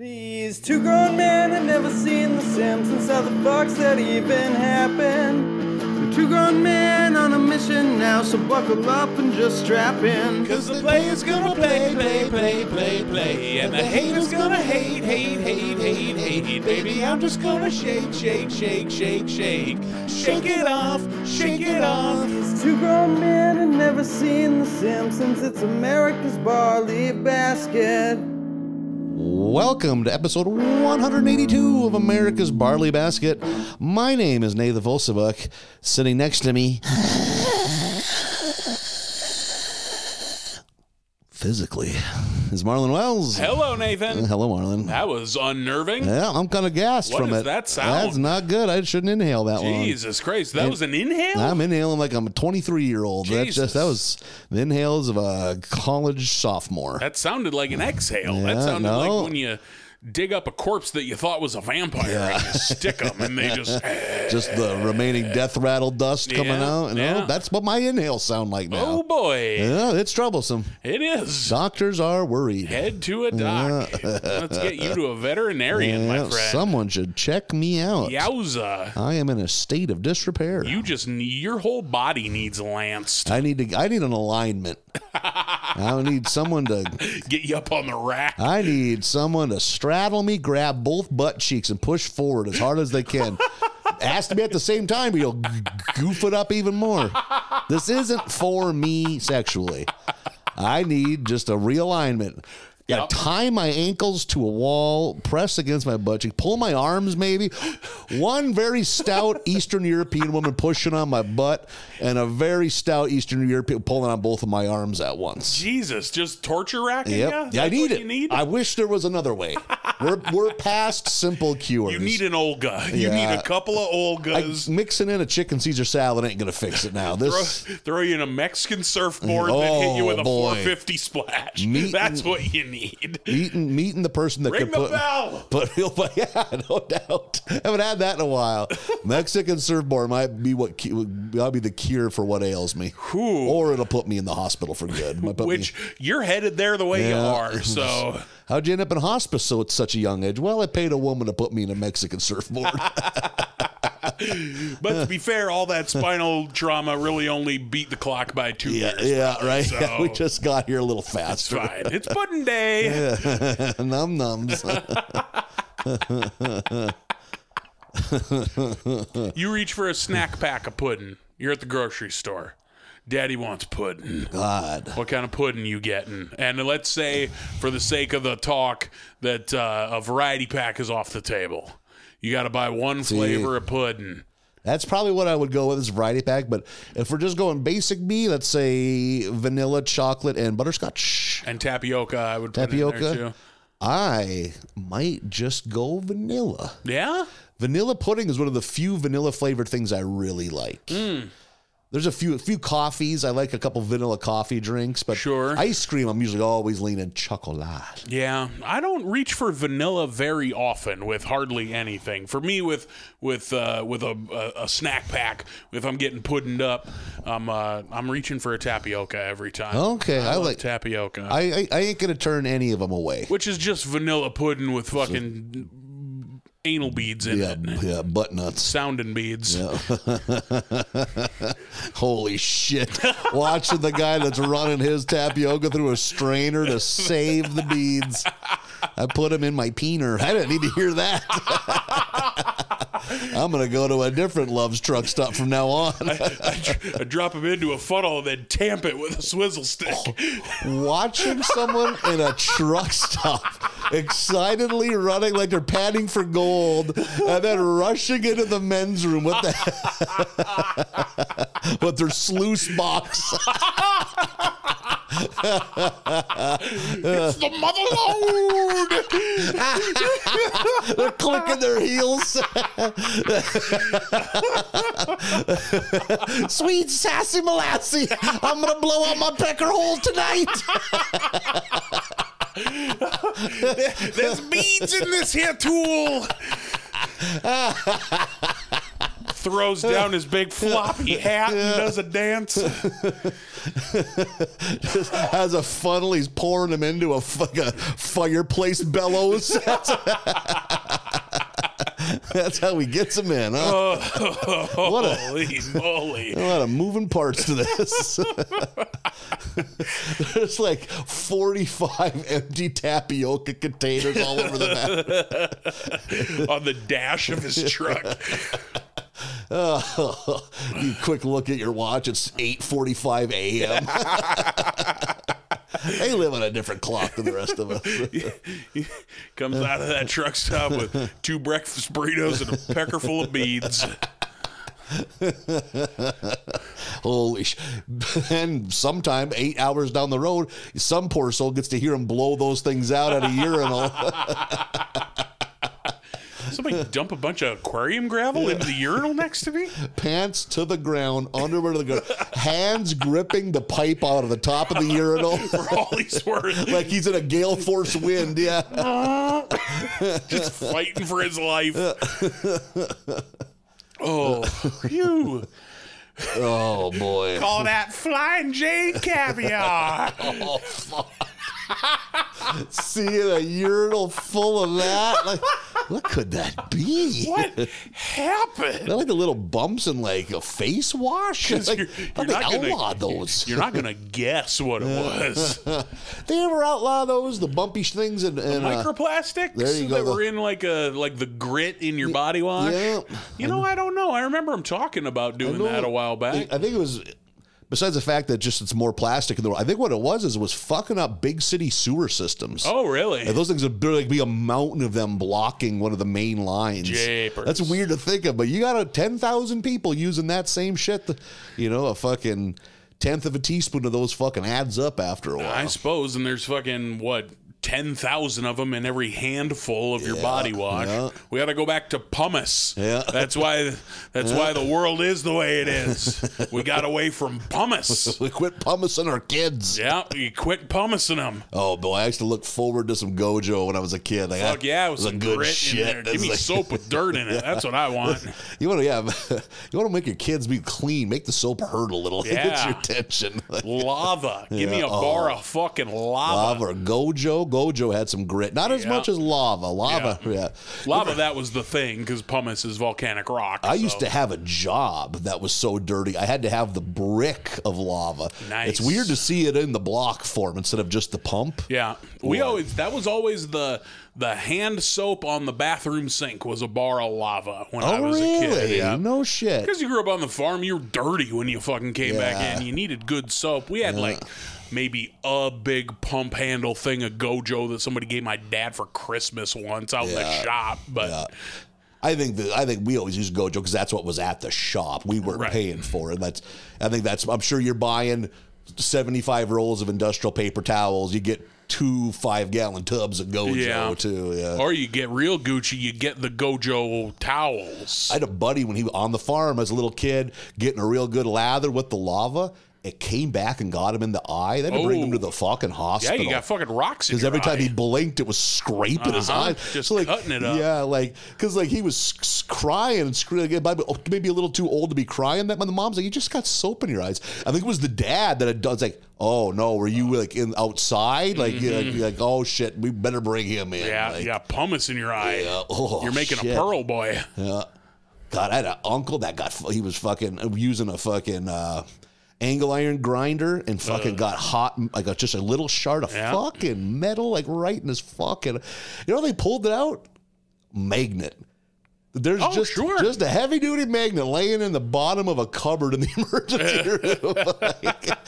These two grown men had never seen The Simpsons. How the fuck's that even happen? The two grown men on a mission now, so buckle up and just strap in. Cause the player's gonna play, play, play, play, play. And the hater's gonna hate, hate, hate, hate, hate. Baby, I'm just gonna shake, shake, shake, shake, shake. Shake it off, shake it off. These two grown men had never seen The Simpsons. It's America's barley basket. Welcome to episode 182 of America's Barley Basket. My name is Nathan Volsevuk. Sitting next to me, physically, is Marlin Wells. Hello, Nathan. Hello, Marlin. That was unnerving. Yeah, I'm kind of gassed What from it. that sound? That's not good. I shouldn't inhale that long. Jesus Christ, that was an inhale? I'm inhaling like I'm a 23 year old. That's just that was the inhales of a college sophomore. that sounded like an exhale. that sounded no. like when you dig up a corpse that you thought was a vampire and you stick them and they just. just the remaining death rattle dust coming out. Know, yeah. that's what my inhales sound like now. Oh boy, Yeah, it's troublesome. it is. Doctors are worried. Head to a doc. Let's get you to a veterinarian, my friend. someone should check me out. Yowza. I am in a state of disrepair. You just need your whole body needs lanced. I need to. I need an alignment. I need someone to. Get you up on the rack. I need someone to straddle me, grab both butt cheeks, and push forward as hard as they can. Ask be at the same time, but you'll goof it up even more. This isn't for me sexually. I need just a realignment. Yeah, Yep. tie my ankles to a wall, press against my butt cheek, pull my arms maybe. One very stout Eastern European woman pushing on my butt, and a very stout Eastern European pulling on both of my arms at once. Jesus, just torture racking Yep. ya? Yeah, I need it. Need? I wish there was another way. we're we're past simple cures. You need an Olga. You need a couple of I- Olgas. mixing in a chicken Caesar salad ain't gonna fix it now. Throw, This throw you in a Mexican surfboard and hit you Oh, with a boy. 450 splash. Meat That's what you need. Meeting meeting the person that Ring could the put bell. But he'll yeah, no doubt. Haven't had that in a while. Mexican surfboard might be what might be the cure for what ails me, or it'll put me in the hospital for good. Put me- Which you're headed there the way you are. So How'd you end up in hospice so at such a young age? Well, I paid a woman to put me in a Mexican surfboard. but to be fair, all that spinal trauma really only beat the clock by two yeah, years. yeah, right. So- we just got here a little It's faster. fine. It's pudding day. Num nums. You reach for a snack pack of pudding. You're at the grocery store. Daddy wants pudding. God. What kind of pudding you getting? And let's say, for the sake of the talk, that uh, a variety pack is off the table. You got to buy one flavor of pudding. That's probably what I would go with as a variety pack. But if we're just going basic me, let's say vanilla, chocolate, and butterscotch. And tapioca, I would put in there Tapioca? too. I might just go vanilla. Yeah? Vanilla pudding is one of the few vanilla flavored things I really like. Hmm. There's a few a few coffees. I like a couple vanilla coffee drinks, but Sure. ice cream I'm usually always leaning chocolate. Yeah, I don't reach for vanilla very often with hardly anything. For me, with with uh, with a, a, snack pack, if I'm getting puddinged up, I'm uh, I'm reaching for a tapioca every time. Okay, I love like- tapioca. I, I I ain't gonna turn any of them away. which is just vanilla pudding with fucking anal beads in Yeah, it. yeah, butt nuts. Sounding beads. Holy shit. Watching the guy that's running his tapioca through a strainer to save the beads. I put him in my peener. I didn't need to hear that. I'm going to go to a different Love's truck stop from now on. I, dr- I drop him into a funnel and then tamp it with a swizzle stick. Watching someone in a truck stop excitedly running like they're panning for gold and then rushing into the men's room with, the, with their sluice box. it's the mother. They're clicking their heels. Sweet sassy molassie. I'm gonna blow out my pecker hole tonight. There's beads in this here tool. throws down his big floppy hat and does a dance. Just Has a funnel. He's pouring them into a, fireplace bellows. That's, how he gets them in. Huh? Oh, what a- Holy moly. A lot of moving parts to this. There's like 45 empty tapioca containers all over the map. On the dash of his truck. you quick look at your watch, it's 8:45 a.m. they live on a different clock than the rest of us. Comes out of that truck stop with two breakfast burritos and a pecker full of beads. Holy sh! And sometime eight hours down the road, some poor soul gets to hear him blow those things out at a urinal. Somebody dump a bunch of aquarium gravel into the urinal next to me? Pants to the ground, underwear to the ground, hands gripping the pipe out of the top of the urinal. For all he's worth. like he's in a gale force wind. Yeah. Just fighting for his life. Oh, phew. Oh boy. Call that Flying J caviar. Oh fuck. Seeing a urinal full of that, like, what could that be? What happened? They're like the little bumps in like a face wash. Like, You're, you're they not gonna, outlaw those? You're not gonna guess what it was. they ever outlaw those the bumpy things and, and uh, Microplastics there you go, that the- were in like a like the grit in your body wash. yeah. You know, I don't know. I remember him talking about doing that a while back. I think it was. Besides the fact that just it's more plastic in the world, I think what it was is it was fucking up big city sewer systems. oh, really? And those things would be like be a mountain of them blocking one of the main lines. Japers. That's weird to think of, but you got a ten thousand people using that same shit. you know, a fucking tenth of a teaspoon of those fucking adds up after a while. I suppose. And there's fucking what ten thousand of them in every handful of your body wash. yeah. We got to go back to pumice. Yeah. That's why. That's why the world is the way it is. we got away from pumice. We quit pumicing our kids. Yeah, you quit pumicing them. Oh boy, I used to look forward to some Gojo when I was a kid. Like, Fuck that yeah, it was a some good grit shit. in there. Give me like- soap with dirt in it. That's what I want. You want to, yeah, you want to make your kids be clean. Make the soap hurt a little. It gets your attention. Like, Lava. Give me Yeah, a bar oh. of fucking lava. lava or Gojo. Gojo had some grit, not as Yeah. much as lava. Lava, yeah. Lava, that was the thing because pumice is volcanic rock. I so- used to have a job that was so dirty. I had to have the brick of lava. Nice. It's weird to see it in the block form instead of just the pump. Yeah, we always that was always the the hand soap on the bathroom sink was a bar of lava when oh, I Oh, was really? a kid. Yeah. No shit. Because you grew up on the farm, you were dirty when you fucking came back in. You needed good soap. We had like maybe a big pump handle thing of Gojo that somebody gave my dad for Christmas once out in the shop. But I think that I think we always use Gojo because that's what was at the shop. We weren't Right. paying for it. That's I think that's I'm sure you're buying 75 rolls of industrial paper towels. You get two five gallon tubs of Gojo Yeah. too. Yeah. or you get real Gucci, you get the Gojo towels. I had a buddy when he was on the farm as a little kid getting a real good lather with the lava. It came back and got him in the eye. They had to bring him Oh. to the fucking hospital. yeah, you got fucking rocks because your every time eye. he blinked, it was scraping his Uh-huh. eye. Just cutting it up. Yeah, like because like he was crying and screaming. Like, oh, maybe a little too old to be crying. That, but the mom's like, "You just got soap in your eyes." I think it was the dad that had done. It's like, "Oh no, were you like in outside? Like, you're like, you're like, oh shit, we better bring him in." Mm-hmm. yeah, like, you got pumice in your eye. Yeah. Oh, You're making shit. a pearl boy. Yeah. God, I had an uncle that got he was fucking using a fucking uh, angle iron grinder and uh. fucking got hot like a, just a little shard of Yeah. fucking metal like right in his fucking. You know they pulled it out? Magnet. There's Oh, just sure. just a heavy duty magnet laying in the bottom of a cupboard in the emergency room. Like,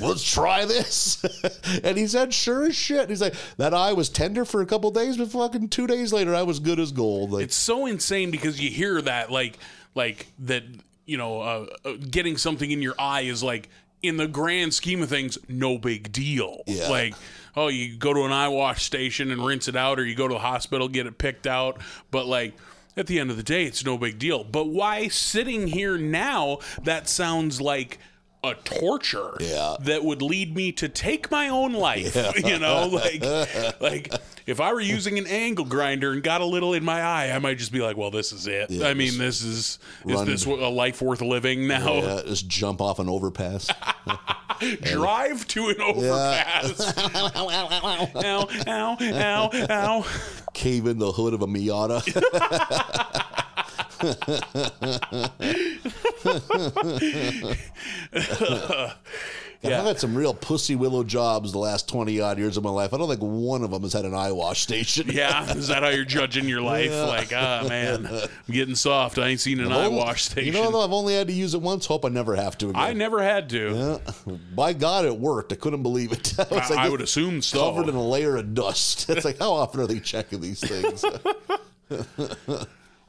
Let's try this. and he said, sure as shit. He's like, that eye was tender for a couple days, but fucking two days later, I was good as gold. Like, It's so insane because you hear that like like that you know uh, uh, getting something in your eye is like in the grand scheme of things no big deal. Yeah. Like oh you go to an eye wash station and rinse it out or you go to the hospital get it picked out but like at the end of the day it's no big deal. But why sitting here now that sounds like a torture Yeah. that would lead me to take my own life. You know, like like if I were using an angle grinder and got a little in my eye, I might just be like, "Well, this is it. I mean, this is is this a life worth living now? Yeah, just jump off an overpass. Drive to an overpass. ow, ow, ow, ow, ow. Cave in the hood of a Miata. I've had some real pussy willow jobs the last 20 odd years of my life. I don't think one of them has had an eye wash station. Yeah, is that how you're judging your life? Like, ah, man, I'm getting soft. I ain't seen an eye wash station. You know, though, I've only had to use it once. Hope I never have to again. I never had to. By God, it worked. I couldn't believe it. I was like, I would assume so. covered in a layer of dust. It's like, how often are they checking these things?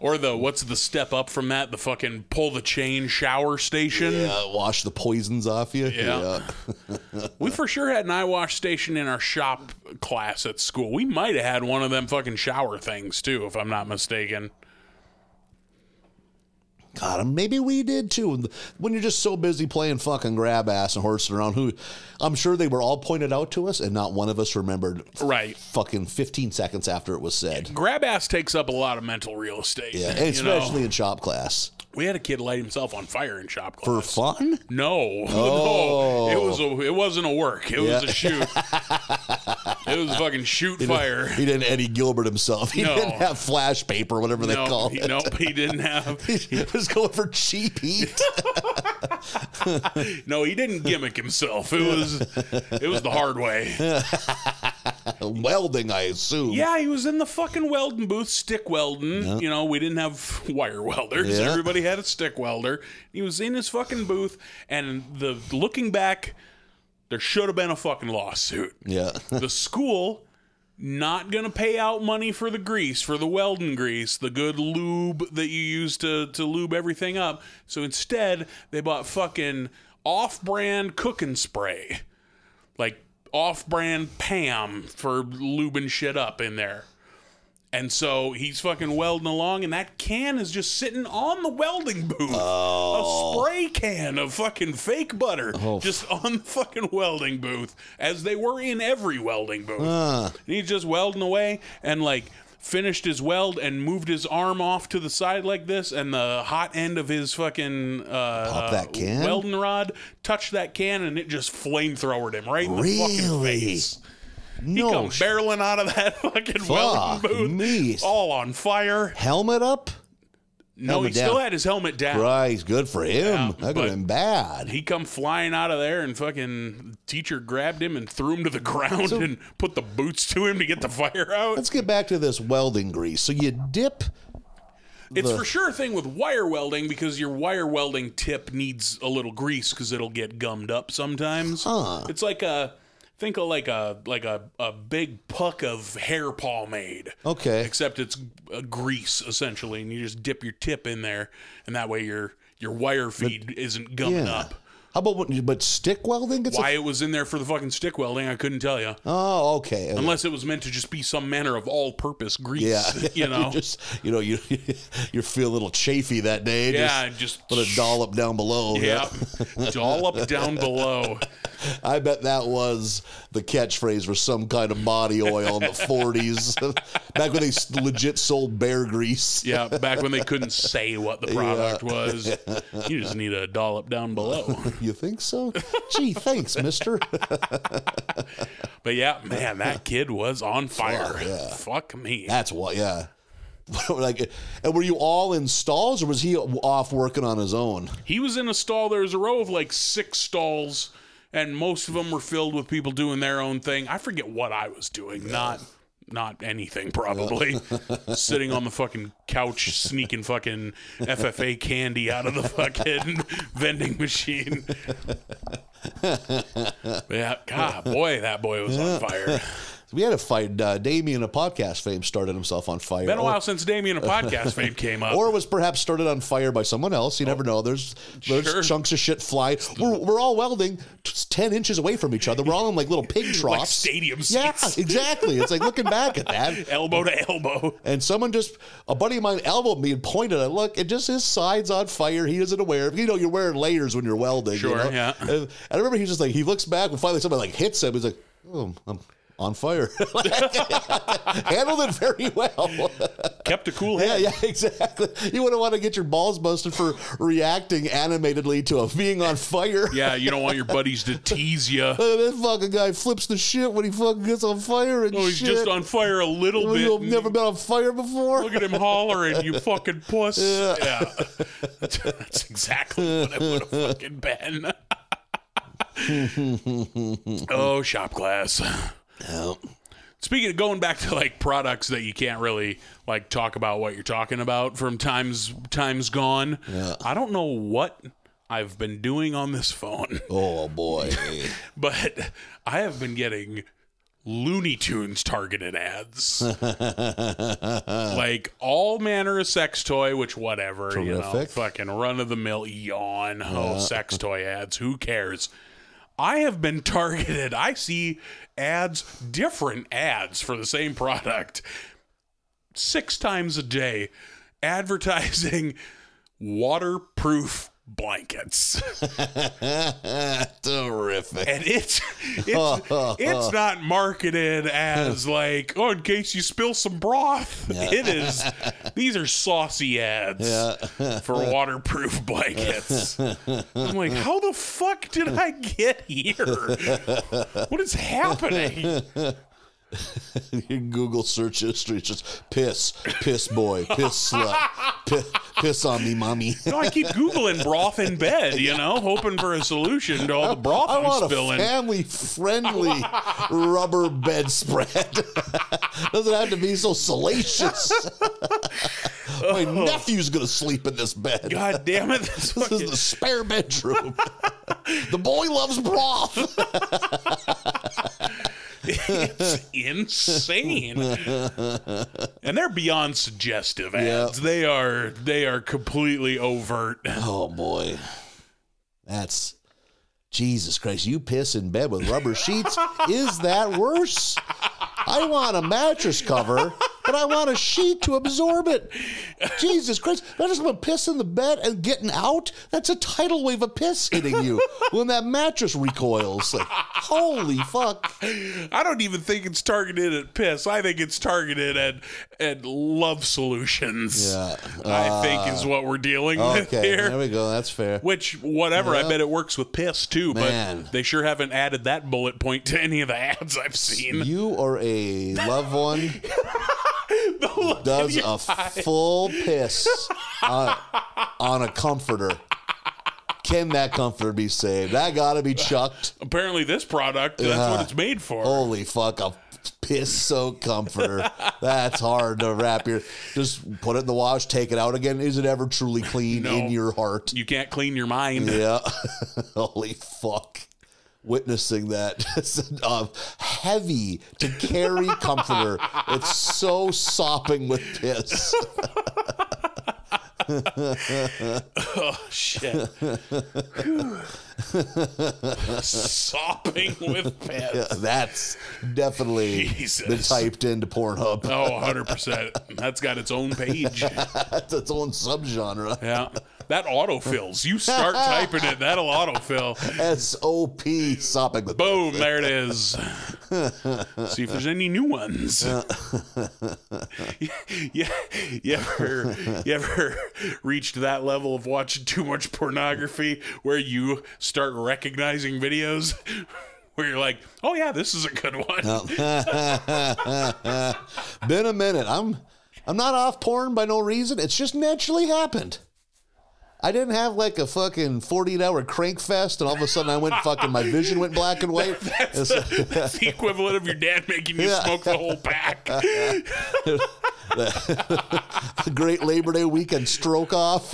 Or the what's the step up from that? The fucking pull the chain shower station. yeah, wash the poisons off you. Yeah. We for sure had an eye wash station in our shop class at school. We might have had one of them fucking shower things too, if I'm not mistaken. God, maybe we did too. When you're just so busy playing fucking grab ass and horsing around, who I'm sure they were all pointed out to us, and not one of us remembered Right. fucking 15 seconds after it was said. Grab ass takes up a lot of mental real estate. Yeah, especially know? in shop class. We had a kid light himself on fire in shop class. For fun? No, Oh. no, it was a. It wasn't a work. It Yeah. was a shoot. it was a fucking shoot fire. He didn't Eddie Gilbert himself. He No. didn't have flash paper, whatever they No, call he, it. nope, he didn't have. He was going for cheap heat. No, he didn't gimmick himself. It was, it was the hard way. Welding, I assume. Yeah, he was in the fucking welding booth, stick welding. You know, we didn't have wire welders. Yeah. Everybody had a stick welder. He was in his fucking booth, and the looking back, there should have been a fucking lawsuit. Yeah. the school not gonna pay out money for the grease for the welding grease the good lube that you use to, to lube everything up so instead they bought fucking off-brand cooking spray like off-brand pam for lubing shit up in there and so he's fucking welding along, and that can is just sitting on the welding booth. A oh. spray can of fucking fake butter oh. just on the fucking welding booth, as they were in every welding booth. And he's just welding away and like finished his weld and moved his arm off to the side like this, and the hot end of his fucking uh, Pop that can? welding rod touched that can, and it just flamethrowered him right in the fucking Really? face. He No. come sh- barreling out of that fucking Fuck welding booth, me. all on fire. Helmet up? No, he still had his helmet down. Christ, good for him. Yeah, that could have been bad. He come flying out of there, and fucking teacher grabbed him and threw him to the ground and put the boots to him to get the fire out. Let's get back to this welding grease. So you dip. It's the- for sure a thing with wire welding because your wire welding tip needs a little grease because it'll get gummed up sometimes. Huh. It's like a think of like a like a, a big puck of hair pomade. Okay. Except it's a uh, grease essentially, and you just dip your tip in there, and that way your your wire feed isn't gummed Yeah. up. How about what, but stick welding? It's a- Why it was in there for the fucking stick welding, I couldn't tell you. oh, okay. Unless it was meant to just be some manner of all-purpose grease. yeah, you know. just you know, you you feel a little chafy that day. yeah, just just put a dollop down below. Yeah, dollop down below. I bet that was the catchphrase for some kind of body oil in the 40s. Back when they legit sold bear grease. Yeah, back when they couldn't say what the product was. You just need a dollop down below. You think so? Gee, thanks, mister. But yeah, man, that kid was on fire. Fuck, yeah. Fuck me. That's what, yeah. like, and were you all in stalls or was he off working on his own? He was in a stall. There was a row of like six stalls, and most of them were filled with people doing their own thing. I forget what I was doing. Not not anything probably. Sitting on the fucking couch sneaking fucking FFA candy out of the fucking vending machine. yeah, God, boy, that boy was on fire. We had a fight. Uh, Damien, a podcast fame, started himself on fire. Been a Or- while since Damien a podcast fame came up. or was perhaps started on fire by someone else. You never know. There's there's Sure. chunks of shit fly. We're, we're all welding t- ten inches away from each other. We're all in like little pig troughs. stadium seats. Yeah, exactly. It's like looking back at that. elbow to elbow. And someone just, a buddy of mine elbowed me and pointed at, look, it just his side's on fire. He isn't aware. You know, you're wearing layers when you're welding. you Sure, know? yeah. And, and I remember he just like, he looks back and finally somebody like hits him. He's like, oh, I'm on fire. Handled it very well. Kept a cool head. yeah, yeah, exactly. You wouldn't want to get your balls busted for reacting animatedly to a being on fire. Yeah, you don't want your buddies to tease you. Uh, that fucking guy flips the shit when he fucking gets on fire and Oh, he's shit. just on fire a little Oh, bit. You've never been on fire before. Look at him hollering, you fucking puss. Yeah. That's, that's exactly what it would have fucking been. oh, shop class. Speaking of going back to like products that you can't really like talk about what you're talking about from times times gone. I don't know what I've been doing on this phone, Oh boy. but I have been getting Looney Tunes targeted ads. like all manner of sex toy, which whatever, you know, fucking run of the mill yawn, oh sex toy ads, who cares? I have been targeted. I see ads, different ads for the same product six times a day advertising waterproof blankets. Terrific. and it's it's it's not marketed as like oh in case you spill some broth. It is these are saucy ads for waterproof blankets. I'm like how the fuck did i get here? What is happening Your Google search history is just piss, piss boy, piss slut, piss, piss on me, mommy. no i keep googling broth in bed you know hoping for a solution to all the broth I i'm want a spilling family-friendly rubber bedspread. Doesn't have to be so salacious. My oh. nephew's gonna sleep in this bed. Oh. god damn it this This is the spare bedroom. the boy loves broth. It's insane and they're beyond suggestive ads they are they are completely overt Oh boy, that's Jesus Christ! You piss in bed with rubber sheets? Is that worse? I want a mattress cover, but I want a sheet to absorb it. Jesus Christ! Not just gonna piss in the bed and getting out. That's a tidal wave of piss hitting you when that mattress recoils. Like, holy fuck! i don't even think it's targeted at piss i think it's targeted at at love solutions Yeah. i think is what we're dealing with here there we go. That's fair. which whatever i bet it works with piss too Man. but they sure haven't added that bullet point to any of the ads i've seen You or a loved one does a full piss on, on a comforter. Can that comforter be saved? That gotta be chucked. apparently this product that's what it's made for Holy fuck, a piss soaked comforter. That's hard to wrap your. Just put it in the wash, take it out again. Is it ever truly clean No. in your heart? you can't clean your mind Yeah. Holy fuck. Witnessing that uh, heavy to carry comforter. It's so sopping with piss. Oh shit! Sopping with piss. That's definitely Jesus. been typed into Pornhub. Oh, 100 percent. That's got its own page. That's its own subgenre. Yeah, that autofills. You start typing it, that'll autofill. SOP sopping with Boom! There it is. See if there's any new ones. yeah, you ever you ever reached that level of watching too much pornography where you start recognizing videos where you're like, oh yeah, this is a good one. Been a minute. I'm I'm not off porn by no reason. It's just naturally happened. I didn't have like a fucking 48 hour crank fest and all of a sudden I went fucking my vision went black and white. That's the, that's the equivalent of your dad making you Yeah. smoke the whole pack. the great Labor Day weekend stroke off.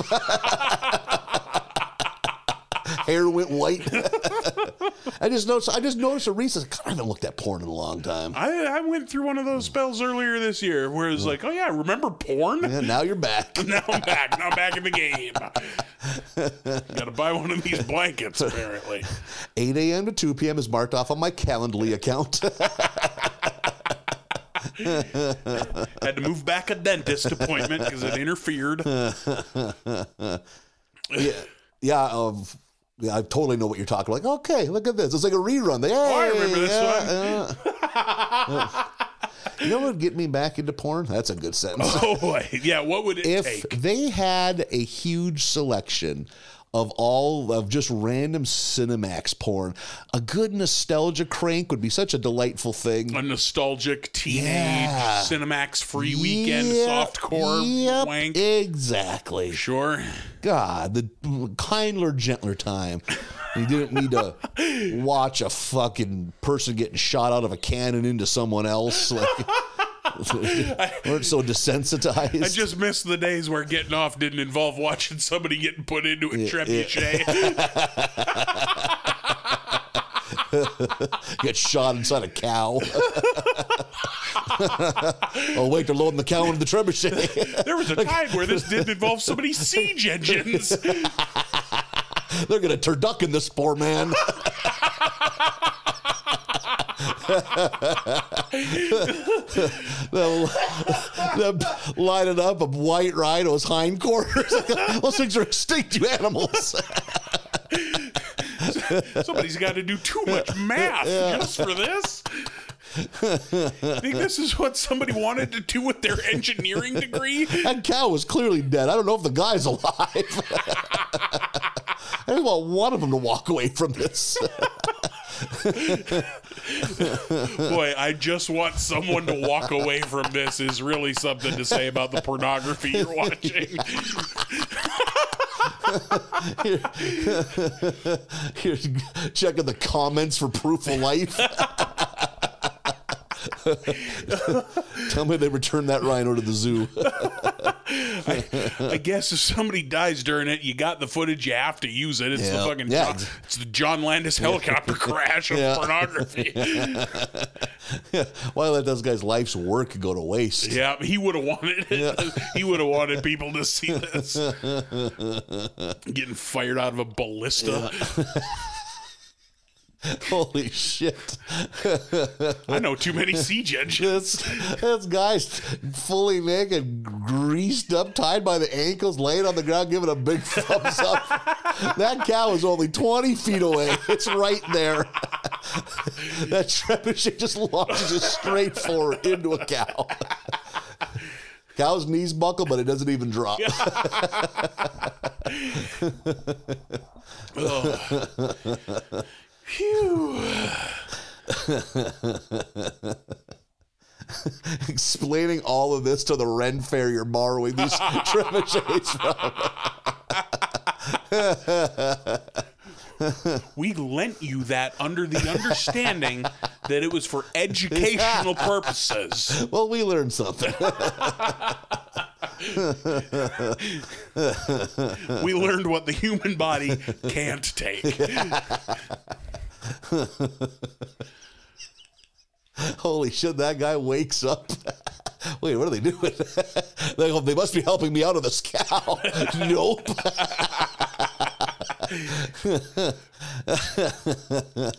Hair went white. I just noticed. I just noticed a recent. God, I haven't looked at porn in a long time. I, I went through one of those spells earlier this year where it's like, oh yeah, remember porn? Yeah, now you're back. Now I'm back. Now I'm back in the game. Got to buy one of these blankets, apparently. 8 a.m. to 2 p.m. is marked off on my Calendly account. Had to move back a dentist appointment because it interfered. yeah, yeah. Um, I totally know what you're talking. Like, okay, look at this. It's like a rerun. They, Oh, I remember this yeah, yeah. you know what would get me back into porn? That's a good sentence. Oh boy, yeah. What would it if take? they had a huge selection of all of just random Cinemax porn, a good nostalgia crank would be such a delightful thing. A nostalgic teenage Yeah. Cinemax free weekend Yeah, softcore yep, wank. Exactly. Sure. God, the kindler, gentler time. You didn't need to watch a fucking person getting shot out of a cannon into someone else. Like, weren't so desensitized. I just miss the days where getting off didn't involve watching somebody getting put into a trebuchet. get shot inside a cow. oh wait, they're loading the cow into the trebuchet. there was a time where this didn't involve somebody's siege engines. they're gonna turducken this poor man. They'll, they'll line it up a white rhino's hindquarters. Those things are extinct, you animals. Somebody's got to do too much math just for this. I Think this is what somebody wanted to do with their engineering degree? That cow was clearly dead. I don't know if the guy's alive. I just want one of them to walk away from this. Boy, I just want someone to walk away from this is really something to say about the pornography you're watching. Here's checking the comments for proof of life. Tell me they returned that rhino to the zoo. I guess if somebody dies during it, you got the footage, you have to use it. It's the fucking Yeah. John, it's the John Landis helicopter crash of Yeah. pornography. Why let those guys' life's work go to waste? Yeah, he would have wanted it. He would have wanted people to see this. Getting fired out of a ballista. Holy shit. I know too many siege engines. This, this guy's fully naked, greased up, tied by the ankles, laying on the ground, giving a big thumbs up. That cow is only 20 feet away. It's right there. that trebuchet just launches it straight forward into a cow. Cow's knees buckle, but it doesn't even drop. Phew. Explaining all of this to the Ren Fair you're borrowing these trebuchets from. We lent you that under the understanding that it was for educational purposes. Well, we learned something. We learned what the human body can't take. Holy shit, that guy wakes up. Wait, what are they doing? they, go, they must be helping me out of this cow. nope.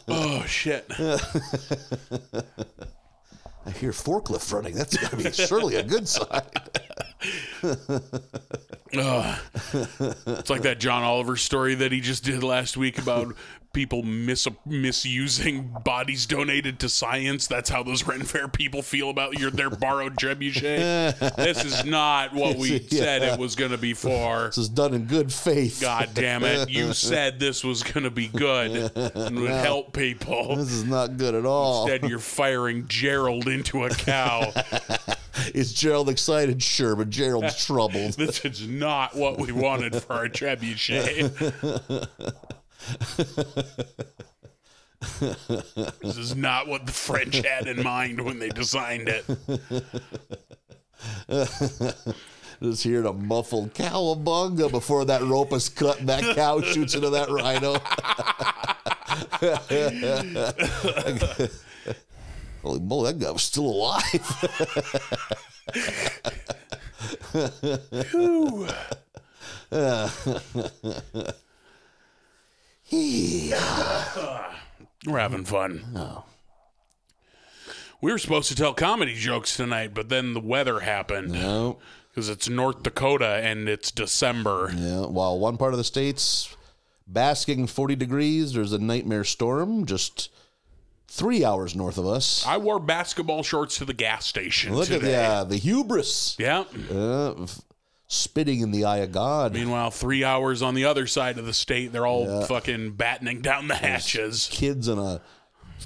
Oh shit. I hear forklift running. That's got to be surely a good sign. It's like that John Oliver story that he just did last week about people mis- misusing bodies donated to science. That's how those Ren Fair people feel about your their borrowed trebuchet. this is not what we Yeah. said it was going to be for. This is done in good faith. God damn it! You said this was going to be good and would help people. This is not good at all. Instead, you're firing Gerald into a cow. Is Gerald excited? Sure, but Gerald's troubled. This is not what we wanted for our trebuchet. this is not what the French had in mind when they designed it. Just hearing a muffled cowabunga before that rope is cut and that cow shoots into that rhino. Holy moly, that guy was still alive. We're having fun. Oh. We were supposed to tell comedy jokes tonight, but then the weather happened No. because it's North Dakota and it's December. Yeah, while one part of the state's basking 40 degrees, there's a nightmare storm just three hours north of us. I wore basketball shorts to the gas station Look today. at the, uh, the hubris. Yeah. Uh, spitting in the eye of God. Meanwhile, three hours on the other side of the state, they're all fucking battening down the hatches. Kids in a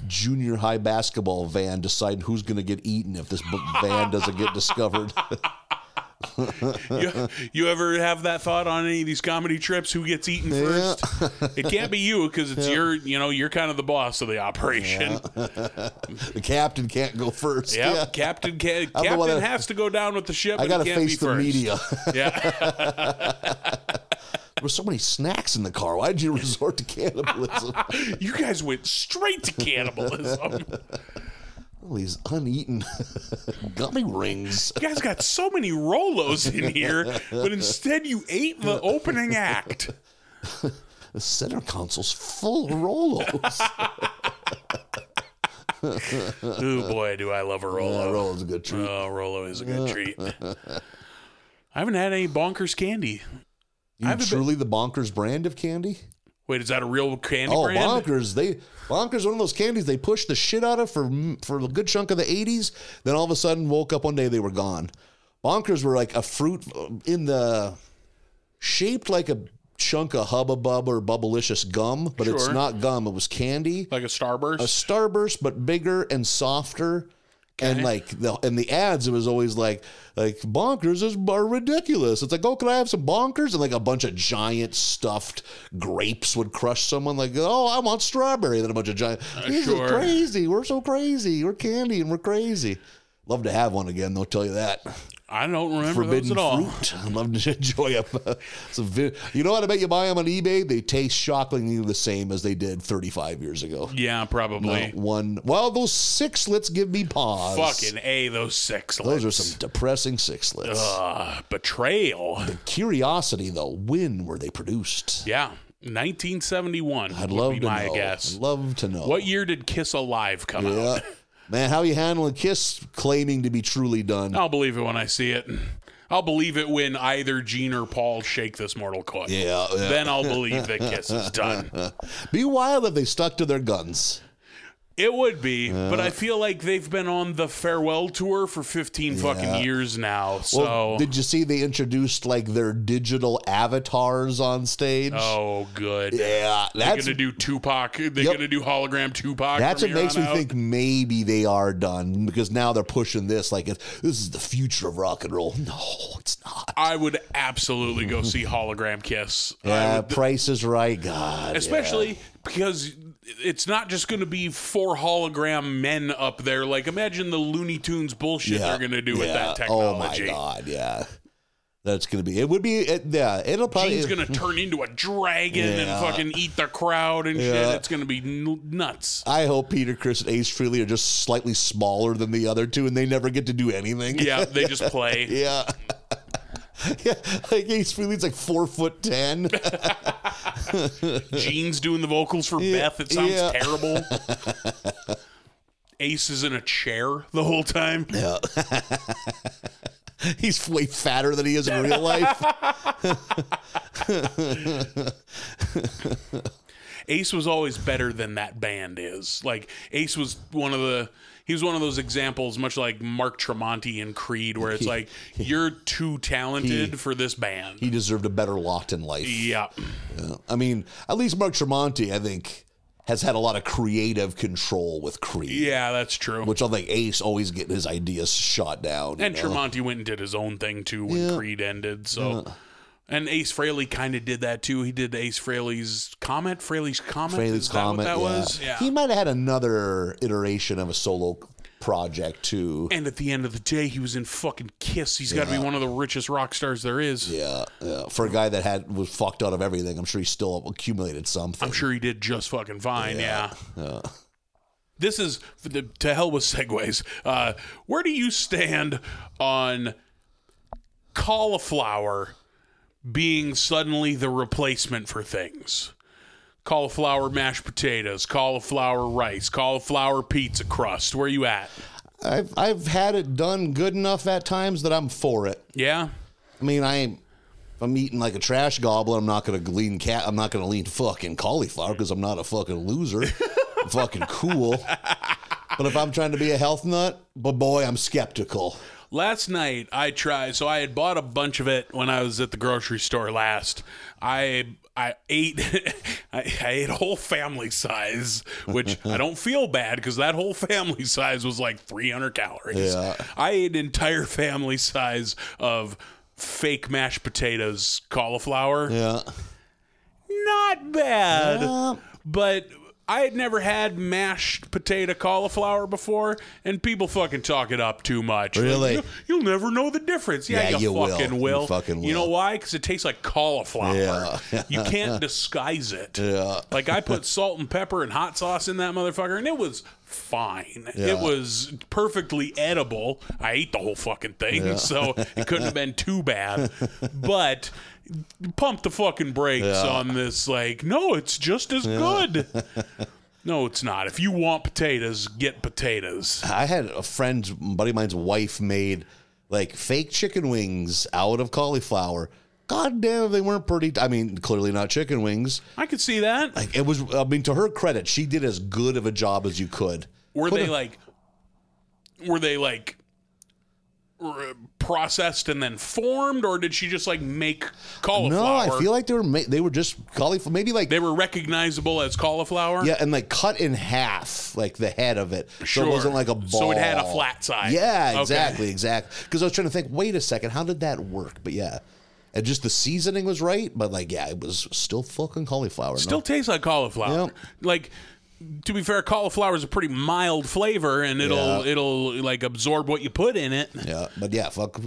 junior high basketball van deciding who's going to get eaten if this van doesn't get discovered. you, you ever have that thought on any of these comedy trips? Who gets eaten first? it can't be you because it's your, you know, you're kind of the boss of the operation. the captain can't go first. Yep. Yeah. Captain ca- I'm the one Captain has to go down with the ship. I got to can't face be the first. media. Yeah. there were so many snacks in the car. Why did you resort to cannibalism? you guys went straight to cannibalism. All these uneaten gummy rings. You guys got so many Rolos in here, but instead you ate the opening act. The center console's full of Rolos. Oh boy, do I love a Yeah, Rolo. Rolo's a good treat. Oh, Rolo is a good treat. I haven't had any bonkers candy. you truly the Bonkers brand of candy? Wait, is that a real candy Oh, brand? Bonkers! They Bonkers, one of those candies they pushed the shit out of for for a good chunk of the '80s. Then all of a sudden, woke up one day they were gone. Bonkers were like a fruit uh, in the shaped like a chunk of Hubba Bubba or Bubblicious gum, but it's not gum. It was candy. Like a Starburst? a starburst but bigger and softer and like the in the ads it was always like like bonkers is are ridiculous. It's like oh can i have some bonkers? And like a bunch of giant stuffed grapes would crush someone. Like oh i want strawberry. And then a bunch of giant uh, this sure. is crazy. We're so crazy. We're candy and we're crazy. Love to have one again they'll tell you that I don't remember forbidden those at all. fruit i'd love to enjoy them some vi- you know what i bet you buy them on ebay they taste shockingly the same as they did 35 years ago Yeah, probably. one. Well, those sixlets give me pause. Fucking A, those six. Those are some depressing sixlets. Uh, betrayal. Curiosity, though, when were they produced? Yeah. 1971 I'd would love be to my know. guess. I'd love to know. What year did Kiss Alive come Yeah. out? Man, how you handling Kiss claiming to be truly done? I'll believe it when I see it. I'll believe it when either Gene or Paul shake this mortal coil. Yeah, yeah. Then I'll believe that Kiss is done. Be wild if they stuck to their guns. It would be, but I feel like they've been on the farewell tour for 15 fucking years now. So, Well, did you see they introduced like their digital avatars on stage? oh, good. yeah, They're that's gonna do Tupac. They're Yep. gonna do hologram Tupac. That's what makes me out. think maybe they are done because now they're pushing this like this is the future of rock and roll. No, it's not. I would absolutely go see hologram Kiss. Yeah, would- Price is right. God, especially because it's not just going to be four hologram men up there. Like, imagine the Looney Tunes bullshit yeah. they're going to do with that that Oh my. God, yeah, that's gonna be. It would be. It, yeah, it'll probably. Gene's going to turn into a dragon Yeah. and fucking eat the crowd and Yeah. shit. It's going to be n- nuts. I hope Peter, Chris, and Ace Frehley are just slightly smaller than the other two, and they never get to do anything. Yeah, they just play. yeah. yeah, like Ace Frehley's like four foot ten. Gene's doing the vocals for Beth. It sounds yeah. terrible. Ace is in a chair the whole time. Yeah. He's way fatter than he is in real life. Ace was always better than that band is. Like Ace was one of the he was one of those examples, much like Mark Tremonti in Creed, where it's like you're too talented for this band. he deserved a better lot in life. yeah, Yeah. I mean, at least Mark Tremonti, I think, has had a lot of creative control with Creed. yeah, that's true. Which I think Ace always getting his ideas shot down. and know? Tremonti went and did his own thing too when Yeah. Creed ended. So. And Ace Frehley kind of did that too. He did Ace Frehley's Comet. Frehley's Comet. Frehley's Is that Comet. what that yeah. was? Yeah. He might have had another iteration of a solo project too. And at the end of the day, he was in fucking Kiss. He's got to be one of the richest rock stars there is. Yeah, yeah. For a guy that had was fucked out of everything, I'm sure he still accumulated something. I'm sure he did just fucking fine. Yeah. This is to hell with segues. Uh, where do you stand on cauliflower being suddenly the replacement for things? Cauliflower mashed potatoes, cauliflower rice, cauliflower pizza crust. Where you at? I've I've had it done good enough at times that I'm for it. Yeah. I mean, I ain't. If I'm eating like a trash goblin, I'm not gonna lean cat. I'm not gonna lean fucking cauliflower because I'm not a fucking loser. I'm fucking cool. But if I'm trying to be a health nut, but boy, I'm skeptical. Last night I tried. So I had bought a bunch of it when I was at the grocery store last. I I ate I, I ate a whole family size, which I don't feel bad because that whole family size was like 300 calories. Yeah. I ate an entire family size of fake mashed potatoes, cauliflower. Yeah. Not bad, Yeah. but. I had never had mashed potato cauliflower before, and people fucking talk it up too much. Like, Really? "You- you'll never know the difference. Yeah, Yeah, you, you will. fucking You will. You know why? Because it tastes like cauliflower. Yeah. you can't disguise it. Yeah. Like I put salt and pepper and hot sauce in that motherfucker, and it was fine. Yeah. It was perfectly edible. I ate the whole fucking thing, so it couldn't have been too bad. But pump the fucking brakes Yeah. on this. Like, no, it's just as good. No, it's not. If you want potatoes, get potatoes. I had a friend, buddy of mine's wife made like fake chicken wings out of cauliflower. God damn, they weren't pretty. I mean, clearly not chicken wings. I could see that. Like it was. I mean, to her credit, she did as good of a job as you could. Were Put they a- like? Were they like? Processed and then formed, or did she just like make cauliflower? No, I feel like they were ma- they were just cauliflower. Maybe like they were recognizable as cauliflower. yeah, and like cut in half, like the head of it. So Sure. it wasn't like a ball. So it had a flat side. Yeah, Okay. exactly, exactly. Because I was trying to think. Wait a second, how did that work? But yeah. And just the seasoning was right, but like, yeah, it was still fucking cauliflower. Still no? tastes like cauliflower. Yep. Like to be fair, cauliflower is a pretty mild flavor, and it'll Yeah. it'll like absorb what you put in it. Yeah, but yeah, fuck.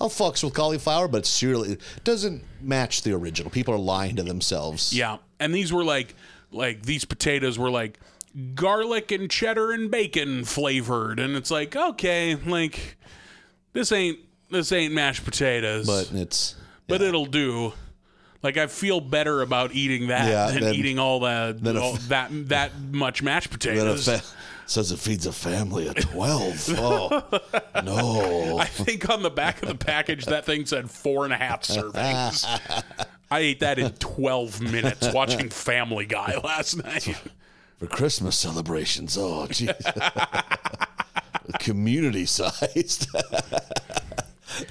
I'll fucks with cauliflower, but seriously, it doesn't match the original. People are lying to themselves. Yeah, and these were like like these potatoes were like garlic and cheddar and bacon flavored, and it's like okay, like this ain't this ain't mashed potatoes, but it's but it'll do. Like I feel better about eating that Yeah, than eating all that all that that much mashed potatoes. fa- says it feeds a family of twelve. oh no! I think on the back of the package that thing said four and a half servings. I ate that in twelve minutes watching Family Guy last night. For Christmas celebrations, oh jeez, community sized.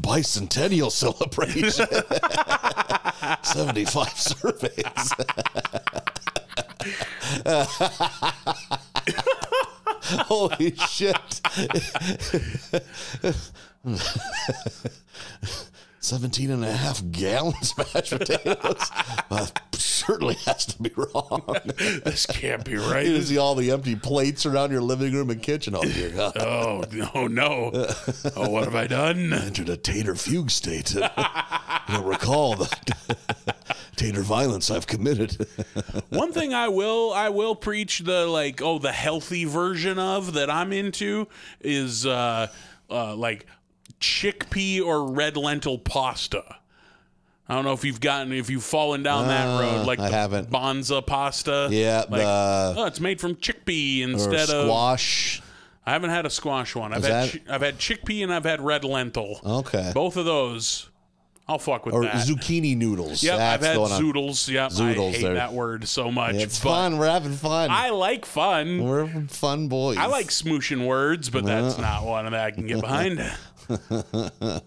Bicentennial celebration. 75 servings. Holy shit. 17 and a half gallons mashed potatoes. Uh, certainly has to be wrong. This can't be You right. see all the empty plates around your living room and kitchen. Oh, dear God. Oh no no! Oh, what have I done? entered a tater fugue state. I don't recall the tater violence I've committed. One thing I will I will preach the like oh the healthy version of that I'm into is uh, uh like chickpea or red lentil pasta. I don't know if you've gotten if you've fallen down that road like Uh, I the haven't. Banza pasta. Yeah, like, the- oh, it's made from chickpea instead of squash. I haven't had a squash one. I've had I've had chickpea and I've had red lentil. Okay. Both of those, I'll fuck with Or that. zucchini noodles. Yeah, That's I've had zoodles. Yep, Zoodles, I hate they're- that word so much. It's fun. We're having fun. I like fun. We're fun boys. I like smooshing words, but that's not one that I can get behind.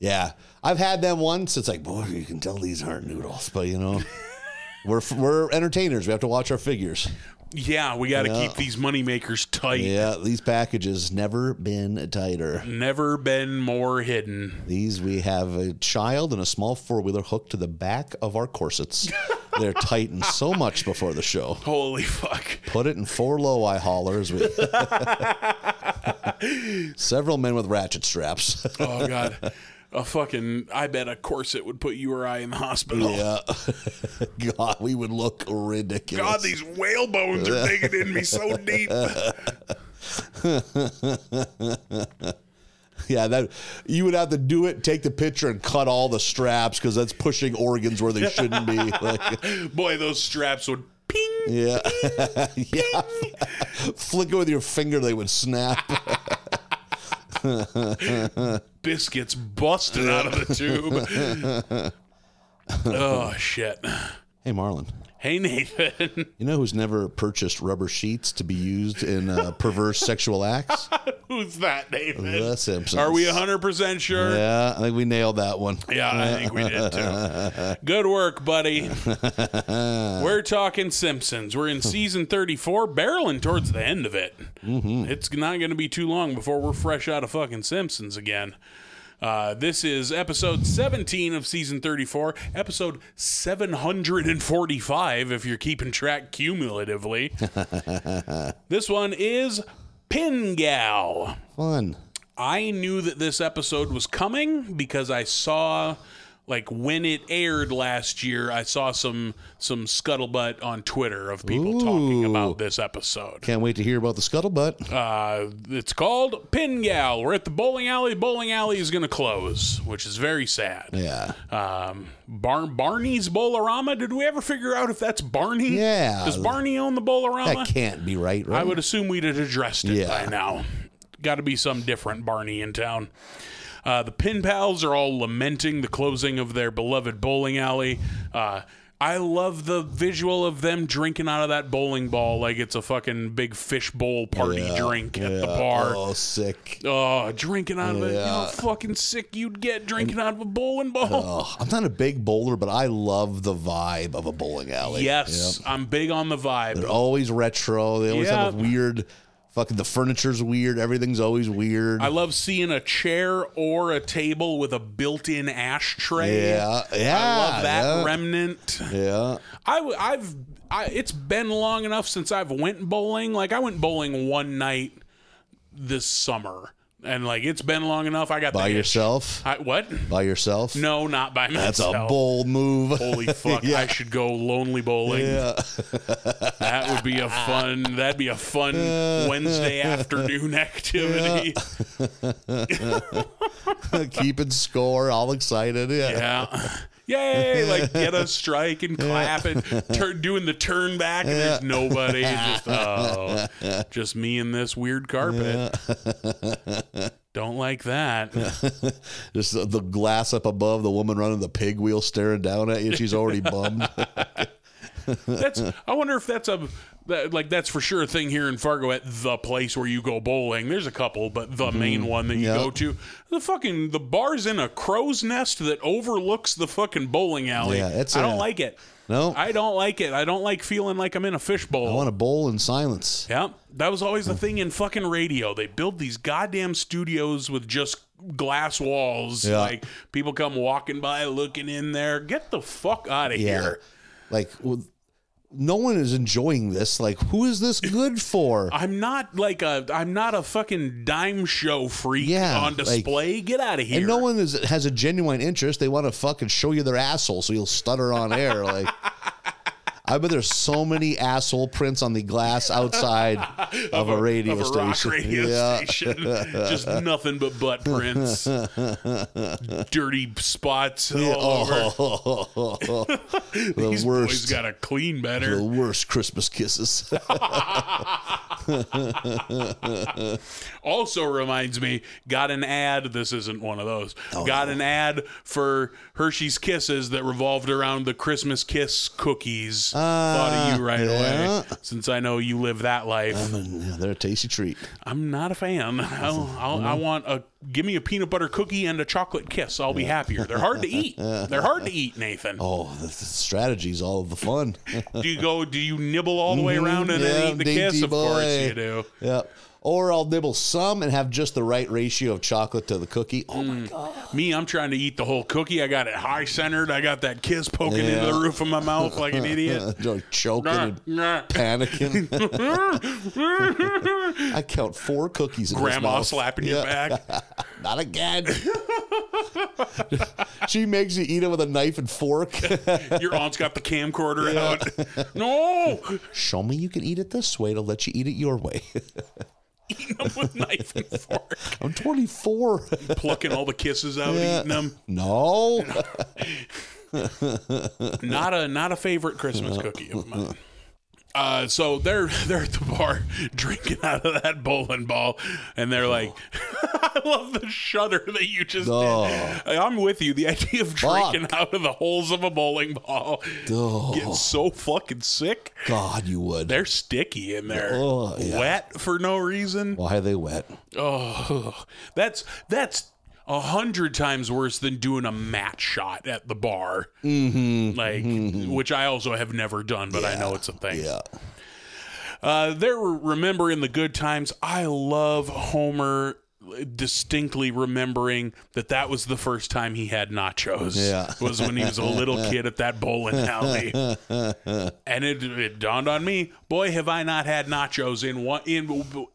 Yeah, I've had them once. It's like, boy, you can tell these aren't noodles, but you know, we're we're entertainers. We have to watch our figures. yeah, we got to keep these money makers tight. Yeah, these packages never been tighter. Never been more hidden. These we have a child and a small four wheeler hooked to the back of our corsets. They're tightened so much before the show. Holy fuck. Put it in four low eye haulers with several men with ratchet straps. Oh god. A fucking I bet a corset would put you or I in the hospital. yeah. God, we would look ridiculous. God, these whale bones are digging in me so deep. yeah, that you would have to do it, take the picture, and cut all the straps because that's pushing organs where they shouldn't be. Like, Boy, those straps would ping. yeah, yeah. Flick it with your finger, they would snap. Biscuits busted out of the tube. oh shit. Hey, Marlin. Hey Nathan. You know who's never purchased rubber sheets to be used in uh, perverse sexual acts? Who's that, Nathan? The Simpsons. Are we 100% sure? Yeah, I think we nailed that one. Yeah, I think we did too. Good work, buddy. We're talking Simpsons. We're in season 34, barreling towards the end of it. It's not going to be too long before we're fresh out of fucking Simpsons again. Uh, this is episode 17 of season 34, episode 745 if you're keeping track cumulatively. this one is Pin Gal. Fun. I knew that this episode was coming because I saw like when it aired last year, I saw some some scuttlebutt on Twitter of people talking about this episode. Can't wait to hear about the scuttlebutt. Uh, it's called Pin Gal. We're at the bowling alley. Bowling alley is going to close, which is very sad. Yeah. Um, Bar- Barney's Bowlerama. Did we ever figure out if that's Barney? Yeah. Does Barney own the Bowlerama? That can't be right, right? I would assume we'd have addressed it Yeah. by now. Got to be some different Barney in town. Uh, the Pin Pals are all lamenting the closing of their beloved bowling alley. Uh, I love the visual of them drinking out of that bowling ball like it's a fucking big fish bowl party Yeah, drink at the bar. Oh, sick. Oh, drinking out of it. You know how fucking sick you'd get drinking out of a bowling ball. Oh, I'm not a big bowler, but I love the vibe of a bowling alley. yes, I'm big on the vibe. They're always retro. They always have a weird, fucking, the furniture's weird. Everything's always weird. I love seeing a chair or a table with a built-in ashtray. yeah. Yeah. I love that yeah. remnant. Yeah. I've I, it's been long enough since I've went bowling. Like I went bowling one night this summer, and like it's been long enough. I got By yourself? I, what? By yourself? No, not by That's myself. That's a bold move. Holy fuck! Yeah. I should go lonely bowling. Yeah. That would be a fun. That'd be a fun Wednesday afternoon activity. Keeping score, all excited. Yeah. Yeah. Yay! Like get a strike and clap and turn doing the turn back and there's nobody. Just oh, just me and this weird carpet. Don't like that. Just the- the glass up above, the woman running the pig wheel staring down at you. She's already bummed. That's. I wonder if that's a that, like that's for sure a thing here in Fargo at the place where you go bowling. There's a couple, but the mm-hmm. main one that you Yep. go to, the fucking the bar's in a crow's nest that overlooks the fucking bowling alley. Yeah, it's I don't like it. No. I don't like it. I don't like feeling like I'm in a fishbowl. I want to bowl in silence. Yeah, that was always the mm. thing in fucking radio. They build these goddamn studios with just glass walls. Yeah. Like people come walking by, looking in there. Get the fuck out of Yeah. here. Like, well, no one is enjoying this. Like, who is this good for? I'm not like a. I'm not a fucking dime show freak Yeah, on like- display. Get out of here. And no one is, has a genuine interest. They want to fucking show you their asshole so you'll stutter on air. Like, I bet there's so many asshole prints on the glass outside of, a, radio of a station. radio yeah. station. Just nothing but butt prints, dirty spots all over. Oh, the These boys worst. got to clean better. the worst Christmas kisses. Also reminds me, got an ad. This isn't one of those. Oh, got an ad for Hershey's Kisses that revolved around the Christmas Kiss cookies. Thought of you right Ah, yeah. away, since I know you live that life. yeah, they're a tasty treat. I'm not a fan. I'll, I'll, I want a give me a peanut butter cookie and a chocolate kiss. I'll be happier. They're hard to eat. They're hard to eat, Nathan. Oh, the, the strategy's all of the fun. Do you go? Do you nibble all the way mm-hmm. around and Yeah, then eat the kiss? dainty Of course you do. yeah. Or I'll nibble some and have just the right ratio of chocolate to the cookie. Oh my mm. god! Me, I'm trying to eat the whole cookie. I got it high centered. I got that kiss poking into the roof of my mouth like an idiot. Choking and panicking. I count four cookies. In Grandma slapping your back. Not again. she makes you eat it with a knife and fork. Your aunt's got the camcorder out. No, Show me you can eat it this way to let you eat it your way. Eating them with knife and fork, I'm 24. plucking all the kisses out, eating them. No. Not a not a favorite Christmas cookie of mine. Uh, so they're they're at the bar drinking out of that bowling ball, and they're like, "I love the shudder that you just Oh. did." I'm with you. The idea of Fuck. drinking out of the holes of a bowling ball, Oh. getting so fucking sick. God, you would. They're sticky in there, Oh, yeah. wet for no reason. Why are they wet? Oh, that's that's a hundred times worse than doing a match shot at the bar. Mm-hmm, like, which I also have never done, but I know it's a thing. Yeah. Uh, they're remembering the good times. I love Homer distinctly remembering that that was the first time he had nachos. Yeah. was when he was a little kid at that bowling alley, and it, it dawned on me, boy, have I not had nachos in one in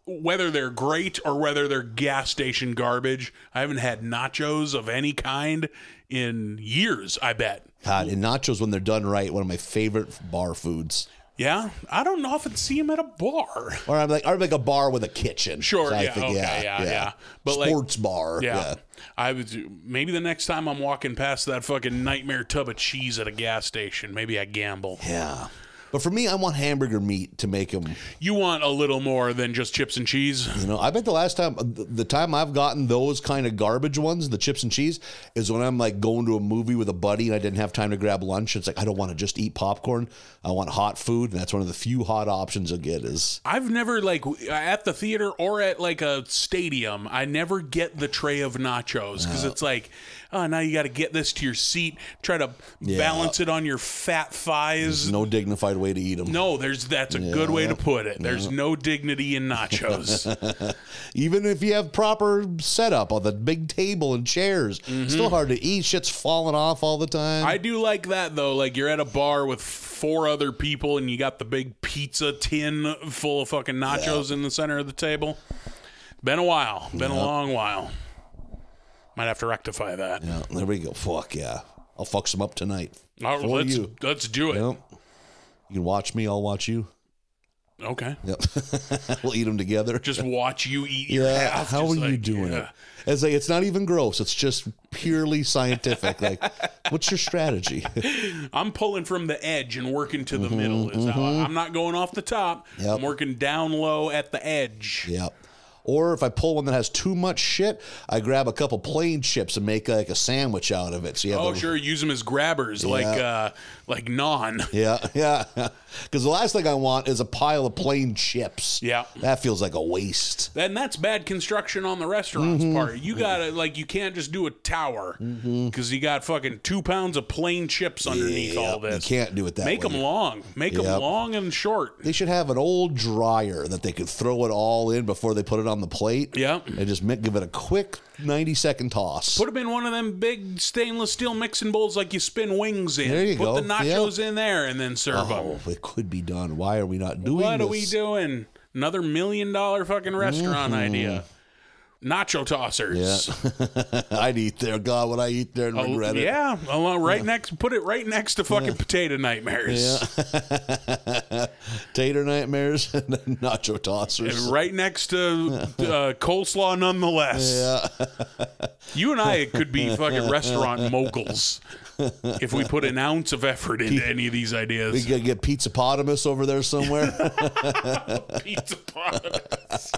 whether they're great or whether they're gas station garbage. I haven't had nachos of any kind in years. I bet. God, and nachos when they're done right, one of my favorite bar foods. Yeah, I don't often see him at a bar. Or I'm like, or like a bar with a kitchen. Sure, So I yeah, okay, yeah, yeah. But, like- sports bar. Yeah. Yeah. I was maybe the next time I'm walking past that fucking nightmare tub of cheese at a gas station, maybe I gamble. Yeah. But for me, I want hamburger meat to make them. You want a little more than just chips and cheese. You know, I bet the last time, the time I've gotten those kind of garbage ones, the chips and cheese, is when I'm like going to a movie with a buddy and I didn't have time to grab lunch. It's like I don't want to just eat popcorn. I want hot food, and that's one of the few hot options I get. Is I've never like at the theater or at like a stadium. I never get the tray of nachos because uh, it's like, oh, now you got to get this to your seat, try to balance it on your fat thighs. no dignified way to eat them. No, there's that's a good way to put it. There's no dignity in nachos. Even if you have proper setup on the big table and chairs, still hard to eat. Shit's falling off all the time. Mm-hmm. I do like that though. Like you're at a bar with four other people and you got the big pizza tin full of fucking nachos in the center of the table. Been a while. Been a long while. Might have to rectify that. yeah, there we go. Fuck yeah. I'll fuck some up tonight. For let's you. let's do it. Yep. You can watch me. I'll watch you. Okay. Yep. we'll eat them together. Just watch you eat your yeah. half. How are you doing yeah. it? It's like it's not even gross. It's just purely scientific. like, what's your strategy? I'm pulling from the edge and working to the mm-hmm, middle. Is how I, mm-hmm. I'm not going off the top. Yep. I'm working down low at the edge. yep. Or if I pull one that has too much shit, I grab a couple plain chips and make like a sandwich out of it. So you have Oh, a- sure. Use them as grabbers, like uh, like non. Yeah, yeah. Because the last thing I want is a pile of plain chips. Yeah. That feels like a waste. And that's bad construction on the restaurant's Mm-hmm. part. You gotta like you can't just do a tower because you got fucking two pounds of plain chips underneath all this. You can't do it that Make way. them long. Make them long and short. They should have an old dryer that they could throw it all in before they put it on the plate. Yeah. And just give it a quick 90 second toss. Put them in one of them big stainless steel mixing bowls like you spin wings in. There you Put go. Nachos in there and then serve them. oh, it could be done. Why are we not doing What this? are we doing? Another million dollar fucking restaurant Mm-hmm. idea. Nacho tossers. Yeah. I'd eat there. God, would I eat there and Oh, regret it? yeah, along right next. Put it right next to fucking potato nightmares. Yeah. Tater nightmares and nacho tossers. Right next to uh, coleslaw, nonetheless. Yeah. You and I could be fucking restaurant moguls if we put an ounce of effort into any of these We ideas. gotta get pizzapotamus over there somewhere. Pizza Potamus.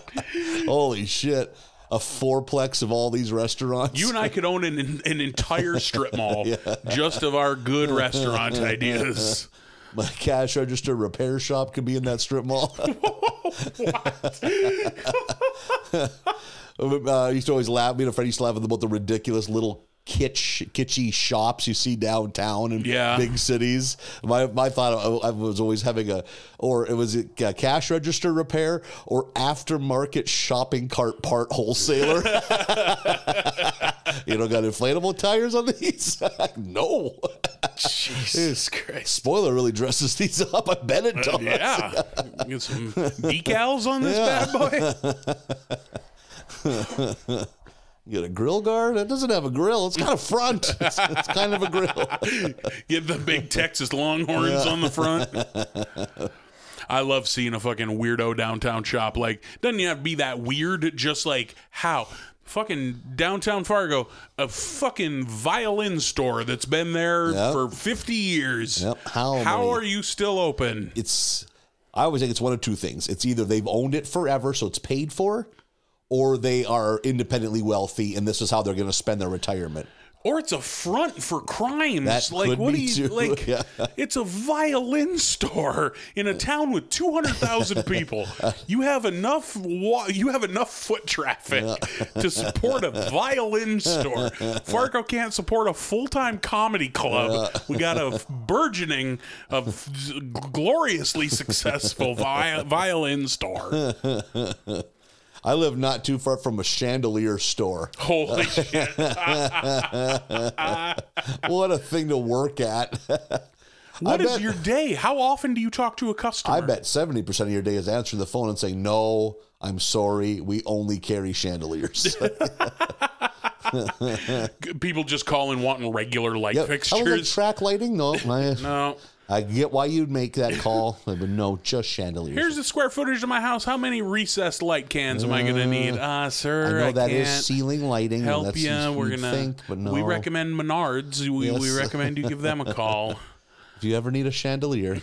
Holy shit. A fourplex of all these restaurants. You and I could own an, an entire strip mall just of our good restaurant ideas. My cash register repair shop could be in that strip mall. uh, I used to always laugh. Me and a friend used to laugh about the ridiculous little kitsch kitschy shops you see downtown in Yeah. big cities. My my thought I was always having a or it was a cash register repair or aftermarket shopping cart part wholesaler. you know, got inflatable tires on these? no. Jesus Christ. Spoiler really dresses these up. I bet it uh, does. Yeah. Get some decals on this bad boy. You get a grill guard? It doesn't have a grill. It's got a front. It's, it's kind of a grill. Get the big Texas Longhorns on the front. I love seeing a fucking weirdo downtown shop. Like, doesn't have to be that weird. Just like how fucking downtown Fargo, a fucking violin store that's been there Yep. for fifty years. Yep. How How many- are you still open? It's I always think it's one of two things. It's either they've owned it forever, so it's paid for, or they are independently wealthy, and this is how they're going to spend their retirement. Or it's a front for crimes. That like could what be do you too, like? yeah. It's a violin store in a town with two hundred thousand people. You have enough. You have enough foot traffic to support a violin store. Fargo can't support a full time comedy club. We got a burgeoning, of gloriously successful vi- violin store. I live not too far from a chandelier store. Holy shit! what a thing to work at. What is bet- your day? How often do you talk to a customer? I bet 70% of your day is answering the phone and saying, No, I'm sorry. We only carry chandeliers. people just call and wanting regular light Yep. I was like, track lighting? No. I, no. I get why you'd make that call, but no, just chandeliers. Here's the square footage of my house. How many recessed light cans am I going to need? Ah, I sir, know I that is ceiling lighting. help you. We're gonna. think, but no. We recommend Menards. We, we recommend you give them a call. If you ever need a chandelier,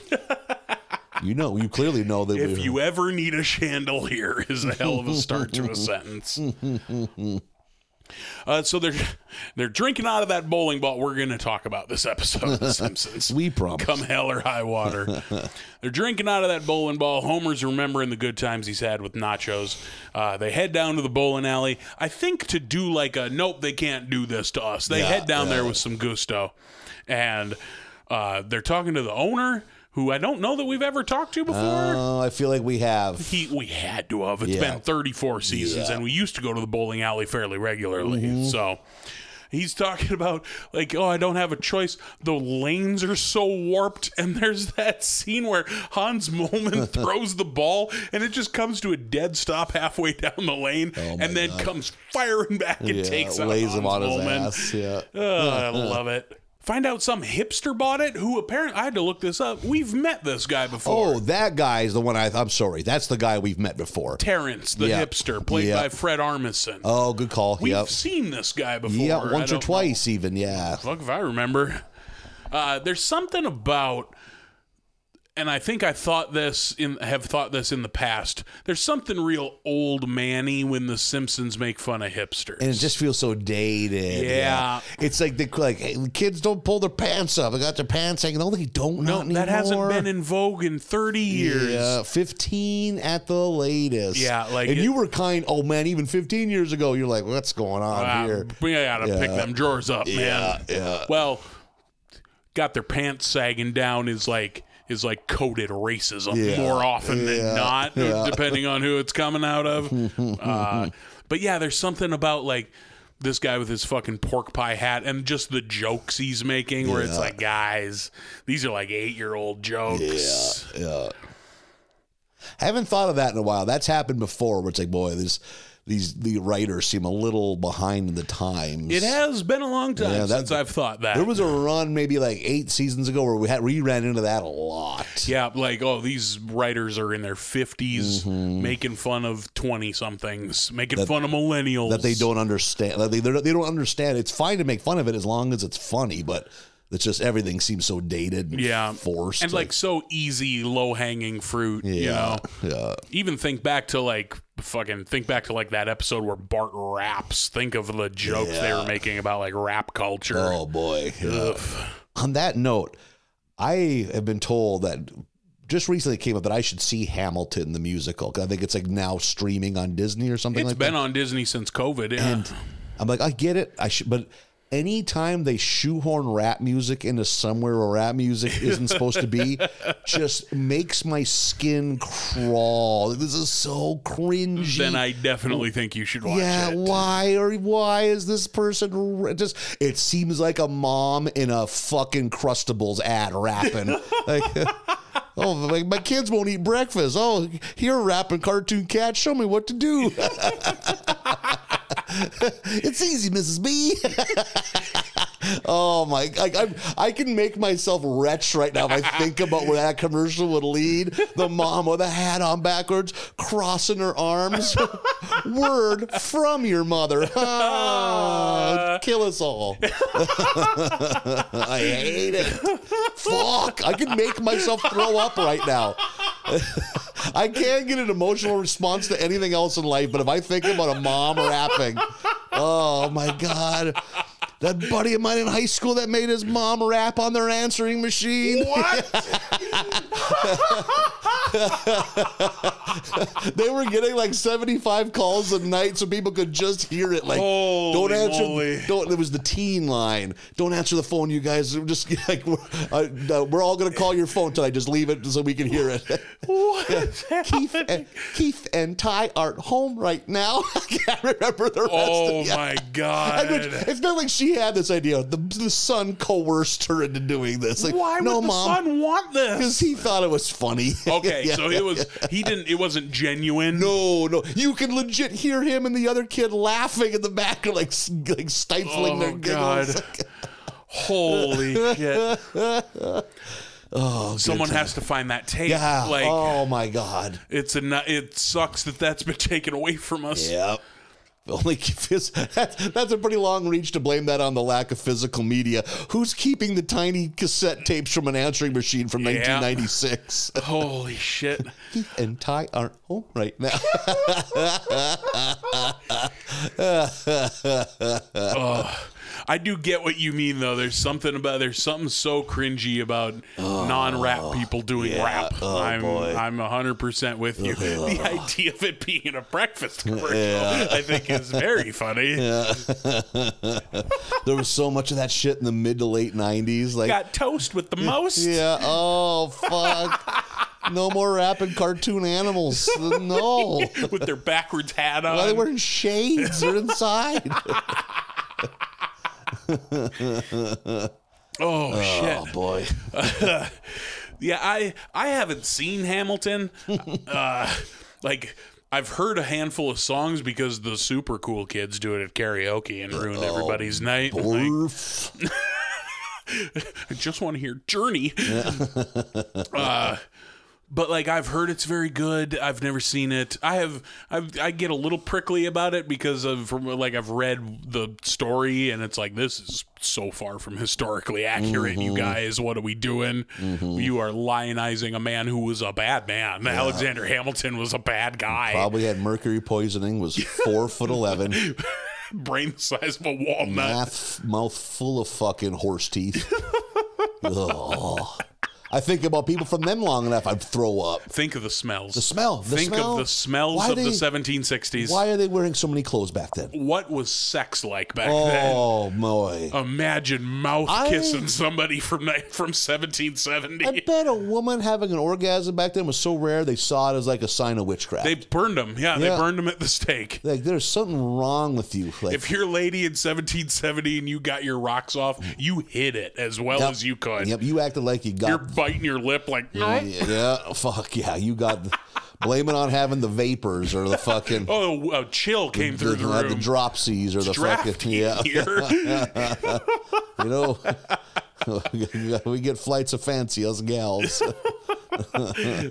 you know, you clearly know that. if you ever need a chandelier, is a hell of a start to a sentence. Uh, so they're they're drinking out of that bowling ball. We're going to talk about this episode of The Simpsons. we promise. come hell or high water. They're drinking out of that bowling ball. Homer's remembering the good times he's had with nachos. Uh, they head down to the bowling alley. I think to do like a nope, they can't do this to us. They Yeah, head down there with some gusto, and uh, they're talking to the owner, who I don't know that we've ever talked to before. Oh, I feel like we have. he, we had to have. It's Yeah. been 34 seasons, Yeah. Mm-hmm. and we used to go to the bowling alley fairly regularly. So he's talking about, like, oh, I don't have a choice. The lanes are so warped. And there's that scene where Hans Moleman throws the ball, and it just comes to a dead stop halfway down the lane, and then comes firing back and Oh Yeah, takes out lays him on his Moleman. ass. Yeah. Oh, I love it. Find out some hipster bought it who apparently I had to look this up. We've met this guy before. Oh, that guy is the one I. I'm sorry. That's the guy we've met before. Terrence, the Yeah. hipster, played Yeah. by Fred Armisen. Oh, good call. We've yep. seen this guy before. Yeah, once or twice, even. Yeah. Fuck if I remember. Uh, there's something about, and I think I thought this in have thought this in the past. There's something real old manny when the Simpsons make fun of hipsters. And it just feels so dated. Yeah. It's like the like hey, kids don't pull their pants up. They got their pants hanging. No, they don't. no, that hasn't been in vogue in 30 years. Yeah, 15 at the latest. Yeah, like and it- you were kind. Oh man, even 15 years ago, you're like, what's going on Wow, here? we gotta pick them drawers up, man. Yeah, yeah. Well, got their pants sagging down is like is like coded racism Yeah, more often yeah, than not, yeah. depending on who it's coming out of. uh, but yeah, there's something about like this guy with his fucking pork pie hat and just the jokes he's making where it's like guys these are like eight year old jokes Yeah. I haven't thought of that in a while. That's happened before. Where it's like, boy, this these the writers seem a little behind in the times. it has been a long time Yeah, that- since i've thought that There was a run maybe like eight seasons ago where we had we ran into that a lot. Yeah, like oh, these writers are in their 50s Mm-hmm. making fun of twenty somethings, making fun of millennials That they don't understand. That they they don't understand. It's fine to make fun of it as long as it's funny, but it's just everything seems so dated. And Yeah, forced. and like so easy, low hanging fruit. You yeah, know, yeah. even think back to like fucking think back to like that episode where Bart raps. Think of the jokes they were making about like rap culture. Oh boy. Yeah. On that note, I have been told that just recently it came up that I should see Hamilton the musical. 'cause I think it's like now streaming on Disney or something It's like been that. on Disney since COVID. Yeah. And I'm like, I get it. I should, but anytime they shoehorn rap music into somewhere where rap music isn't supposed to be, just makes my skin crawl. This is so cringy. Then I definitely think you should watch yeah, it. why or why is this person just? It seems like a mom in a fucking Crustables ad rapping. like, oh, like my kids won't eat breakfast. Oh, here rapping cartoon cat, show me what to do. It's easy, Mrs. B. oh my! I, I, I can make myself retch right now if I think about where that commercial would lead. The mom with a hat on backwards, crossing her arms. Word from your mother. Ah, kill us all. I hate it. Fuck! I can make myself throw up right now. I can't get an emotional response to anything else in life, but if I think about a mom rapping, oh my god. That buddy of mine in high school that made his mom rap on their answering machine. What? They were getting like 75 calls a night so people could just hear it. Like, Holy don't answer. moly. Don't. It was the teen line. Don't answer the phone, you guys. We're just like, we're, uh, no, we're all going to call your phone tonight. Just leave it so we can hear it. what is Keith and, Keith and Ty aren't home right now. I can't remember the rest Oh of yeah. my god. it's not like she had this idea. The, the son coerced her into doing this. Like, Why no, would the mom, son want this? because he thought it was funny. Okay, Yeah. so it was he didn't it wasn't genuine. No, no. You can legit hear him and the other kid laughing in the back, or like, like stifling Oh, their giggles. God. Holy shit. Oh, Someone has to find that tape. Yeah. Like oh my God. it's a it sucks that that's been taken away from us. Yep. Only that's, that's a pretty long reach to blame that on the lack of physical media. Who's keeping the tiny cassette tapes from an answering machine from Yeah. 1996? Holy shit. Keith and Ty aren't home right now. Oh. I do get what you mean though. There's something about there's something so cringy about oh, non-rap people doing yeah. rap. Oh, I'm boy. I'm 100% with you. the idea of it being a breakfast commercial I think is very funny. there was so much of that shit in the mid to late 90s. Like, Got toast with the most. yeah. Oh, fuck. No more rapping cartoon animals. No. with their backwards hat on. Why are they wearing shades? They're inside. oh shit. Oh, boy. Yeah, I I haven't seen Hamilton. uh, like I've heard a handful of songs because the super cool kids do it at karaoke and ruin everybody's night. Like, I just want to hear Journey. uh, but like I've heard it's very good. I've never seen it. I have. I've, I get a little prickly about it because of from like I've read the story and it's like this is so far from historically accurate. You mm-hmm. guys, what are we doing? Mm-hmm. You are lionizing a man who was a bad man. Alexander Hamilton was a bad guy. Probably had mercury poisoning, was four foot 11, Brain the size of a walnut. mouth, mouth full of fucking horse teeth. Ugh. I think about people from them long enough, I'd throw up. Think of the smells. The smell. The Think smell. of the smells Why of they- the 1760s. Why are they wearing so many clothes back then? What was sex like back oh, then? Oh, boy. Imagine mouth I- kissing somebody from from 1770. I bet a woman having an orgasm back then was so rare they saw it as like a sign of witchcraft. they burned them. Yeah, they burned them at the stake. like there's something wrong with you. Like If you're a lady in 1770 and you got your rocks off, you hit it as well Yep. as you could. Yep, you acted like you got You're biting your lip like, no. Yeah, fuck yeah, you got blame it on having the vapors or the fucking Oh, a chill came through the, uh, room. the dropsies or the fucking Drafty yeah, you know. we get flights of fancy us gals.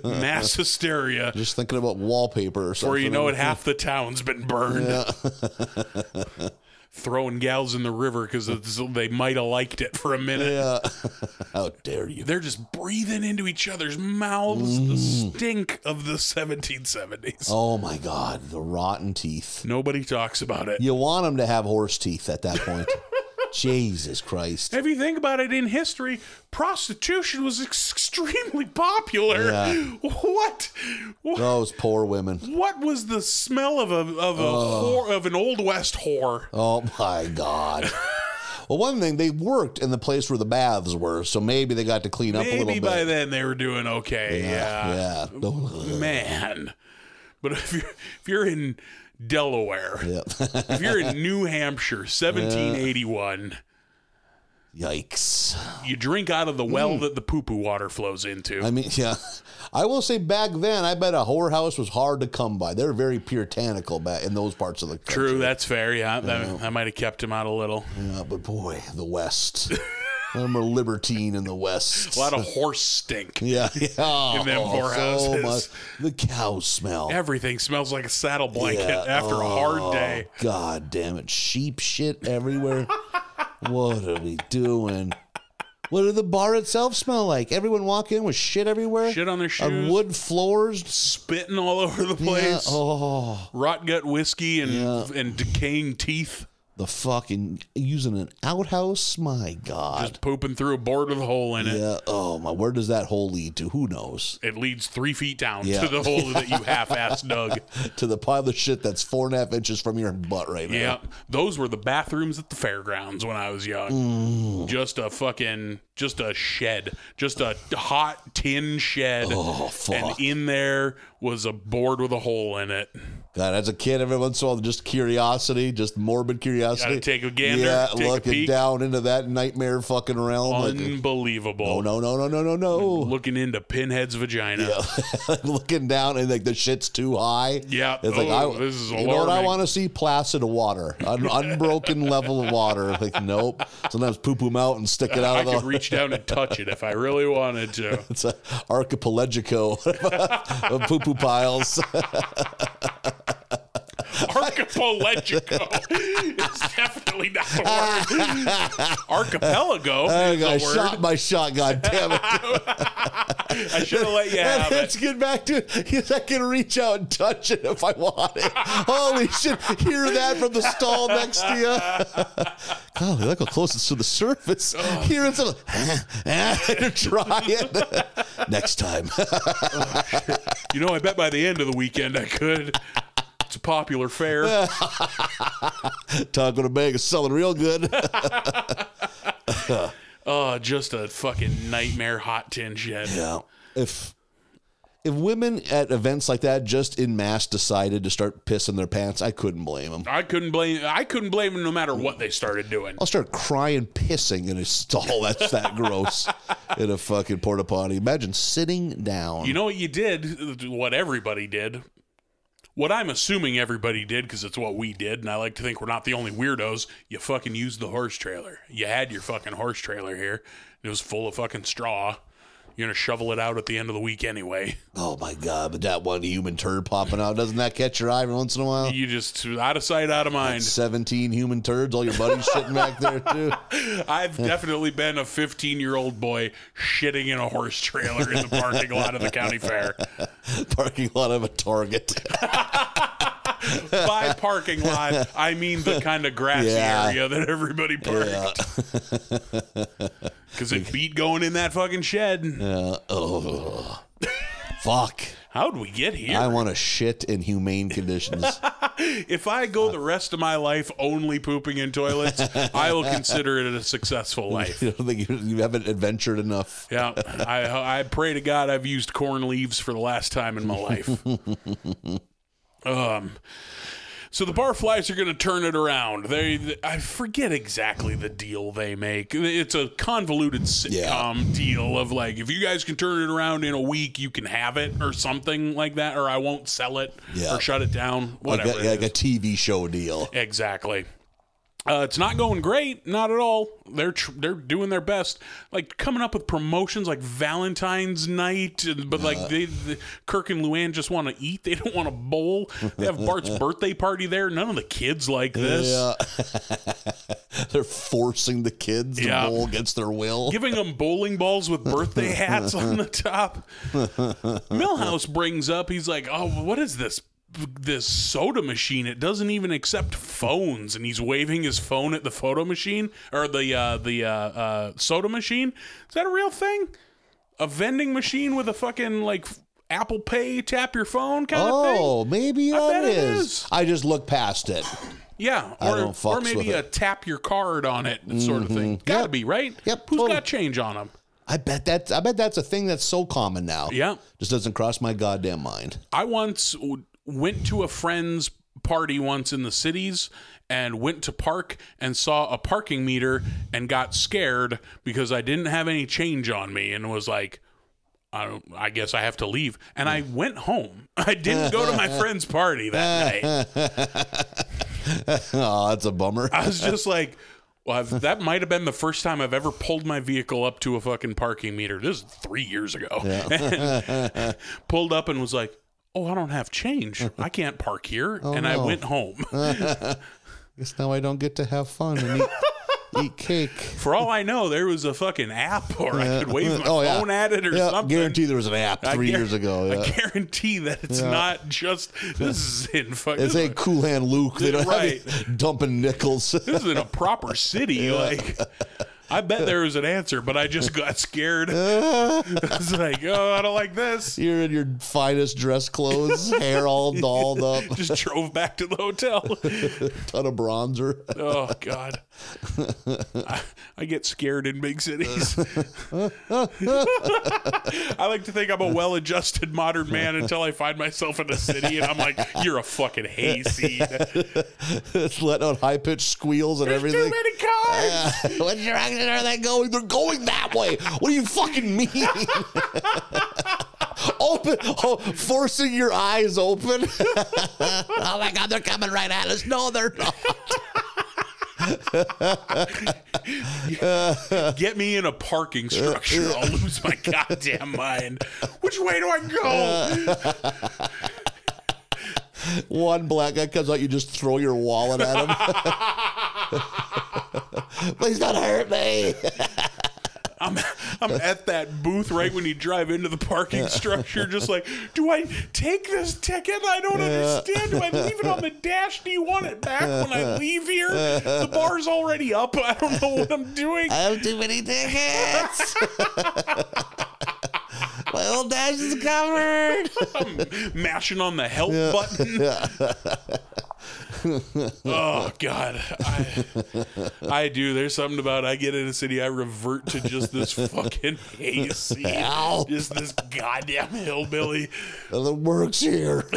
Mass hysteria. Just thinking about wallpaper or something. Before you know it, half the town's been burned. Throwing gals in the river because they might have liked it for a minute. Yeah. How dare you? They're just breathing into each other's mouths the Mm. stink of the 1770s. Oh my god, the rotten teeth. Nobody talks about it. You want them to have horse teeth at that point. Jesus Christ. If you think about it in history, prostitution was ex- extremely popular. Yeah. What? What? Those poor women. What was the smell of a of a whore, of an old west whore? Oh my God. Well, one thing they worked in the place where the baths were, so maybe they got to clean up a little bit. Maybe by then they were doing okay. Yeah. yeah. Man. But if you're, if you're in Delaware, Yeah. if you're in New Hampshire, 1781, Yikes. you drink out of the well hmm. that the poo poo water flows into. I mean, yeah. I will say back then, I bet a whorehouse was hard to come by. They're very puritanical back in those parts of the country. True, that's fair. Yeah, that, that might have kept him out a little. Yeah, but boy, the West. I'm a libertine in the West. A lot of horse stink. Yeah, yeah. In them Oh, whorehouses. much. The cow smell. Everything smells like a saddle blanket Yeah. after a hard oh, day. God damn it. Sheep shit everywhere. what are we doing? What did the bar itself smell like? Everyone walk in with shit everywhere? Shit on their On shoes. wood floors? Spitting all over the Yeah. place. Oh, Rot gut whiskey and Yeah. and decaying teeth. The fucking using an outhouse? My God. Just pooping through a board with a hole in it. yeah. Oh, my. Where does that hole lead to? Who knows? It leads three feet down Yeah. to the hole that you half-ass dug. To the pile of shit that's four and a half inches from your butt right now. Yeah, those were the bathrooms at the fairgrounds when I was young. Mm. Just a fucking, just a shed, just a hot tin shed. Oh, fuck. And in there was a board with a hole in it. God, as a kid, every once in a while, just curiosity, just morbid curiosity. Take a gander, Yeah, take looking down into that nightmare fucking realm. Unbelievable. oh, no, no, no, no, no, no. Looking into Pinhead's vagina. looking down and like the shit's too high. Yeah. It's like, Oh, I, this is you know what I want to see? Placid water, an unbroken level of water. Like, nope. Sometimes poop them out and stick it out I of the. could reach down and touch it if I really wanted to. It's a archipelagico of poo poo piles. Archipelagico is definitely not the word. Archipelago I got oh, the word. shot my shot. God damn it! I should have let you have Let's it. get back to it. I can reach out and touch it if I want it. Holy shit! Hear that from the stall next to you? Golly, look how close it's to the surface. Hear it, so try it next time. Oh, you know, I bet by the end of the weekend I could. It's a popular fare. Taco de Bag is selling real good. Oh, just a fucking nightmare hot tin shed. Yeah. If if women at events like that just in mass decided to start pissing their pants, I couldn't blame them. I couldn't blame. I couldn't blame them no matter what they started doing. I'll start crying, pissing in a stall. That's that gross in a fucking porta potty. Imagine sitting down. You know what you did? What everybody did. What I'm assuming everybody did, because it's what we did, and I like to think we're not the only weirdos. You fucking used the horse trailer. You had your fucking horse trailer here. It was full of fucking straw. You're gonna shovel it out at the end of the week anyway. oh my god! But that one human turd popping out doesn't that catch your eye every once in a while? You just out of sight, out of mind. Seventeen human turds, all your buddies sitting back there too. I've definitely been a 15 year old boy shitting in a horse trailer in the parking lot of the county fair. Parking lot of a Target. By parking lot, I mean the kind of grassy Yeah. area that everybody parked. Because it beat going in that fucking shed. Uh, oh, fuck! How'd we get here? I want to shit in humane conditions. if I go the rest of my life only pooping in toilets, I will consider it a successful life. you don't think you, you haven't adventured enough? Yeah, I I pray to God I've used corn leaves for the last time in my life. um, so the barflies are going to turn it around. They, I forget exactly the deal they make. It's a convoluted sitcom deal of like, if you guys can turn it around in a week, you can have it or something like that, or I won't sell it Yeah. or shut it down. Like Whatever. a, it like a. TV show deal. Exactly. Uh, it's not going great, not at all. They're tr- they're doing their best, like coming up with promotions like Valentine's night, but like they, the, Kirk and Luann just want to eat. They don't want to bowl. They have Bart's birthday party there. None of the kids like this. Yeah. They're forcing the kids to Yeah. bowl against their will. Giving them bowling balls with birthday hats on the top. Milhouse brings up, he's like, "Oh, what is this? This soda machine? It doesn't even accept phones." And he's waving his phone at the photo machine or the uh, the uh, uh, soda machine. Is that a real thing? A vending machine with a fucking like Apple Pay tap your phone kind of thing? Oh, maybe I that is. is. I just look past it. Yeah, I or, or maybe a it. Mm-hmm. tap your card on it sort of thing. Gotta Yep. be right. Yep, Who's totally. got change on them? I bet that's I bet that's a thing that's so common now. Yeah. Just doesn't cross my goddamn mind. I once went to a friend's party once in the cities and went to park and saw a parking meter and got scared because I didn't have any change on me and was like, I, don't, I guess I have to leave. And I went home. I didn't go to my friend's party that night. Oh, that's a bummer. I was just like, well, I've, that might have been the first time I've ever pulled my vehicle up to a fucking parking meter. This is three years ago. And pulled up and was like, oh, I don't have change. I can't park here. Oh, and I went home. Guess now I don't get to have fun and eat, eat cake. For all I know, there was a fucking app or I could wave my Oh, yeah. phone at it or Yeah, something. guarantee there was an app three years ago. I guarantee that it's not just this is in fucking It's a Cool Hand Luke. They don't Right. dumping nickels. this is in a proper city. Like, I bet there was an answer, but I just got scared. I was like, oh, I don't like this. You're in your finest dress clothes, hair all dolled up, Just drove back to the hotel. ton of bronzer. Oh God, I, I get scared in big cities. I like to think I'm a well-adjusted modern man until I find myself in a city and I'm like, "You're a fucking hayseed." Letting out high pitched squeals and There's too everything. many cars. what are they oh, going? They're going that way. What do you fucking mean? open, oh, forcing your eyes open. oh my God, they're coming right at us. No, they're not. Get me in a parking structure. I'll lose my goddamn mind. Which way do I go? One black guy comes out, you just throw your wallet at him. Please don't hurt me. I'm I'm at that booth right when you drive into the parking structure, just like, do I take this ticket? I don't understand. Do I leave it on the dash? Do you want it back when I leave here? The bar's already up. I don't know what I'm doing. I have too many tickets. My old dash is covered. I'm mashing on the help button. oh God, I, I do. There's something about I get in a city, I revert to just this fucking hayseed, Ow. just this goddamn hillbilly. It works here.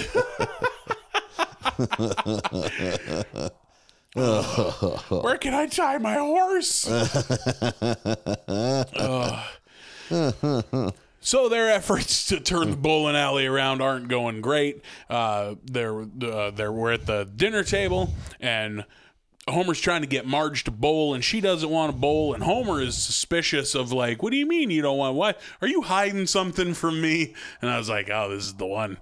Where can I tie my horse? So their efforts to turn the bowling alley around aren't going great. Uh, they're uh, they're we're at the dinner table and. Homer's trying to get Marge to bowl, and she doesn't want to bowl. And Homer is suspicious of like, "What do you mean you don't want? What are you hiding something from me?" And I was like, "Oh, this is the one."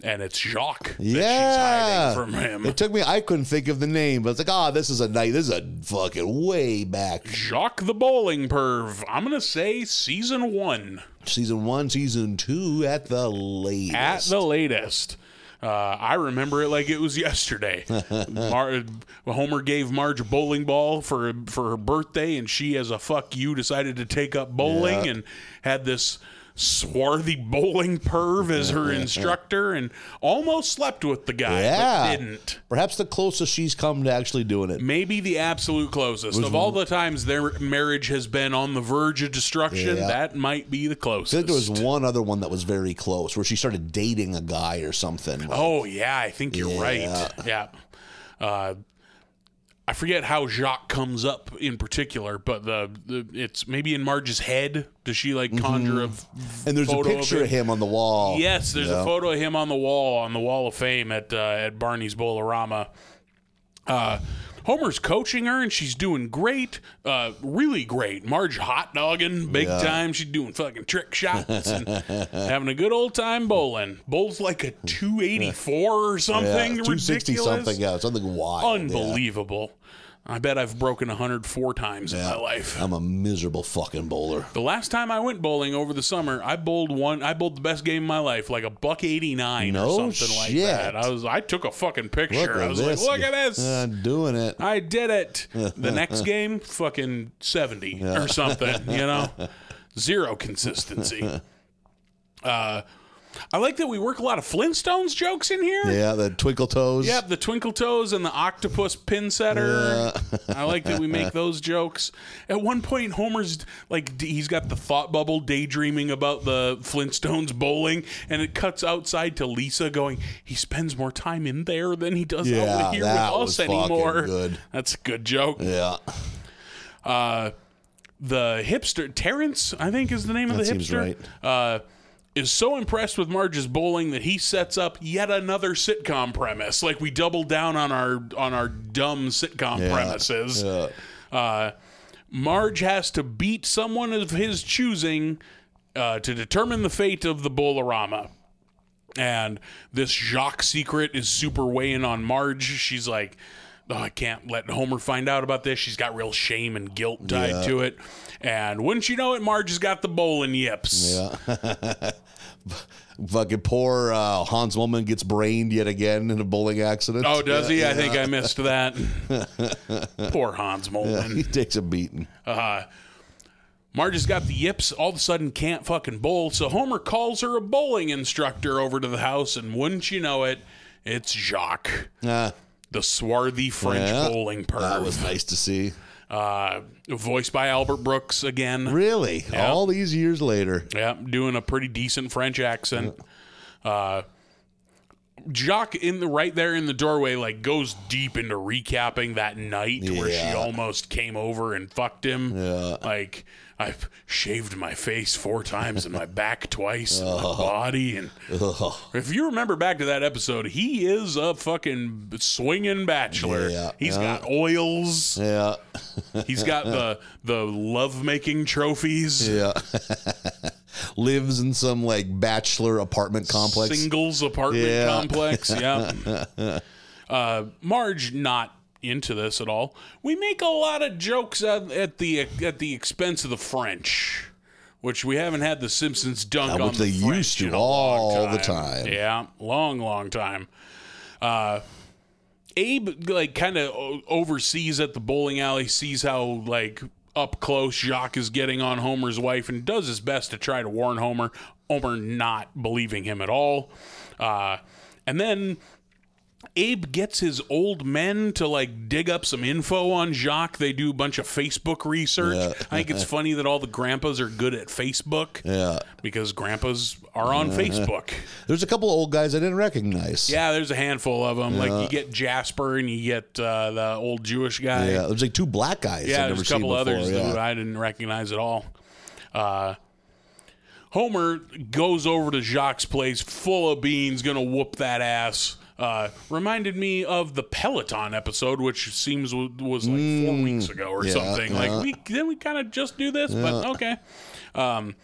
And it's Jacques that Yeah. she's hiding from him. It took me, I couldn't think of the name, but it's like, oh, this is a night. This is a fucking way back. Jacques the Bowling Perv. I'm gonna say season one Season one, season two at the latest. at the latest. Uh, I remember it like it was yesterday. Mar- Homer gave Marge a bowling ball for for her birthday, and she, as a fuck you, decided to take up bowling Yeah. and had this swarthy bowling perv as her instructor, and almost slept with the guy, Yeah. didn't. Perhaps the closest she's come to actually doing it. Maybe the absolute closest of all the times their marriage has been on the verge of destruction. Yeah. That might be the I closest. think there was one other one that was very close where she started dating a guy or something. Oh yeah, I think you're Yeah. right. Yeah. Uh, I forget how Jacques comes up in particular, but the, the it's maybe in Marge's head. Does she like conjure a f- and there's a picture of of him on the wall. Yes, there's Yeah. a photo of him on the wall on the wall of fame at uh, at Barney's Bolorama. Uh, Homer's coaching her and she's doing great, uh, really great. Marge hot dogging big Yeah. time. She's doing fucking trick shots and having a good old time bowling. Bowls like a 284 or Yeah, something 260 ridiculous. something. Yeah, something wild. yeah. Unbelievable. I bet I've broken 104 times in my life. I'm a miserable fucking bowler. The last time I went bowling over the summer, I bowled one. I bowled the best game of my life, like a buck eighty nine No or something like that. I was. I took a fucking picture. I was this. like, "Look at this! I'm doing it. I did it." The next game, fucking seventy or something. You know, zero consistency. Uh, I like that we work a lot of Flintstones jokes in here. Yeah, the twinkle toes. Yep, the twinkle toes and the octopus pin setter. I like that we make those jokes. At one point, Homer's like he's got the thought bubble daydreaming about the Flintstones bowling, and it cuts outside to Lisa going, "He spends more time in there than he does Yeah, out here with us anymore." good. That's a good joke. Yeah. the hipster Terrence, I think is the name of the hipster. Uh, is so impressed with Marge's bowling that he sets up yet another sitcom premise. Like we double down on our on our dumb sitcom premises. Yeah. Uh, Marge has to beat someone of his choosing uh, to determine the fate of the Bolorama. And this Jacques secret is super weighing on Marge. She's like, oh, I can't let Homer find out about this. She's got real shame and guilt tied Yeah. to it. And wouldn't you know it, Marge has got the bowling yips. Yeah. Fucking poor uh, Hans Moleman gets brained yet again in a bowling accident. Oh, does Yeah, he? I think I missed that. Poor Hans Moleman. He takes a beating. Uh, Marge has got the yips, all of a sudden can't fucking bowl, so Homer calls her a bowling instructor over to the house, and wouldn't you know it, it's Jacques, Ah, the swarthy French yeah. bowling that was nice to see. Uh, voiced by Albert Brooks again. Really? All these years later. Yeah, doing a pretty decent French accent. Uh, Jacques in the right there in the doorway, like goes deep into recapping that night where she almost came over and fucked him. Yeah. Like I've shaved my face four times and my back twice, and my Uh-huh. body, and Ugh. if you remember back to that episode, he is a fucking swinging bachelor. Yeah, He's yeah. got oils. Yeah. He's got the the love making trophies. Yeah. Lives in some like bachelor apartment complex. singles apartment Yeah. complex. Yeah. uh, Marge not into this at all. We make a lot of jokes at, at the at the expense of the French, which we haven't had the Simpsons dunk on the they French used to all the time. Yeah, long, long time. Uh, Abe like kind of oversees at the bowling alley, sees how like up close Jacques is getting on Homer's wife, and does his best to try to warn Homer. Homer not believing him at all, uh, and then Abe gets his old men to like dig up some info on Jacques. They do a bunch of Facebook research. Yeah. I think it's funny that all the grandpas are good at Facebook Yeah. because grandpas are on Facebook. There's a couple old guys I didn't recognize. Yeah, there's a handful of them. Like you get Jasper and you get uh, the old Jewish guy. Yeah, there's like two black guys. Yeah, I've never there's a couple before. others yeah. that I didn't recognize at all. Uh, Homer goes over to Jacques' place full of beans, gonna whoop that ass. Uh, reminded me of the Peloton episode, which seems w- was like four weeks ago or Mm. yeah, something. yeah. Like we did we kind of just do this, but okay. Um,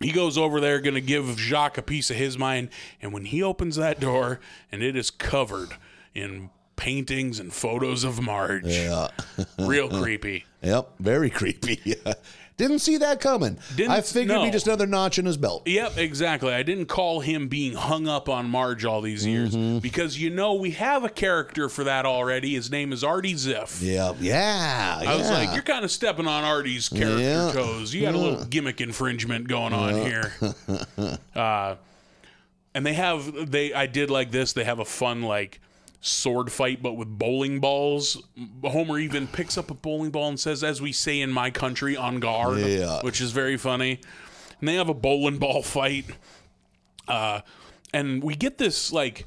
he goes over there, gonna give Jacques a piece of his mind, and when he opens that door, and it is covered in paintings and photos of Marge, Yeah. real creepy. Yep. Very creepy. Yeah. Didn't see that coming. Didn't- I figured he'd be just another notch in his belt. Yep, exactly. I didn't call him being hung up on Marge all these years because you know we have a character for that already. His name is Artie Ziff. Yeah. Yeah. I was like, you're kind of stepping on Artie's character Yeah. toes. You got a little gimmick infringement going on here. uh, and they have they. I did like this. They have a fun like sword fight, but with bowling balls. Homer even picks up a bowling ball and says, "As we say in my country, on guard," Yeah. which is very funny. And they have a bowling ball fight. Uh, and we get this like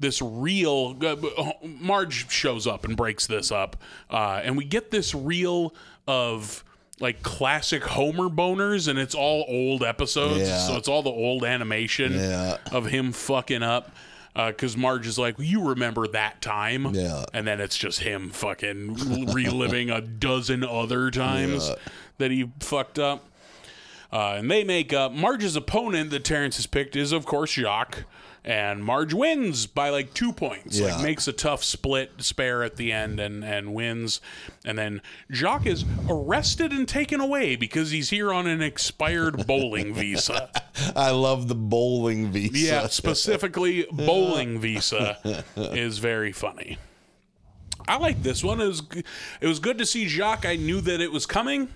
this real uh, Marge shows up and breaks this up, uh, and we get this reel of like classic Homer boners, and it's all old episodes, Yeah. so it's all the old animation Yeah. of him fucking up. Because Marge is like, you remember that time, Yeah. and then it's just him fucking reliving a dozen other times Yeah. that he fucked up. Uh, and they make up. Marge's opponent that Terrence has picked is, of course, Jacques. And Marge wins by like two points. Yeah. Like makes a tough split spare at the end and, and wins. And then Jacques is arrested and taken away because he's here on an expired bowling visa. I love the bowling visa. Yeah, specifically bowling visa is very funny. I like this one. It was it was good to see Jacques. I knew that it was coming.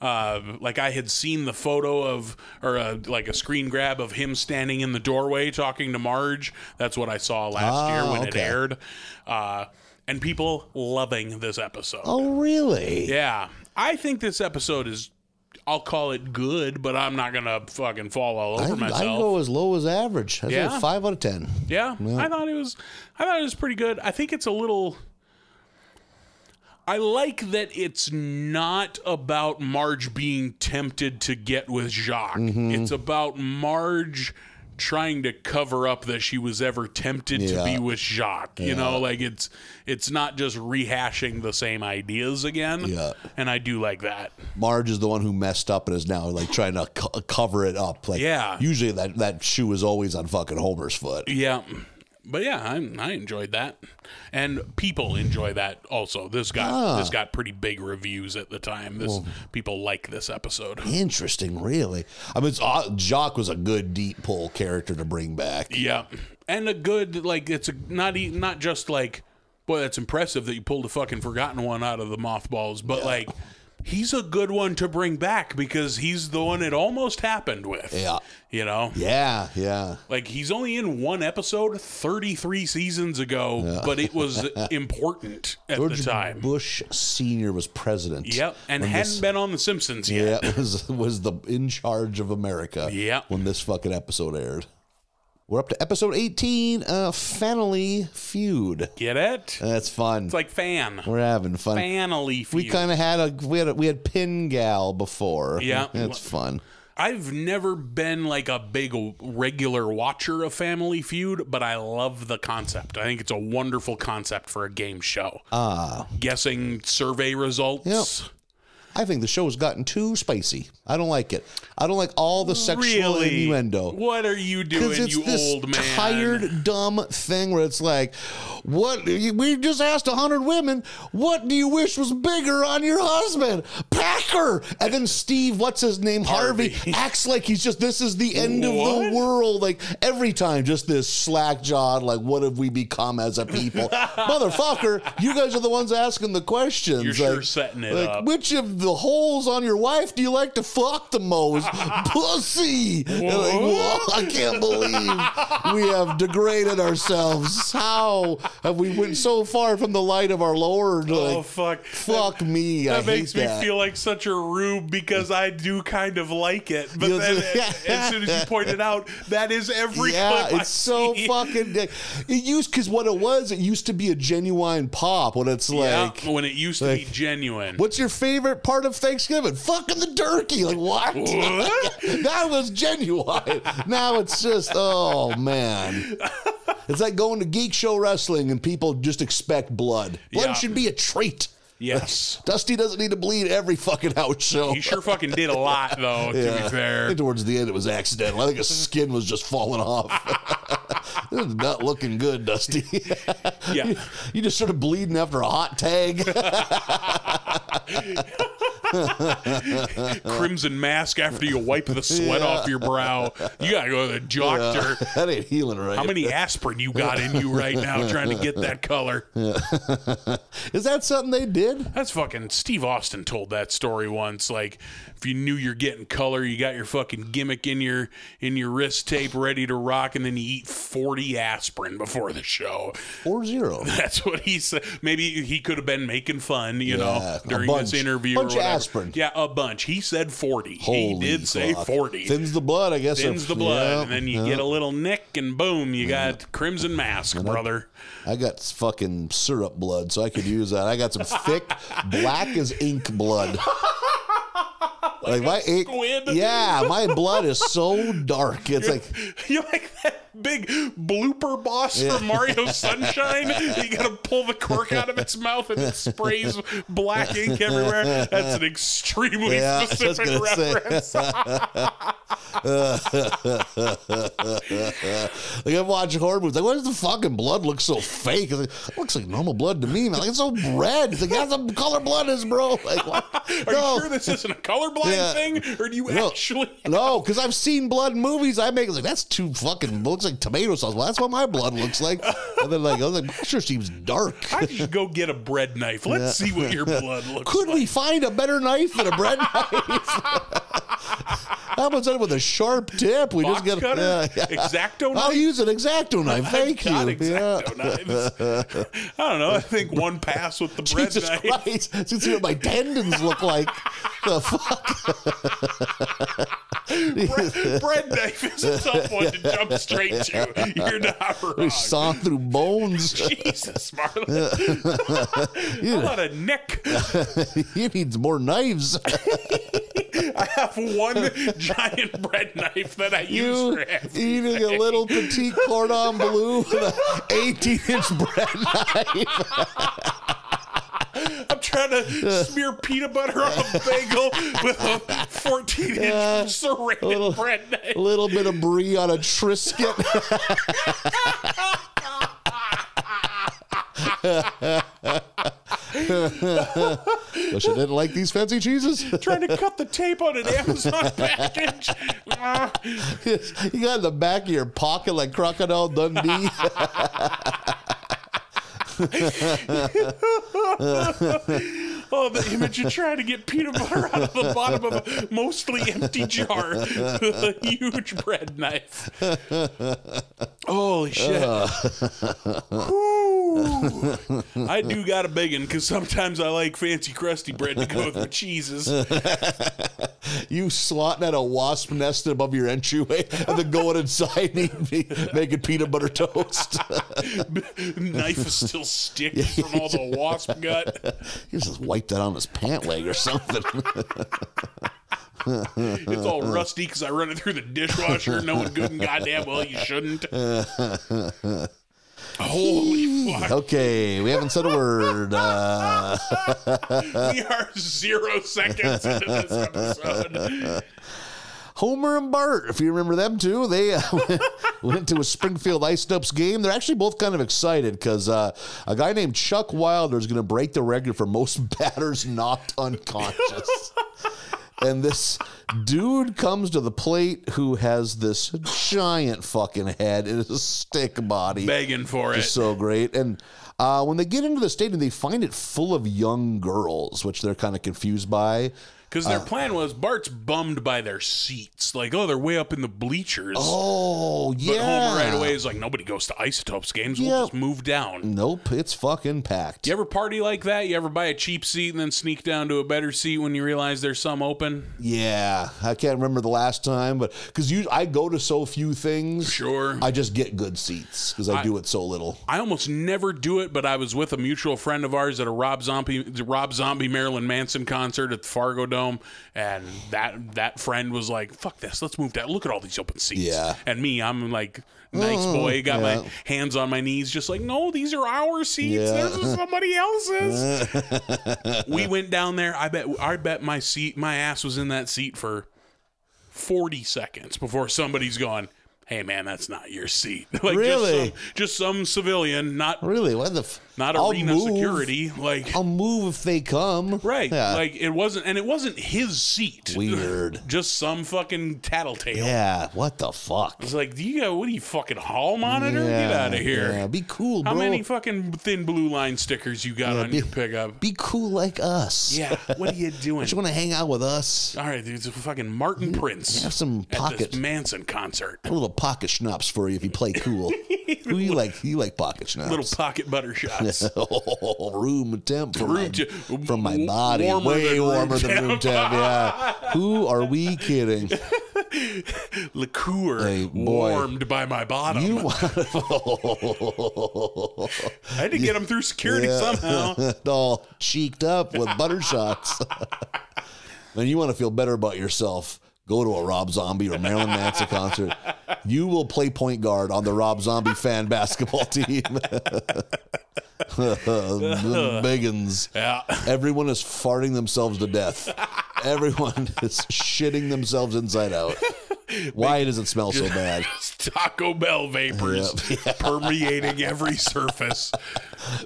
Uh, like I had seen the photo of, or uh like a screen grab of him standing in the doorway talking to Marge. That's what I saw last Ah, year when it aired. Uh, and people loving this episode. Oh, really? Yeah, I think this episode is. I'll call it good, but I'm not gonna fucking fall all I, over I myself. go as low as average. I Yeah? five out of ten. Yeah, I thought it was. I thought it was pretty good. I think it's a little. I like that it's not about Marge being tempted to get with Jacques. Mm-hmm. It's about Marge trying to cover up that she was ever tempted to be with Jacques. You know, like it's it's not just rehashing the same ideas again. Yeah. And I do like that. Marge is the one who messed up and is now like trying to co- cover it up. Like, Yeah. Usually that that shoe is always on fucking Homer's foot. Yeah. But yeah, I, I enjoyed that, and people enjoy that also. This got Ah. this got pretty big reviews at the time. This people like this episode. Interesting, really. I mean, it's, uh, Jacques was a good deep pull character to bring back. Yeah, and a good like it's a not e- not just like boy that's impressive that you pulled a fucking forgotten one out of the mothballs, but like he's a good one to bring back because he's the one it almost happened with. Yeah. you know. Yeah, yeah. Like he's only in one episode 33 seasons ago, but it was important at George the time. Bush Senior was president. Yep, and hadn't this- been on The Simpsons yet. Yeah, was was the in charge of America. Yeah. when this fucking episode aired. We're up to episode eighteen. Uh, Family Feud. Get it? That's fun. It's like fan, We're having fun. fanily. Feud. We kind of had a we had a, we had Pin Gal before. Yeah. it's fun. I've never been like a big regular watcher of Family Feud, but I love the concept. I think it's a wonderful concept for a game show. Ah, Guessing survey results. Yep. I think the show's gotten too spicy. I don't like it. I don't like all the sexual Really? innuendo. What are you doing, it's you this old man? tired, dumb thing where it's like, "What? We just asked a hundred women, what do you wish was bigger on your husband? Packer." And then Steve, what's his name, Harvey, Harvey. acts like he's just this is the end of the world. Like every time, just this slack jawed. Like, what have we become as a people, motherfucker? You guys are the ones asking the questions. You're sure setting it like, up. Which of the holes on your wife do you like to fuck the most? Pussy. Like, I can't believe we have degraded ourselves. How have we went so far from the light of our Lord? Oh, like, oh fuck! fuck me. I That makes hate me that. feel like such a rube because I do kind of like it. But You- then, yeah. as soon as you pointed out, that is every yeah, clip I it's so see. fucking. It used because what it was, it used to be a genuine pop. When it's Yeah, like, when it used to be genuine. what's your favorite part of Thanksgiving? Fucking the turkey. Like what? What? that was genuine. now it's just, oh man. It's like going to geek show wrestling and people just expect blood. Blood Yeah. should be a treat. Yes. Dusty doesn't need to bleed every fucking house show. He sure fucking did a lot, though, to Yeah. be I fair. think towards the end it was accidental. I think his skin was just falling off. This is not looking good, Dusty. Yeah. you just sort of bleeding after a hot tag. Crimson mask after you wipe the sweat Yeah. off your brow. You gotta go to the doctor. that ain't healing right. How many aspirin you got in you right now trying to get that color? Is that something they did? That's fucking Steve Austin told that story once. Like, if you knew you're getting color, you got your fucking gimmick in your in your wrist tape ready to rock, and then you eat forty aspirin before the show. Four zero. That's what he said. Maybe he could have been making fun, you Yeah, know, during bunch. this interview. Bunch or whatever. aspirin. Yeah, a bunch. He said forty. Holy he did say forty. Thins the blood, I guess. Thins the blood, yeah, and then you yeah. get a little nick, and boom, you got crimson mask, brother. I got fucking syrup blood, so I could use that. I got some thick, black as ink blood. Like, my ink, squid. yeah, my blood is so dark. It's like You're like that big blooper boss from Mario Sunshine. You gotta pull the cork out of its mouth and it sprays black ink everywhere. That's an extremely Yeah, specific reference. like I'm watching horror movies. Like, why does the fucking blood look so fake? Like, it looks like normal blood to me. Man. Like it's so red. It's like that's some color blood is, bro. Like, what? Are you sure this isn't a colorblind Yeah. thing, or do you No. actually? No, because I've seen blood movies. I make like that's too fucking looks like like tomato sauce. Well, that's what my blood looks like. And then like I was like, sure seems dark. I should go get a bread knife. Let's see what your blood looks like. Could like. we find a better knife than a bread knife? How about something with a sharp tip? We Box just get cutter? yeah, yeah. Exacto I'll use an exacto knife. Thank Got you. Yeah. Knives. I don't know. I think one pass with the bread Jesus knife. Christ! You see what my tendons look like. The fuck? bread, bread knife is a tough one to jump straight to. You're not wrong. We saw through bones. Jesus, Marlin. How about a neck? he needs more knives. I have one giant bread knife that I use You for everything. eating a little petite cordon bleu with an 18 inch bread knife. I'm trying to smear peanut butter on a bagel with a 14 inch Yeah. serrated little- bread knife. A little bit of brie on a Triscuit. Wish I didn't like these fancy cheeses. trying to cut the tape on an Amazon package. You got in the back of your pocket like Crocodile Dundee. Oh, the image of trying to get peanut butter out of the bottom of a mostly empty jar with a huge bread knife. Holy shit. I do got a big one because sometimes I like fancy crusty bread to go with my cheeses. you swatting at a wasp nest above your entryway and then going inside and eating, making peanut butter toast. Knife is still sticky from all the wasp gut. he just wiped that on his pant leg or something. It's all rusty because I run it through the dishwasher knowing good and goddamn well you shouldn't. Holy fuck. okay, we haven't said a word. Uh, We are zero seconds into this episode. Homer and Bart, if you remember them too, they uh, went to a Springfield Isotopes game. They're actually both kind of excited because uh, a guy named Chuck Wilder is going to break the record for most batters knocked unconscious. And this dude comes to the plate who has this giant fucking head and a stick body. Begging for it. It's so great. And uh, when they get into the stadium, they find it full of young girls, which they're kind of confused by. Because their uh. plan was Bart's bummed by their seats. Like, oh, they're way up in the bleachers. Oh, yeah. but. Homer right away is like, nobody goes to Isotopes games. We'll just move down. Nope, it's fucking packed. You ever party like that? You ever buy a cheap seat and then sneak down to a better seat when you realize there's some open? Yeah, I can't remember the last time, but because you, I go to so few things. Sure. I just get good seats because I, do it so little. I almost never do it, but I was with a mutual friend of ours at a Rob Zombie Rob Zombie Marilyn Manson concert at the Fargo Dome, and that that friend was like, "Fuck this, let's move down. Look at all these open seats." Yeah. and me, I'm like, nice mm, boy, got yeah. my hands on my knees, just like, "No, these are our seats. Yeah. This is somebody else's." we went down there. I bet I bet my seat, my ass was in that seat for forty seconds before somebody's gone. Hey man, that's not your seat. like Really? just some, just some civilian, not Really, what the? F- not I'll arena move. security. Like I'll move if they come. right, Yeah. like it wasn't, and it wasn't his seat. Weird. just some fucking tattletale. yeah. What the fuck? It's like, do you got what? Are you fucking hall monitor? Get out of here. Yeah, be cool, bro. How many fucking thin blue line stickers you got on be- your pickup? be cool like us. Yeah, what are you doing? You want to hang out with us? All right, dude, it's a fucking Martin Prince Have some at pocket, this Manson concert. a little pocket schnapps for you if you play cool. Who you like? You like pocket schnapps? Little pocket butter shots. Oh, room temp from, Room my, from my body. warmer Way than warmer than room temp. Yeah. Who are we kidding? Liqueur Hey, warmed by my bottom. You want- I had to get them through security somehow. all cheeked up with butter shots. Man, you want to feel better about yourself. Go to a Rob Zombie or Marilyn Manson concert. You will play point guard on the Rob Zombie fan basketball team. Biggins. Yeah. Everyone is farting themselves to death. Everyone is shitting themselves inside out. Why does it smell so bad? Taco Bell vapors permeating every surface.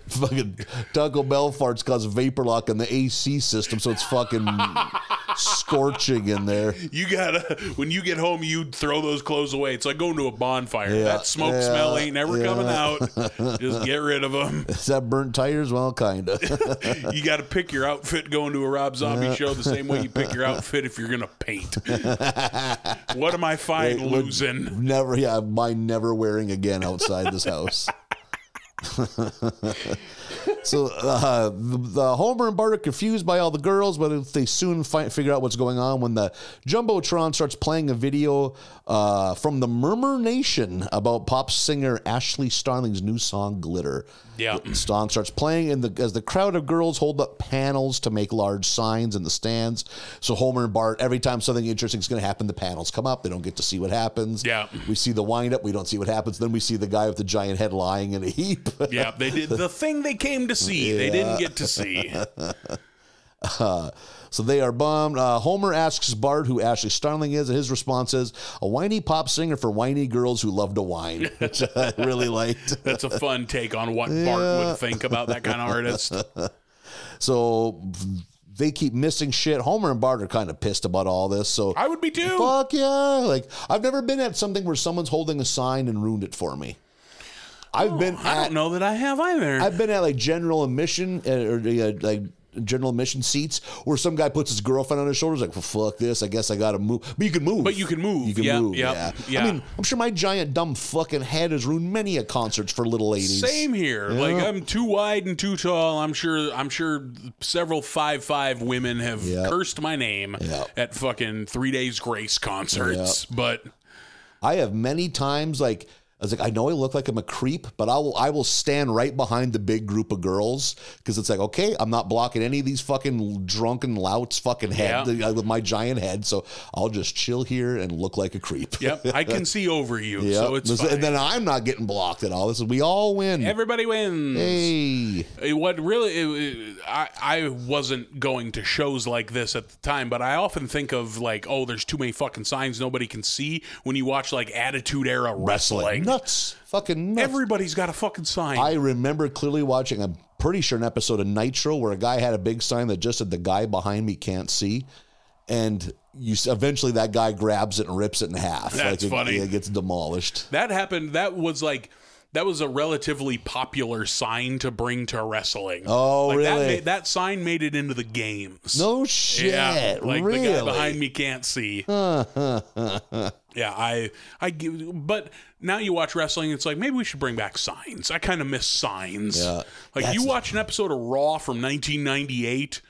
fucking Taco Bell farts cause vapor lock in the AC system, so it's fucking scorching in there. You gotta when you get home, you throw those clothes away. It's like going to a bonfire. Yeah, that smoke yeah, smell ain't never yeah. coming out. Just get rid of them. Is that burnt tires? Well, kinda. You got to pick your outfit going to a Rob Zombie show the same way you pick your outfit if you're gonna paint. what am I fine It losing? Never, yeah, mine never wearing again outside this house. so uh, the, the Homer and Bart are confused by all the girls, but they soon find, figure out what's going on when the jumbotron starts playing a video uh, from the Murmur Nation about pop singer Ashley Starling's new song "Glitter." Yeah. The song starts playing, and the, as the crowd of girls hold up panels to make large signs in the stands. So Homer and Bart, every time something interesting is going to happen, the panels come up. They don't get to see what happens. Yeah. We see the wind up. We don't see what happens. Then we see the guy with the giant head lying in a heap. Yeah, they did the thing they came to see. They didn't get to see. so they are bummed. Uh, Homer asks Bart who Ashley Starling is, and his response is a whiny pop singer for whiny girls who love to whine, which I really liked. That's a fun take on what Bart would think about that kind of artist. So they keep missing shit. Homer and Bart are kind of pissed about all this. So I would be too. Fuck yeah. Like, I've never been at something where someone's holding a sign and ruined it for me. I've been I at, don't know that I have either. I've been at like general admission uh, or uh, like general admission seats where some guy puts his girlfriend on his shoulders like, well, fuck this. I guess I got to move. But you can move. But you can move. You can Yeah, move. yeah, Yeah. yeah. I mean, I'm sure my giant dumb fucking head has ruined many a concerts for little ladies. Same here. Like I'm too wide and too tall. I'm sure. I'm sure several five five women have Yeah. cursed my name Yeah. at fucking Three Days Grace concerts. But I have many times like I was like, I know I look like I'm a creep, but I will I will stand right behind the big group of girls because it's like, okay, I'm not blocking any of these fucking drunken louts fucking head Yeah. uh, with my giant head, so I'll just chill here and look like a creep. yep, I can see over you, Yep. so it's fine. and then I'm not getting blocked at all. This is we all win. Everybody wins. hey, What really, it- I, I wasn't going to shows like this at the time, but I often think of like, oh, there's too many fucking signs nobody can see when you watch like Attitude Era wrestling. Nuts, fucking nuts. Everybody's got a fucking sign. I remember clearly watching, I'm pretty sure, an episode of Nitro where a guy had a big sign that just said, The guy behind me can't see. And you eventually that guy grabs it and rips it in half. That's it, funny. It gets demolished. that happened. That was like. That was a relatively popular sign to bring to wrestling. Oh, like That, really? made, that sign made it into the games. No shit. Yeah, like really? the guy behind me can't see. yeah, I, I but now you watch wrestling, it's like maybe we should bring back signs. I kind of miss signs. Yeah. like you watch an episode of Raw from 1998,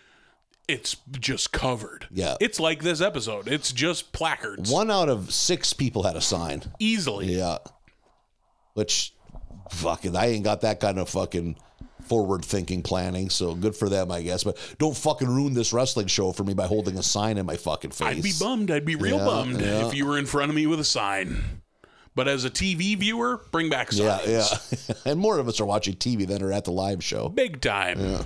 it's just covered. Yeah. it's like this episode. It's just placards, One out of six people had a sign. easily. Yeah. Which, fucking, I ain't got that kind of fucking forward thinking planning. So good for them, I guess. But don't fucking ruin this wrestling show for me by holding a sign in my fucking face. I'd be bummed. I'd be real Yeah, bummed yeah. if you were in front of me with a sign. But as a TV viewer, bring back Yeah, signs. yeah. and more of us are watching TV than are at the live show. Big time.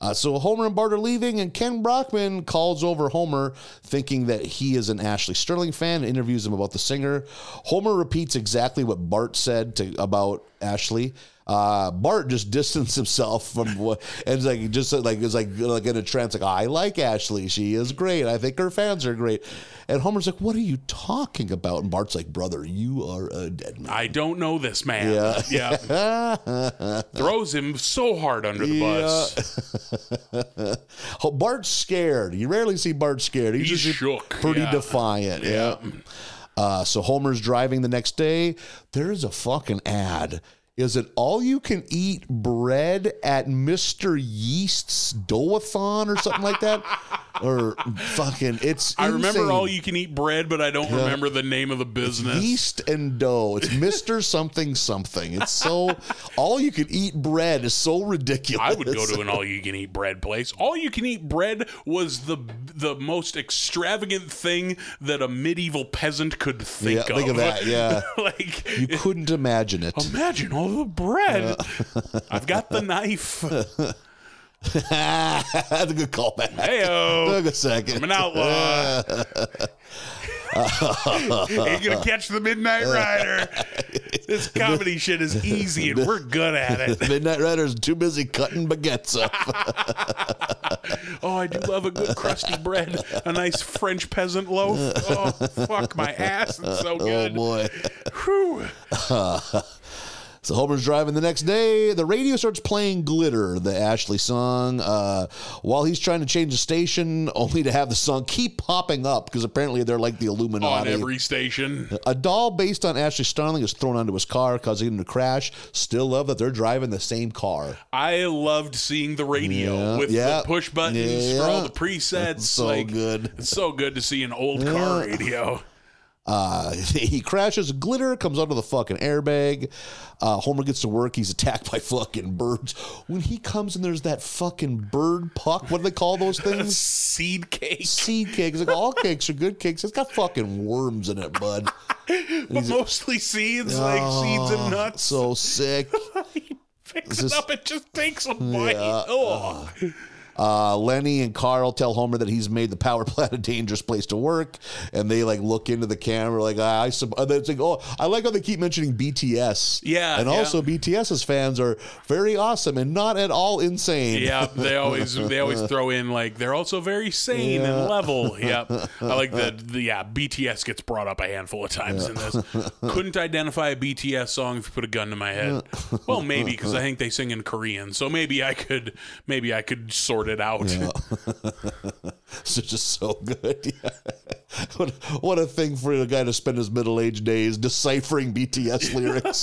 Uh, so Homer and Bart are leaving, and Ken Brockman calls over Homer, thinking that he is an Ashley Sterling fan, interviews him about the singer. Homer repeats exactly what Bart said to, about Ashley. Uh, Bart just distanced himself from what, and it's like just like it's like like in a trance, like I like Ashley, she is great. I think her fans are great. And Homer's like, "What are you talking about?" And Bart's like, "Brother, you are a dead man." I don't know this man. Yeah. Yeah. Throws him so hard under the bus. Oh, Bart's scared. You rarely see Bart scared. He's, He's just shook, pretty yeah. defiant. Yeah. Uh, so Homer's driving the next day. There's a fucking ad. Is it all you can eat bread at Mr. Yeast's Doathon or something like that? or fucking, it's. I remember all you can eat bread, but I don't remember the name of the business. Yeast and dough. It's Mr. something something. It's so all you can eat bread is so ridiculous. I would go to an all you can eat bread place. All you can eat bread was the the most extravagant thing that a medieval peasant could think Yeah, of. think of that, yeah. like You couldn't imagine it. imagine all bread. I've got the knife. That's a good callback. Heyo. Took a second. I'm an outlaw. Ain't gonna catch the Midnight Rider. This comedy shit is easy, and we're good at it. Midnight Rider's too busy cutting baguettes up. Oh, I do love a good crusty bread, a nice French peasant loaf. Oh, fuck my ass, it's so oh, good. oh boy. Whew. So Homer's driving the next day. The radio starts playing Glitter, the Ashley song, uh, while he's trying to change the station, only to have the song keep popping up because apparently they're like the Illuminati. On every station. a doll based on Ashley Starling is thrown onto his car, causing him to crash. Still love that they're driving the same car. I loved seeing the radio Yeah, with yeah. the push buttons Yeah. for all the presets. So like, good. It's so good to see an old car radio. Uh, he crashes. Glitter comes out of the fucking airbag. Uh, Homer gets to work. He's attacked by fucking birds. When he comes and there's that fucking bird puck. What do they call those things? Seed cake. Seed cakes. Like all cakes are good cakes. It's got fucking worms in it, bud. But mostly seeds, like seeds and nuts. So sick. he picks this- it up and just takes a bite. Oh, Uh, Uh, Lenny and Carl tell Homer that he's made the power plant a dangerous place to work, and they like look into the camera like ah, I. I sub- it's like oh, I like how they keep mentioning BTS. Yeah, and yeah. also BTS's fans are very awesome and not at all insane. yeah. They always they always throw in like they're also very sane and level. Yep. I like that. The, yeah, BTS gets brought up a handful of times in this. Couldn't identify a BTS song if you put a gun to my head. Well, maybe because I think they sing in Korean, so maybe I could maybe I could sort it out. It's just so good. Yeah. What, what a thing for a guy to spend his middle aged days deciphering BTS lyrics.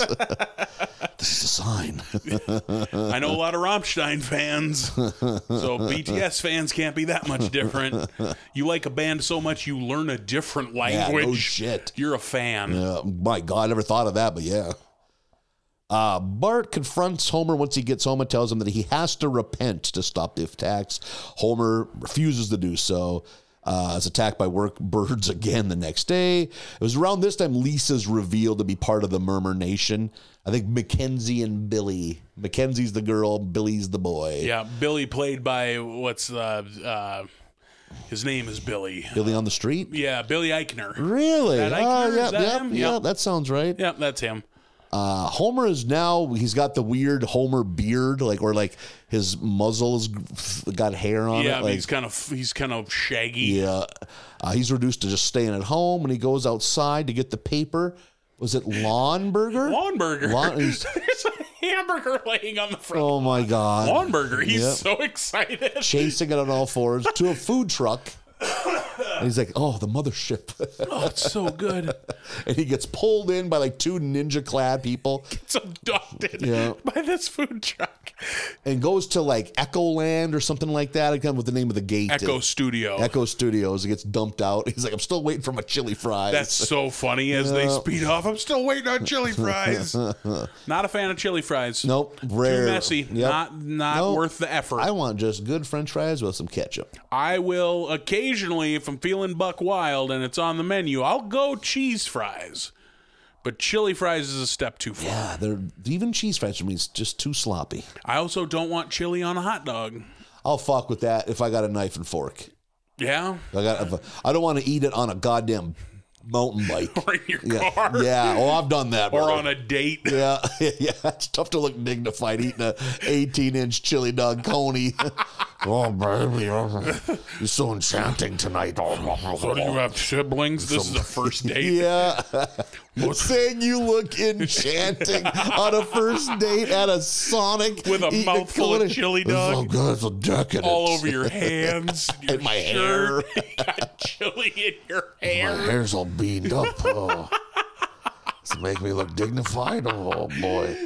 this is a sign. I know a lot of Rammstein fans, so BTS fans can't be that much different. You like a band so much you learn a different language. Yeah, no shit. You're a fan. Uh, my God, I never thought of that, but yeah. Uh, Bart confronts Homer once he gets home and tells him that he has to repent to stop the attacks. Homer refuses to do so. Uh, is attacked by work birds again the next day. It was around this time Lisa's revealed to be part of the Murmur Nation. I think Mackenzie and Billy. Mackenzie's the girl, Billy's the boy. Yeah, Billy played by what's uh, uh his name is Billy. Billy on the street? Yeah, Billy Eichner. Really? That oh, Eichner? yeah, that yeah, him? yeah, Yep. that sounds right. Yeah, that's him. Uh, Homer is now he's got the weird Homer beard, like or like his muzzle's got hair on Yeah, it. but Like, he's kind of he's kind of shaggy. yeah, uh, he's reduced to just staying at home, and he goes outside to get the paper. Was it lawn burger? Lawn burger. Lawn- There's a hamburger laying on the front. oh my god! Lawn burger. He's Yep. so excited. Chasing it on all fours to a food truck. And he's like, "Oh, the mothership!" Oh, it's so good. and he gets pulled in by like two ninja-clad people. Gets abducted Yeah. by this food truck. and goes to like Echo Land or something like that. Remember what the name of the gate. Echo is. Studio. Echo Studios. It gets dumped out. He's like, I'm still waiting for my chili fries. That's so funny as they speed off. I'm still waiting on chili fries. Not a fan of chili fries. nope, Too rare. messy. Yep. Not not Nope. worth the effort. I I, want just good French fries with some ketchup. I will occasionally, if I'm feeling buck wild and it's on the menu, I'll go cheese fries. But chili fries is a step too far. Yeah, they're even cheese fries for me is just too sloppy. I also don't want chili on a hot dog. I'll fuck with that if I got a knife and fork. Yeah, I got. I don't want to eat it on a goddamn mountain bike. or in your Yeah, car, yeah. Oh, I've done that. or brother. on a date. Yeah, yeah. It's tough to look dignified eating a 18 inch chili dog coney. oh, baby, you're so enchanting tonight. So do you have siblings? This is the first date. Yeah. Saying you look enchanting on a first date at a Sonic With a mouthful of chili dog. Oh, good. It's so decadent. all over your hands, your And my shirt. You got chili in your hair. My hair's all beamed up. Oh. It make me look dignified? Oh, boy.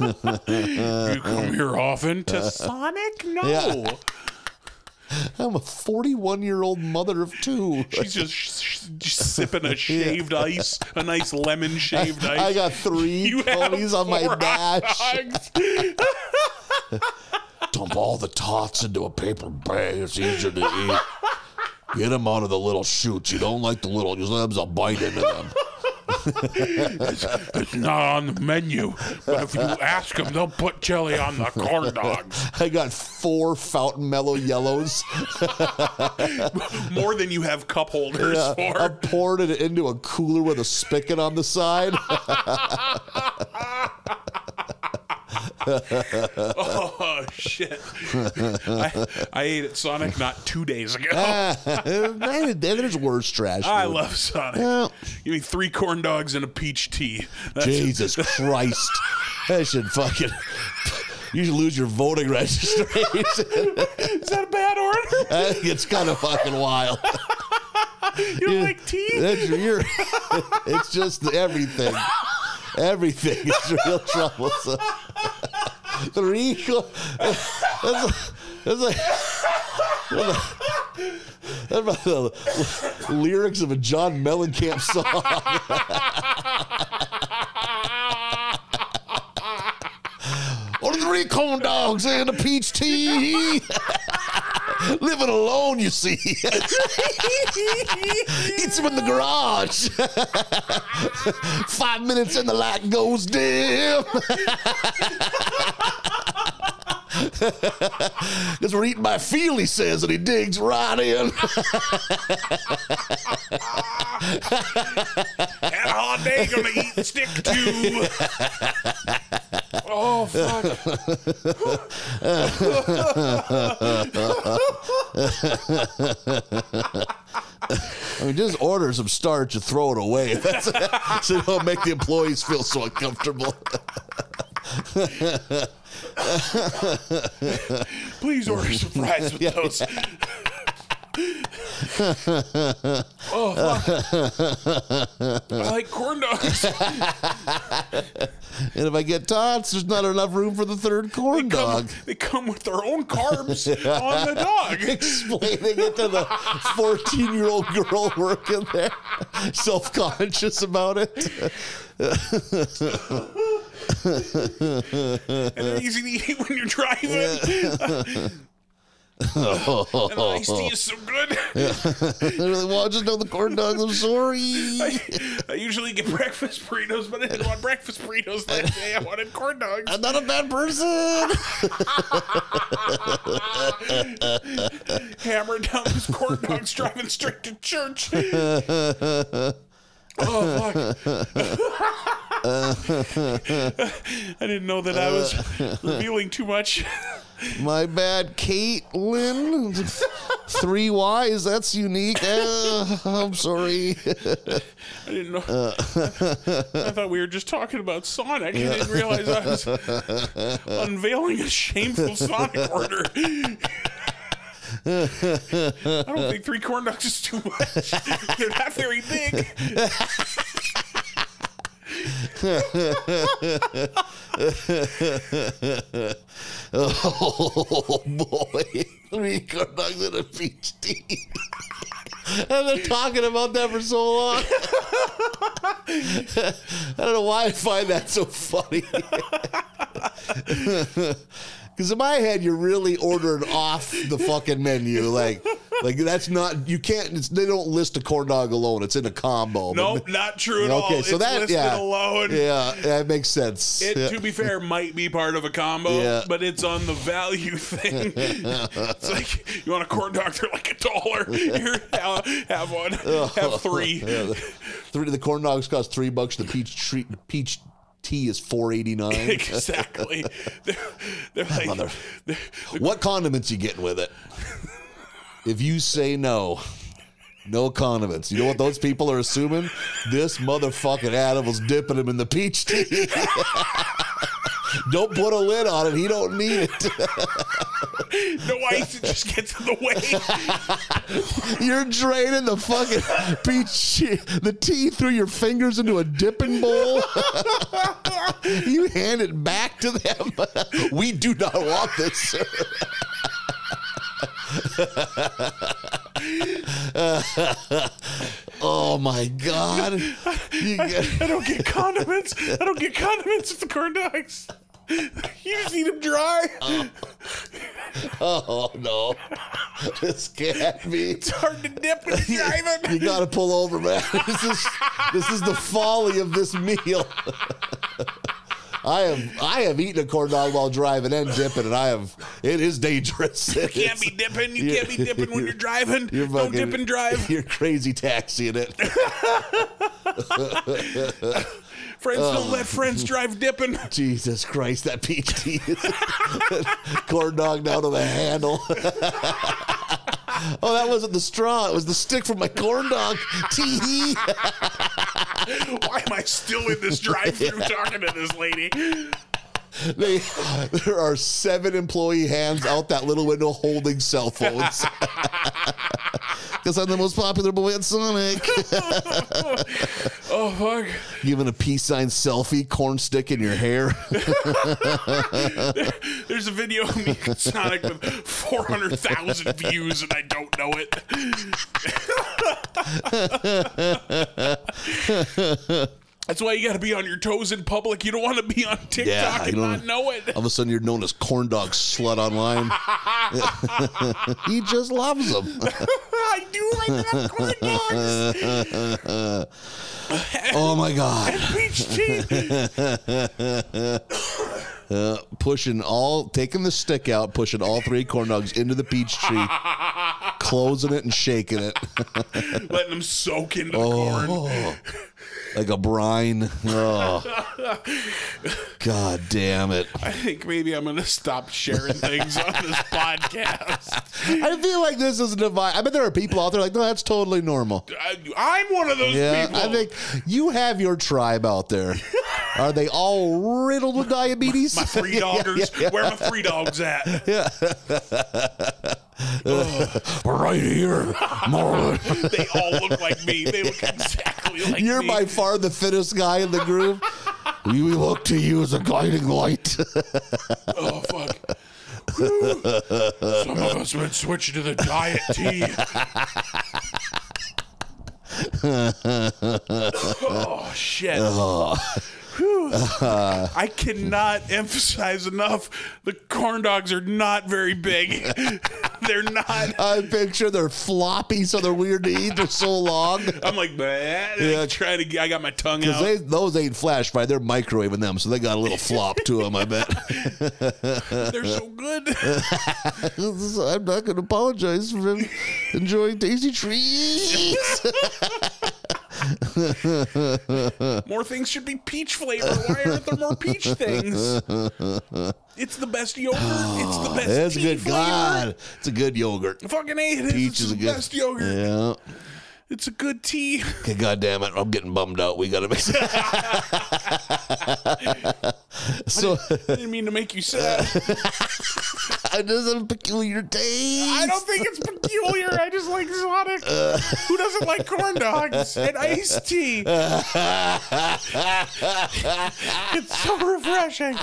You come here often to Sonic? No. Yeah. I'm a 41 year old mother of two. She's just, sh- sipping a shaved ice, a nice lemon shaved ice. I got three you have conies on my dash. Dump all the tots into a paper bag. It's easier to eat. Get them out of the little shoots. You don't like the little, you let them bite into them. It's, it's not on the menu, but if you ask them, they'll put chili on the corn dogs. I got four Fountain Mellow Yellows. More than you have cup holders I for. poured it into a cooler with a spigot on the side. Oh shit! I, I ate at Sonic not two days ago. There's worse trash. I food. love Sonic. Well, Give me three corn dogs and a peach tea. That's Jesus Christ. That should fucking. You should lose your voting registration. Is that a bad order? I think it's kind of fucking wild. You don't like tea? That's you're, it's just everything. Everything is real troublesome. Three. co- That's, that's like. That's about the lyrics of a John Mellencamp song. Order three corn dogs and a peach tea. Living alone, you see. Eats them in the garage. Five minutes and the light goes dim. Because we're eating my feel, he says, and he digs right in. Had a hot day, gonna eat stick two. oh fuck! I mean, just order some starch and throw it away. That's, so you don't make the employees feel so uncomfortable. Please order some fries with those. oh fuck! I like corn dogs. And if I get tots, there's not enough room for the third corn Come- dog. they come with their own carbs on the dog. Explaining it to the 14 year old girl working there, self conscious about it. and they're easy to eat when you're driving. and iced tea is so good. They're well, I just know the corn dogs. I'm sorry. I usually get breakfast burritos, but I didn't want breakfast burritos that day. I wanted corn dogs. I'm not a bad person. Hammer down these corn dogs driving straight to church. oh fuck! I didn't know that I was revealing too much. My bad, Caitlin. Three Y's. That's unique. Uh, I'm sorry. I didn't know. I thought we were just talking about Sonic. I didn't realize I was unveiling a shameful Sonic order. I don't think three corn dogs is too much. They're not very big. Oh boy, corn dogs and a peach tea. I've been talking about that for so long. I don't know why I find that so funny. Because in my head, you're really ordering off the fucking menu. Like, like that's not you can't. It's, they don't list a corn dog alone. It's in a combo. Nope, not true at all. Okay, so it's that listed yeah, alone. yeah, that makes sense. It, Yeah. to be fair, might be part of a combo, Yeah. but it's on the value thing. it's like you want a corn dog, they're like a dollar. Here, have, one, oh. have three. Yeah, the, three the corn dogs cost three bucks. The peach tree, peach tea is four eighty nine. exactly. They're, they're like, Mother- they're- what condiments you getting with it? If you say no, no condiments. You know what those people are assuming? This motherfucking animal's dipping him in the peach tea. don't put a lid on it. He don't need it. no ice, it just gets in the way. You're draining the fucking peach the tea through your fingers into a dipping bowl. you hand it back to them. we do not want this. sir. oh my god! Get- I don't get condiments. I don't get condiments with the corn dogs. You just eat them dry. Oh. oh no! this can't be. It's hard to dip when you're driving. You gotta pull over, man. This is this is the folly of this meal. I have I have eaten a corn dog while driving and dipping, and I have it is dangerous. You can't be dipping. You can't be dipping when you're driving. You're Don't fucking- dip and drive. You're crazy taxiing it. Friends don't oh. let friends drive dipping. Jesus Christ, that peach tea. corn dog down to the handle. oh, that wasn't the straw. It was the stick from my corn dog. Tee. Why am I still in this drive-through talking to this lady? They, there are seven employee hands out that little window holding cell phones. Because I'm the most popular boy at Sonic. Oh fuck! Giving a peace sign selfie, corn stick in your hair. There's a video of me at Sonic with 400,000 views, and I don't know it. That's why you got to be on your toes in public. You don't want to be on TikTok Yeah, and don't- know it. All of a sudden, you're known as corn dog slut online. he just loves them. I do like corn dogs. Oh my God. Peach tea. Uh, pushing all, taking the stick out, pushing all three corn dogs into the peach tree, closing it and shaking it Letting them soak into the Oh. corn. Like a brine. Oh. God damn it. I think maybe I'm going to stop sharing things on this podcast. I feel like this is a divide. I bet there are people out there like, no, that's totally normal. I, I'm one of those Yeah, people. I think you have your tribe out there. Are they all riddled with diabetes? my three doggers. Where are my three dogs at? Right here, Marlin. They all look like me. They look exactly like You're me. by far the fittest guy in the group. We look to you as a guiding light. Oh fuck. Whew. Some of us been switching to the diet tea. oh shit. Whew. I cannot emphasize enough the corn dogs are not very big. They're not. I picture they're floppy, so they're weird to eat. They're so long. I'm like, man, Yeah. trying to. get- I got my tongue out. they, those ain't flash fried. They're microwaving them, so they got a little flop to them, I bet. They're so good. I'm not going to apologize for enjoying tasty treats. More things should be peach flavor. Why aren't there more peach things? It's the best yogurt. It's the best That's a good flavor. God. It's a good yogurt. I fucking ate it. Peach it's is the a good. best yogurt. Yeah. It's a good tea. Okay, God damn it. I'm getting bummed out. We got to it. So I didn't mean to make you sad. it have a peculiar taste. I don't think it's peculiar. I just like Sonic. Who doesn't like corn dogs and iced tea? it's so refreshing.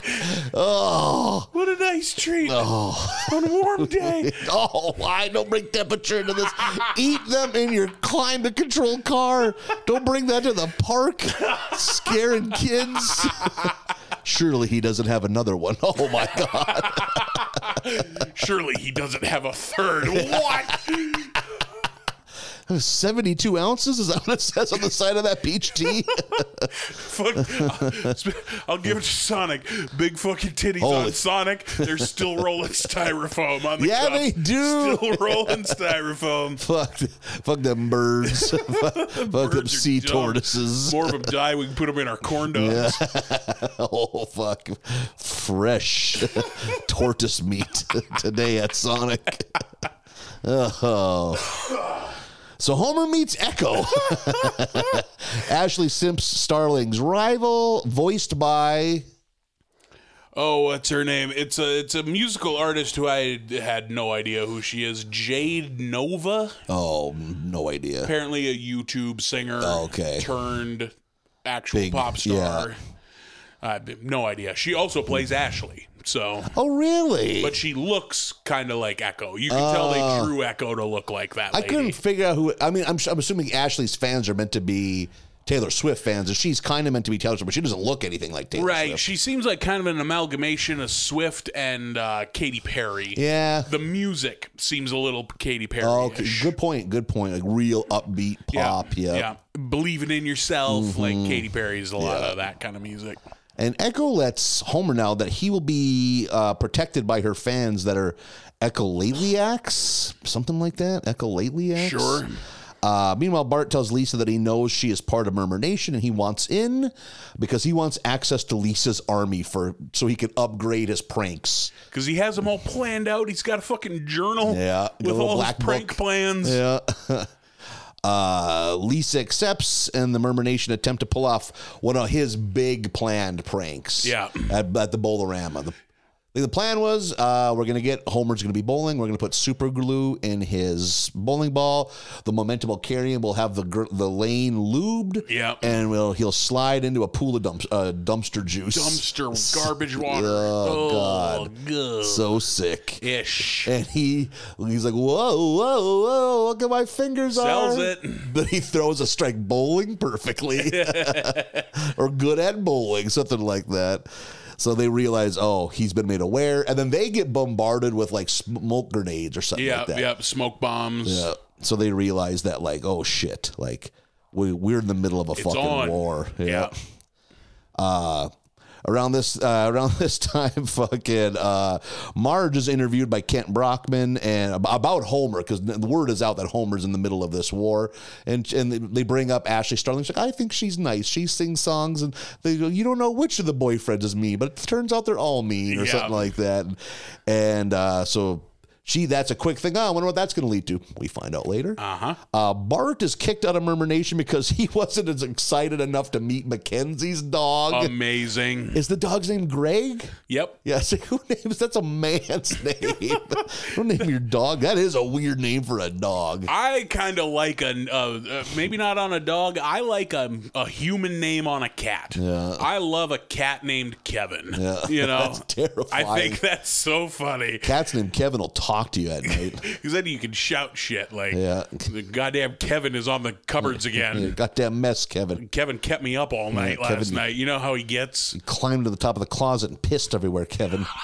Oh, What a nice treat oh, on a warm day. oh! Why don't bring temperature into this? Eat them in your climate control car. Don't bring that to the park, scaring kids. Surely he doesn't have another one. Oh my God! Surely he doesn't have a third. What? 72 ounces? Is that what it says on the side of that peach tea? Fuck. I'll give it to Sonic. Big fucking titties Holy- on Sonic. They're still rolling styrofoam on the Yeah, cup. they do. Still rolling styrofoam. fuck, fuck them birds. fuck them Birds are sea dumb. tortoises. More of them die. We can put them in our corn dogs. Oh fuck! Fresh tortoise meat today at Sonic. Oh. So Homer meets Echo. Ashley Simp's Starling's rival, voiced by Oh, what's her name? It's a it's a musical artist who I had no idea who she is. Jade Novah. oh no idea. Apparently a YouTube singer. Oh, okay. Turned actual Big, pop star. yeah. I have no idea. She also plays Ashley. So, Oh really? but she looks kind of like Echo. You can tell they drew Echo to look like that. Oh. I couldn't figure out who. I mean, I'm, I'm assuming Ashley's fans are meant to be Taylor Swift fans, and she's kind of meant to be Taylor Swift, but she doesn't look anything like Taylor Right. Swift. She seems like kind of an amalgamation of Swift and uh, Katy Perry. Yeah. The music seems a little Katy Perry. Oh, okay. Good point. Good point. Like real upbeat pop. Yeah. Yeah. Believing in yourself, like Katy Perry's a lot of that kind of music. And Echo lets Homer know that he will be uh, protected by her fans that are echolaliacs, something like that. Echolaliacs. Sure. Uh, meanwhile, Bart tells Lisa that he knows she is part of Murmur Nation and he wants in because he wants access to Lisa's army for so he can upgrade his pranks. Because he has them all planned out. He's got a fucking journal Yeah, with all black his prank book. plans. Yeah. Uh, Lisa accepts, and the Murmur Nation attempt to pull off one of his big planned pranks. Yeah. at, at the Bowlarama. The, the plan was uh, we're gonna get Homer's gonna be bowling. We're gonna put super glue in his bowling ball. The momentum will carry him. We'll have the the lane lubed. Yeah. and we'll he'll slide into a pool of dump, uh, dumpster juice. Dumpster garbage water. Oh, God. God. So sick. Ish. And he he's like, whoa, whoa, whoa, look at my fingers Sells are. it. Then he throws a strike bowling perfectly. or good at bowling, something like that. So they realize, oh, he's been made aware. And then they get bombarded with like smoke grenades or something Yeah, like that. yeah. Smoke bombs. Yeah. So they realize that, like, oh shit, like we, we're in the middle of a fucking on. war. Yeah. Uh, around this uh, around this time fucking uh, Marge is interviewed by Kent Brockman and about Homer because the word is out that Homer's in the middle of this war. And and they- bring up Ashley Starling she's like I think she's nice. She sings songs. And they go you don't know which of the boyfriends is mean but it turns out they're all mean or Yeah. something like that. And uh, so she that's a quick thing oh, I wonder what that's going to lead to we find out later Uh-huh. uh, Bart is kicked out of Murmur Nation because he wasn't as excited enough to meet Mackenzie's dog Amazing. is the dog's name Greg? Yep. Yeah, say, who names that's a man's name. Don't name your dog. That is a weird name for a dog. I kind of like a uh, uh, maybe not on a dog. I like a, a human name on a cat. Yeah. I love a cat named Kevin. Yeah. You know, That's terrifying. I think that's so funny Cat's named Kevin will talk to you at night. because then you can shout shit like, Yeah. "The goddamn Kevin is on the cupboards again." Goddamn mess, Kevin. Kevin kept me up all night last Kevin- night. You know how he gets. He Climbed to the top of the closet and pissed everywhere, Kevin.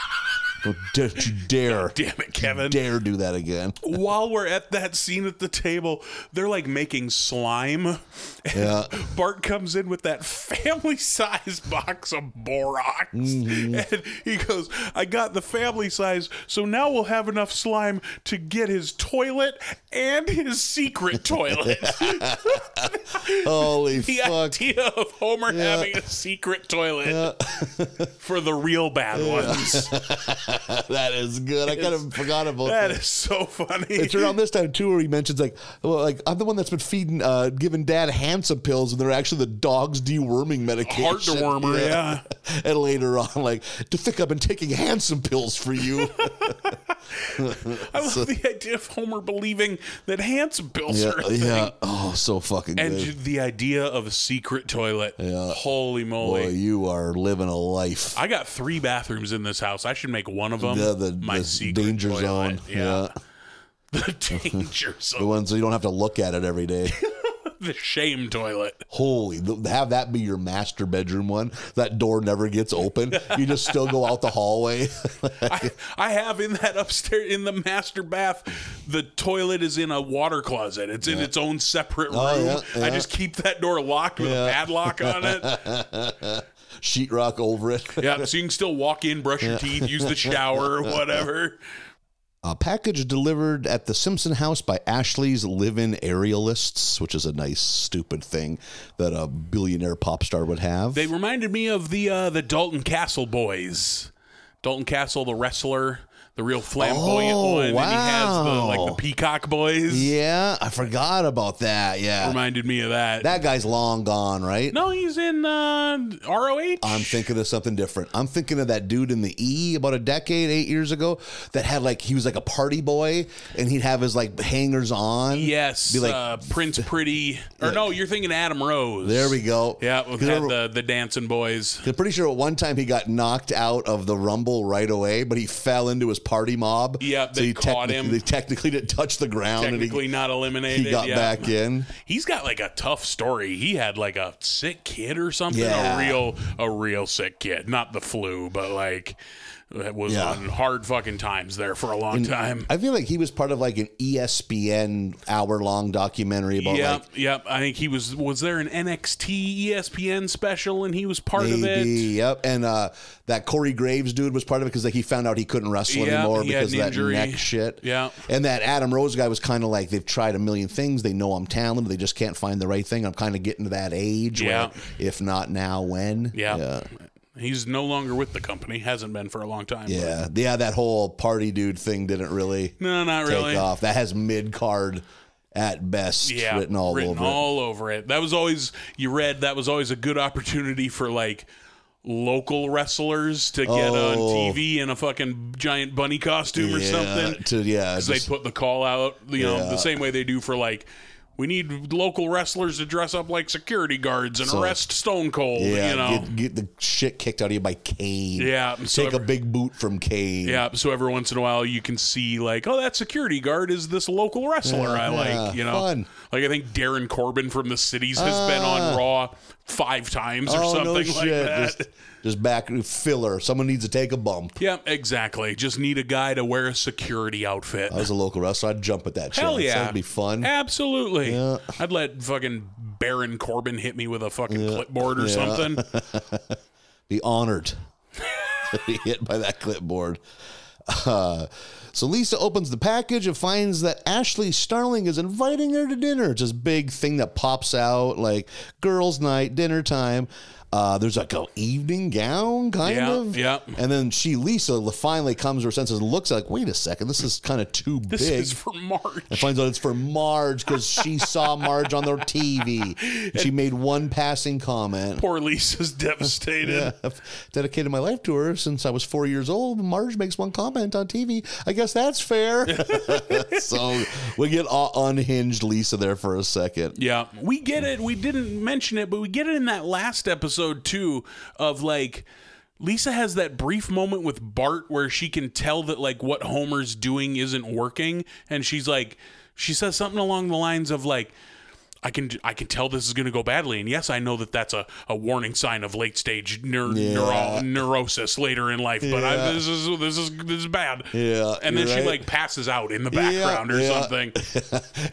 Don't, you dare. Damn it, Kevin. Dare do that again. While we're at that scene at the table, they're like making slime. Yeah. Bart comes in with that family size box of borax. Mm-hmm. And he goes, I got the family size, so now we'll have enough slime to get his toilet and his secret toilet. Holy the fuck. idea of Homer having a secret toilet for the real bad ones. that is good. I kind of forgot about That that. is so funny. It's around this time too where he mentions like, well, like I'm the one that's been feeding, uh, giving Dad handsome pills, and they're actually the dog's deworming medication. Heart dewormer, yeah. and later on, like to think I've been taking handsome pills for you. I love the idea of Homer believing that handsome pills yeah, are a thing. yeah. Oh, so fucking And good. the idea of a secret toilet. Holy moly. Boy, you are living a life. I got three bathrooms in this house. I should make one of them the the, my the danger toilet. zone. Yeah. The danger zone. The one so you don't have to look at it every day. the shame toilet. Holy, have that be your master bedroom one. That door never gets open. You just still go out the hallway. I, I have in that upstairs in the master bath. The toilet is in a water closet. It's in its own separate room. Oh, yeah, I just keep that door locked with a padlock on it. Sheetrock over it. Yeah, so you can still walk in, brush your teeth, use the shower, or whatever. A package delivered at the Simpson house by Ashley's live-in aerialists, which is a nice, stupid thing that a billionaire pop star would have. They reminded me of the uh, the Dalton Castle boys. Dalton Castle, the wrestler, the real flamboyant Oh, one, and he has the like the Peacock boys. yeah, I forgot about that. Yeah, Reminded me of that. that guy's long gone, right? no, he's in uh, ROH. I'm thinking of something different. I'm thinking of that dude in the E about a decade, eight years ago, that had like he was like a party boy, and he'd have his like hangers on. yes, be like, uh, Prince Pretty. Or no, you're thinking Adam Rose. there we go. Yeah, 'Cause had remember- the the dancing boys. I'm pretty sure at one time he got knocked out of the Rumble right away, but he fell into his party mob. Yep, they caught technic- him. They technically didn't touch the ground, Technically and not he, eliminated. he got yeah. back in. He's got like a tough story. He had like a sick kid or something. Yeah. A real, a real sick kid. Not the flu, but like it was Yeah. on hard fucking times there for a long time. I feel like he was part of like an ESPN hour long documentary about Yep, like yep. I think he was. Was there an NXT ESPN special and he was part of maybe it? yep. And uh, that Corey Graves dude was part of it because like he found out he couldn't wrestle Yeah, anymore because an of that injury. neck shit. Yeah. And that Adam Rose guy was kind of like they've tried a million things. They know I'm talented. They just can't find the right thing. I'm kind of getting to that age Yeah. where if not now, when? Yeah. Yeah. He's no longer with the company. Hasn't been for a long time. but- Yeah, yeah, that whole party dude thing didn't really No, not take really. off. That has mid card at best yeah, written all over it. all over it. That was always you read. That was always a good opportunity for like local wrestlers to get on Oh. TV in a fucking giant bunny costume or Yeah, something. To yeah, Because they put the call out, you know, the same way they do for like. We need local wrestlers to dress up like security guards and So- arrest Stone Cold. yeah, you know, get, get the shit kicked out of you by Kane. Yeah, so take a big boot from Kane. Yeah, so every once in a while you can see like, oh, that security guard is this local wrestler I Yeah, like. You know, fun. like I think Darren Corbin from the cities has been on ah. Raw five times or Oh something no like shit! that. Just, just back filler. Someone needs to take a bump. yeah, exactly. Just need a guy to wear a security outfit. I was a local wrestler. I'd jump at that. Hell chance. yeah, that'd be fun. Absolutely. Yeah. I'd let fucking Baron Corbin hit me with a fucking clipboard or something. Be honored to be hit by that clipboard. Uh, so Lisa opens the package and finds that Ashley Starling is inviting her to dinner. It's this big thing that pops out like girls' night, dinner time. Uh, there's like a evening gown, kind Yeah, of. yeah. And then she, Lisa, finally comes to her senses and looks like, wait a second, this is kind of too This big. is for Marge. and finds out it's for Marge because she saw Marge on their TV. And she made one passing comment. Poor Lisa's devastated. Yeah, I've dedicated my life to her since I was four years old. Marge makes one comment on TV. I guess that's fair. so we get uh, unhinged Lisa there for a second. Yeah, we get it. We didn't mention it, but we get it in that last episode too of like Lisa has that brief moment with Bart where she can tell that like what Homer's doing isn't working. And she's like she says something along the lines of like I can I can tell this is going to go badly, and yes, I know that that's a, a warning sign of late stage neur- neuro- neurosis later in life. But I, this is this is this is bad. Yeah, and then you're she like passes out in the background or yeah. something.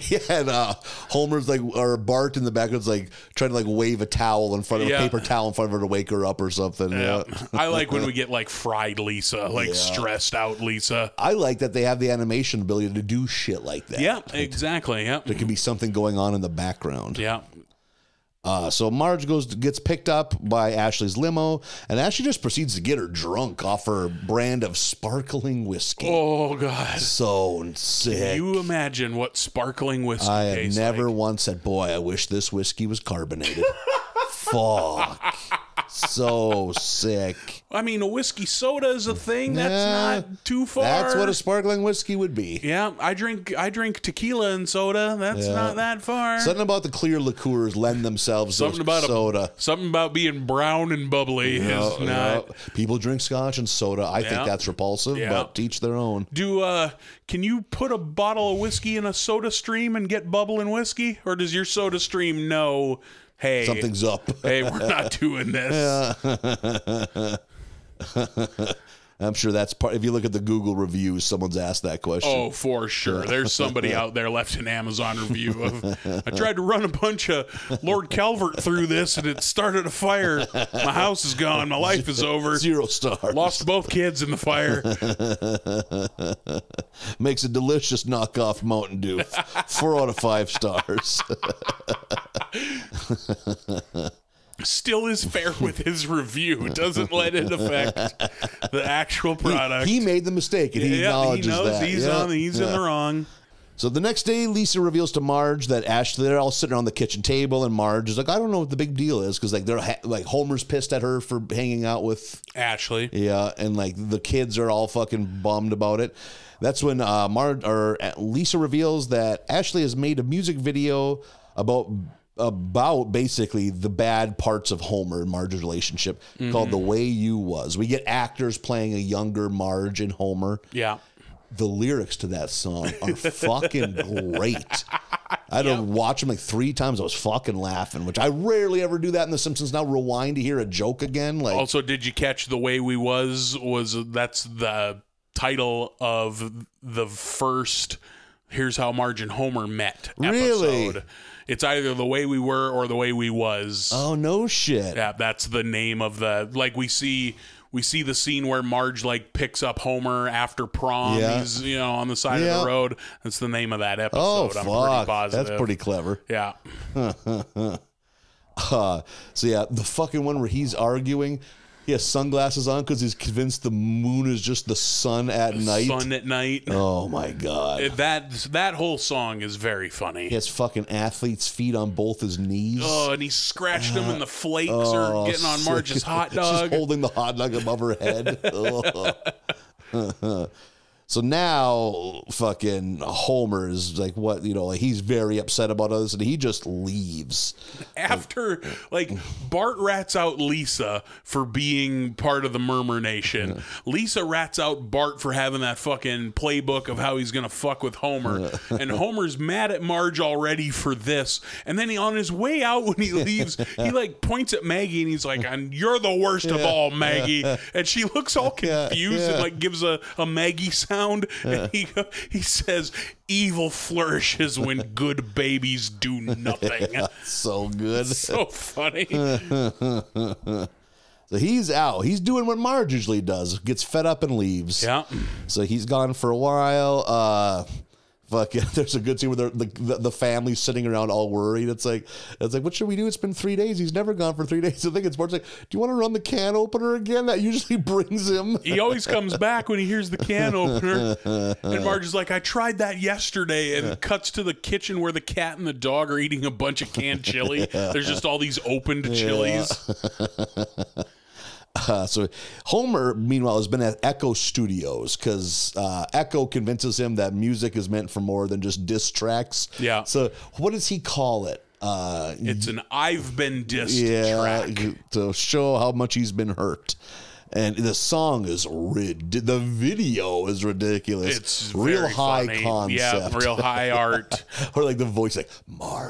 yeah, and uh, Homer's like, or Bart in the background's like trying to like wave a towel in front of Yeah. a paper towel in front of her to wake her up or something. Yeah. Yeah. I like when we get like fried Lisa, like stressed out Lisa. I like that they have the animation ability to do shit like that. Yeah, exactly. Yeah. There can be something going on in the background. Yeah. Uh, so Marge goes gets picked up by Ashley's limo, and Ashley just proceeds to get her drunk off her brand of sparkling whiskey. Oh god. So sick. You imagine what sparkling whiskey I have never like. once said, "Boy, I wish this whiskey was carbonated." Fuck. So sick. I mean, a whiskey soda is a thing. That's not too far. That's what a sparkling whiskey would be. Yeah, I drink I drink tequila and soda. That's Yeah. not that far. Something about the clear liqueurs lend themselves Something to about a- soda. Something about being brown and bubbly Yeah, is not. yeah. People drink scotch and soda. I think that's repulsive, but teach their own. Do uh can you put a bottle of whiskey in a soda stream and get bubbling whiskey? Or does your soda stream know, hey Something's up. hey, we're not doing this. I'm sure that's part. If you look at the Google reviews, someone's asked that question. Oh, for sure. There's somebody out there left an Amazon review of I tried to run a bunch of Lord Calvert through this and it started a fire. My house is gone. My life is over. Zero stars. Lost both kids in the fire. Makes a delicious knockoff Mountain Dew. Four out of five stars. Still is fair with his review. Doesn't let it affect the actual product. he made the mistake, and he yeah, he acknowledges knows that. he's Yeah, on he's in the wrong. So the next day, Lisa reveals to Marge that Ashley they're all sitting around the kitchen table, and Marge is like, "I don't know what the big deal is," because like they're ha- like Homer's pissed at her for hanging out with Ashley. Yeah, and like the kids are all fucking bummed about it. That's when uh, Mar or uh, Lisa reveals that Ashley has made a music video about about basically the bad parts of Homer and Marge's relationship called The Way You Was. We get actors playing a younger Marge and Homer. Yeah. The lyrics to that song are fucking great. I had to watch them like three times. I was fucking laughing, which I rarely ever do that in The Simpsons. Now rewind to hear a joke again. Like, Also, did you catch the way we was? Was that's the title of the first "Here's How Marge and Homer Met" Really? It's either the way we were or the way we was. oh no shit. Yeah, that's the name of the like we see we see the scene where Marge like picks up Homer after prom. Yeah. He's you know on the side of the road. That's the name of that episode. Oh I'm pretty fuck, positive. that's pretty clever. Yeah. Uh, so yeah, the fucking one where he's arguing, he has sunglasses on because he's convinced the moon is just the sun at night. Sun at night. Oh my god. That that whole song is very funny. he has fucking athlete's feet on both his knees. Oh, and he scratched them, and the flakes Oh, are getting on. Marge's hot She's dog. holding the hot dog above her head. So now, fucking Homer is like, what you know? Like he's very upset about this, and he just leaves. After, like, Bart rats out Lisa for being part of the Murmur Nation. Lisa rats out Bart for having that fucking playbook of how he's gonna fuck with Homer. and Homer's mad at Marge already for this. And then he, on his way out when he leaves, he like points at Maggie and he's like, "And you're the worst of all, Maggie." And she looks all Yeah, confused yeah. and like gives a, a Maggie sound. And he he says, "Evil flourishes when good babies do nothing." So good. so funny. So he's out. He's doing what Marge usually does. Gets fed up and leaves. Yeah. So he's gone for a while. Uh fuck yeah, there's a good scene where the, the the family's sitting around all worried. It's like it's like, what should we do? It's been three days. He's never gone for three days. I think it's Marge's like, do you want to run the can opener again? That usually brings him. He always comes back when he hears the can opener. And Marge is like, I tried that yesterday. And cuts to the kitchen where the cat and the dog are eating a bunch of canned chili. There's just all these opened chilies. Uh, so Homer, meanwhile, has been at Echo Studios because uh, Echo convinces him that music is meant for more than just diss tracks. Yeah. So what does he call it? Uh, It's an I've been dissed yeah, track. to show how much he's been hurt. And the song is rid. The video is ridiculous. It's real high funny. concept. Yeah, real high art. or like the voice, like March,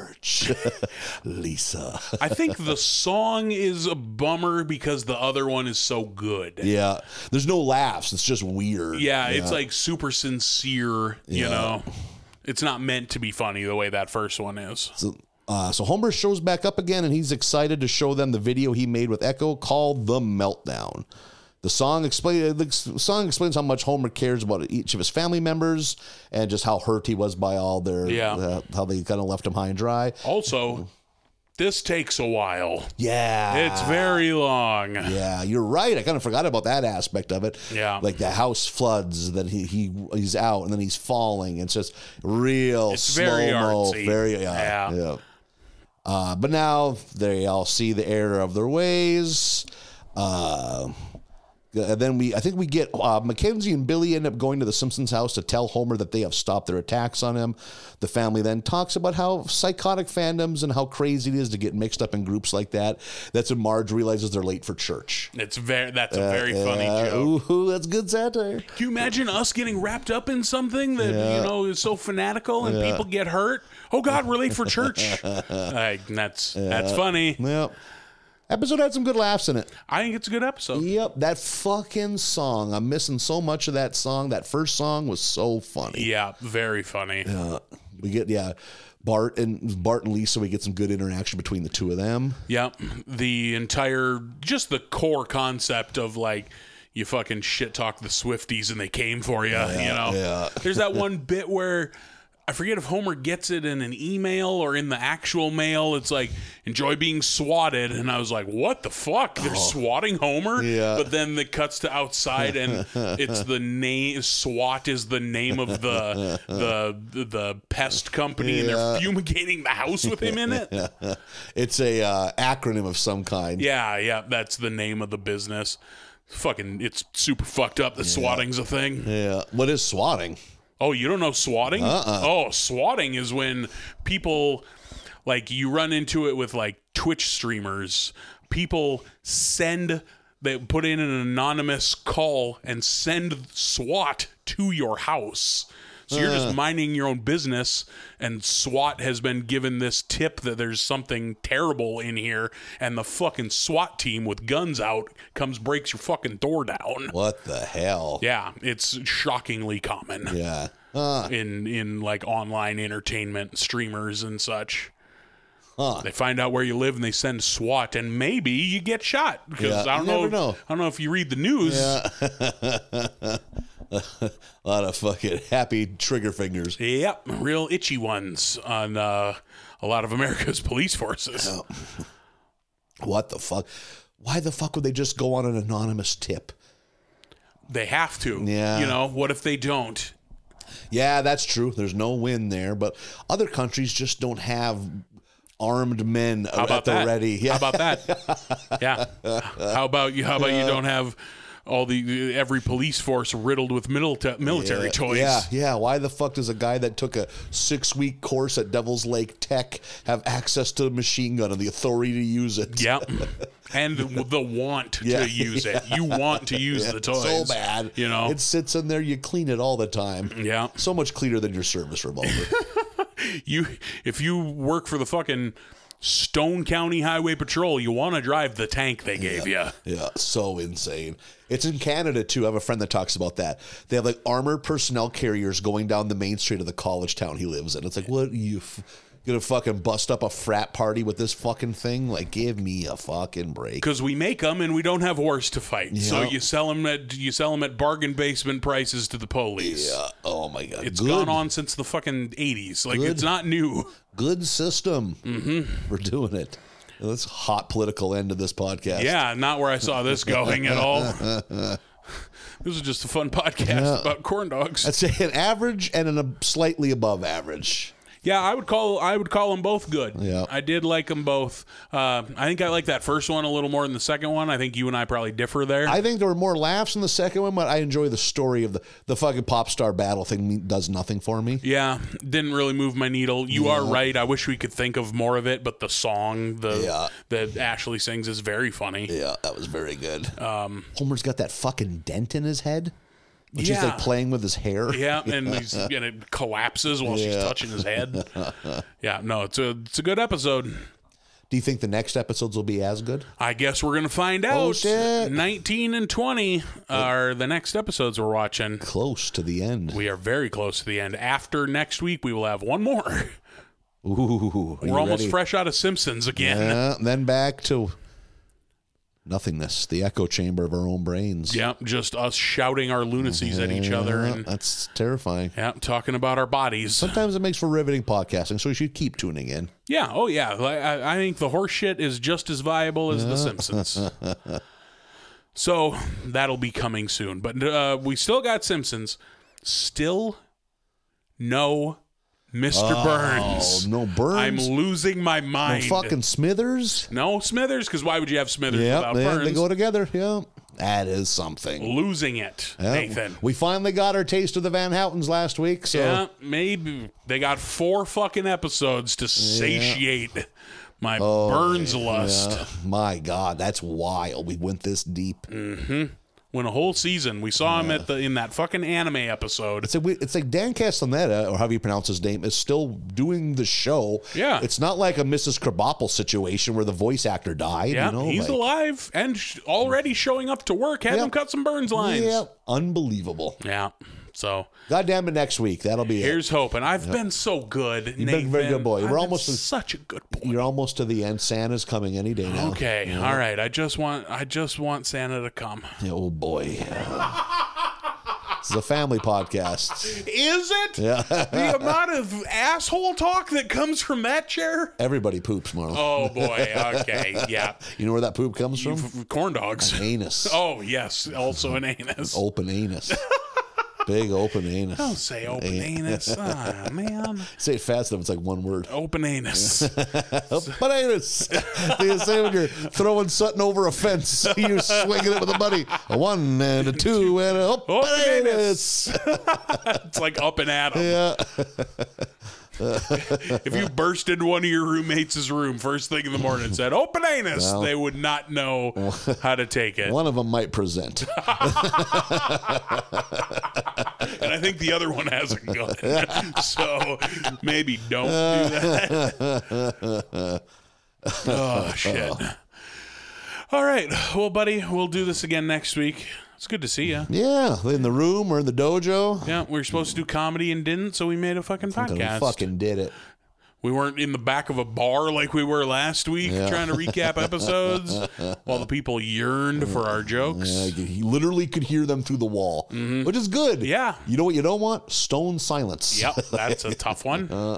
Lisa. I think the song is a bummer because the other one is so good. yeah, there's no laughs. It's just weird. Yeah, it's like super sincere, you Yeah. know. It's not meant to be funny the way that first one is. So, uh, so Homer shows back up again, and he's excited to show them the video he made with Echo called "The Meltdown." The song explain the song explains how much Homer cares about each of his family members and just how hurt he was by all their Yeah. uh, how they kind of left him high and dry. Also, this takes a while. Yeah, It's very long. Yeah, you're right. I kind of forgot about that aspect of it. Yeah. like the house floods, then he he he's out, and then he's falling. It's just real It's slow very artsy. very yeah. Yeah. yeah. Uh, but now they all see the error of their ways. Uh, and then we, I think we get uh, Mackenzie and Billy end up going to the Simpsons house to tell Homer that they have stopped their attacks on him. The family then talks about how psychotic fandoms and how crazy it is to get mixed up in groups like that. That's when Marge realizes they're late for church. It's very that's a very funny Uh, joke. Ooh, that's good satire. Can you imagine us getting wrapped up in something that you know is so fanatical and people get hurt? Oh God, we're late for church. like, that's that's funny. Yep. Episode had some good laughs in it. I think it's a good episode. Yep, that fucking song. I'm missing so much of that song. That first song was so funny. Yeah, very funny. Uh, we get yeah, Bart and Bart and Lisa. We get some good interaction between the two of them. Yep. The entire, just the core concept of like, you fucking shit talk the Swifties and they came for you, you know? yeah. There's that one bit where I forget if Homer gets it in an email or in the actual mail. It's like, enjoy being swatted. And I was like, what the fuck? They're swatting Homer? Oh. Yeah. But then it cuts to outside and it's the name, SWAT is the name of the, the, the pest company and they're fumigating the house with him in it. It's a uh, acronym of some kind. Yeah, yeah, that's the name of the business. Fucking, it's super fucked up that swatting's a thing. Yeah. What is swatting? Oh, you don't know swatting? Uh-uh. Oh, swatting is when people Like you run into it with like Twitch streamers. People send they put in an anonymous call and send SWAT to your house. So you're just minding your own business, and SWAT has been given this tip that there's something terrible in here, and the fucking SWAT team with guns out comes breaks your fucking door down. What the hell? Yeah, it's shockingly common Yeah. Uh, in in like online entertainment streamers and such. Huh. They find out where you live and they send SWAT, and maybe you get shot because Yeah, I don't know, know. I don't know if you read the news. a lot of fucking happy trigger fingers. Yep, real itchy ones on uh, a lot of America's police forces. What the fuck? Why the fuck would they just go on an anonymous tip? They have to. Yeah. You know what if they don't? Yeah, that's true. There's no win there, but other countries just don't have armed men How about at the that? ready. Yeah. How about that? yeah. How about you? How about you don't have all the every police force riddled with milita- military toys? Yeah, yeah. Why the fuck does a guy that took a six week course at Devil's Lake Tech have access to a machine gun and the authority to use it? Yep. And the want Yeah. to use it. You want to use the toys. So bad. You know? It sits in there, you clean it all the time. Yeah. So much cleaner than your service revolver. you if you work for the fucking Stone County Highway Patrol, you want to drive the tank they gave you. Yeah, so insane. It's in Canada too. I have a friend that talks about that. They have like armored personnel carriers going down the main street of the college town he lives in. It's like, what you f- gonna fucking bust up a frat party with this fucking thing? Like, give me a fucking break. Because we make them and we don't have wars to fight, so Yeah. you sell them at you sell them at bargain basement prices to the police. Yeah. Oh my god. It's good, gone on since the fucking eighties. Like Good. it's not new. Good system. Mm-hmm. We're doing it. That's hot political end of this podcast. Yeah, not where I saw this going at all. this is just a fun podcast about corn dogs. I'd say an average and an, a slightly above average. Yeah, I would call I would call them both good. Yeah. I did like them both. Uh, I think I like that first one a little more than the second one. I think you and I probably differ there. I think there were more laughs in the second one, but I enjoy the story of the the fucking pop star battle thing. Does nothing for me. yeah, didn't really move my needle. You are right. I wish we could think of more of it, but the song the Yeah. that Ashley sings is very funny. Yeah, that was very good. Um, Homer's got that fucking dent in his head, he's Yeah. like playing with his hair. Yeah, and, he's, and it collapses while she's touching his head. yeah, no, it's a it's a good episode. Do you think the next episodes will be as good? I guess we're gonna find out. Oh. Nineteen and twenty are the next episodes we're watching. Close to the end. We are very close to the end. After next week, we will have one more. Ooh, We're almost ready? fresh out of Simpsons again. Yeah, then back to nothingness, the echo chamber of our own brains. Yeah, just us shouting our lunacies at each other Yeah, and that's terrifying. yeah, talking about our bodies. Sometimes it makes for riveting podcasting, so you should keep tuning in. Yeah, oh yeah. I, I think the horse shit is just as viable as the Simpsons. so that'll be coming soon. But uh, we still got Simpsons. Still no Mr. Oh, Burns. Oh, no Burns. I'm losing my no mind. fucking Smithers. No Smithers, because why would you have Smithers Yeah, without they, Burns? they go together. Yeah, that is something. losing it, Yeah. Nathan. We finally got our taste of the Van Houtens last week, so Yeah, maybe they got four fucking episodes to satiate my oh, Burns lust. Oh, yeah. my God, that's wild. We went this deep. Mm-hmm. When a whole season, we saw him at the in that fucking anime episode. It's like, it's like Dan Castellaneta, or however you pronounce his name, is still doing the show. Yeah. It's not like a Mrs. Krabappel situation where the voice actor died. Yeah, you know, he's like, alive and sh- already showing up to work. Have Yeah. him cut some Burns lines. Yeah, unbelievable. Yeah. So God damn it, next week. That'll be it. here's hoping. I've been so good. You've been a very good boy. We're almost- such a good boy. You're almost to the end. Santa's coming any day now. Okay, all right. I just want I just want Santa to come. Yeah, Oh boy. this is a family podcast. Is it? Yeah. the amount of asshole talk that comes from that chair? Everybody poops, Marlin. Oh boy. Okay. Yeah. You know where that poop comes from? F- Corn dogs. Anus. Oh yes, also an anus. Open anus. Big open anus. Don't say open anus. Ah, man. Say it fast enough, it's like one word. Open anus. Open anus. you say when you're throwing something over a fence, you're swinging it with a buddy. A one and a two and a open, Open anus. it's like up and at 'em. Yeah. If you burst into one of your roommates' room first thing in the morning and said, "Open anus," Well. they would not know how to take it. One of them might present. And I think the other one has a gun, so maybe don't do that. oh shit! All right, well, buddy, we'll do this again next week. It's good to see you. yeah, in the room or in the dojo. Yeah, we were supposed to do comedy and didn't, so we made a fucking We podcast. fucking did it. We weren't in the back of a bar like we were last week trying to recap episodes while the people yearned for our jokes. Yeah, he literally could hear them through the wall, mm-hmm. which is good. Yeah. You know what you don't want? Stone silence. Yep, that's a tough one. Uh.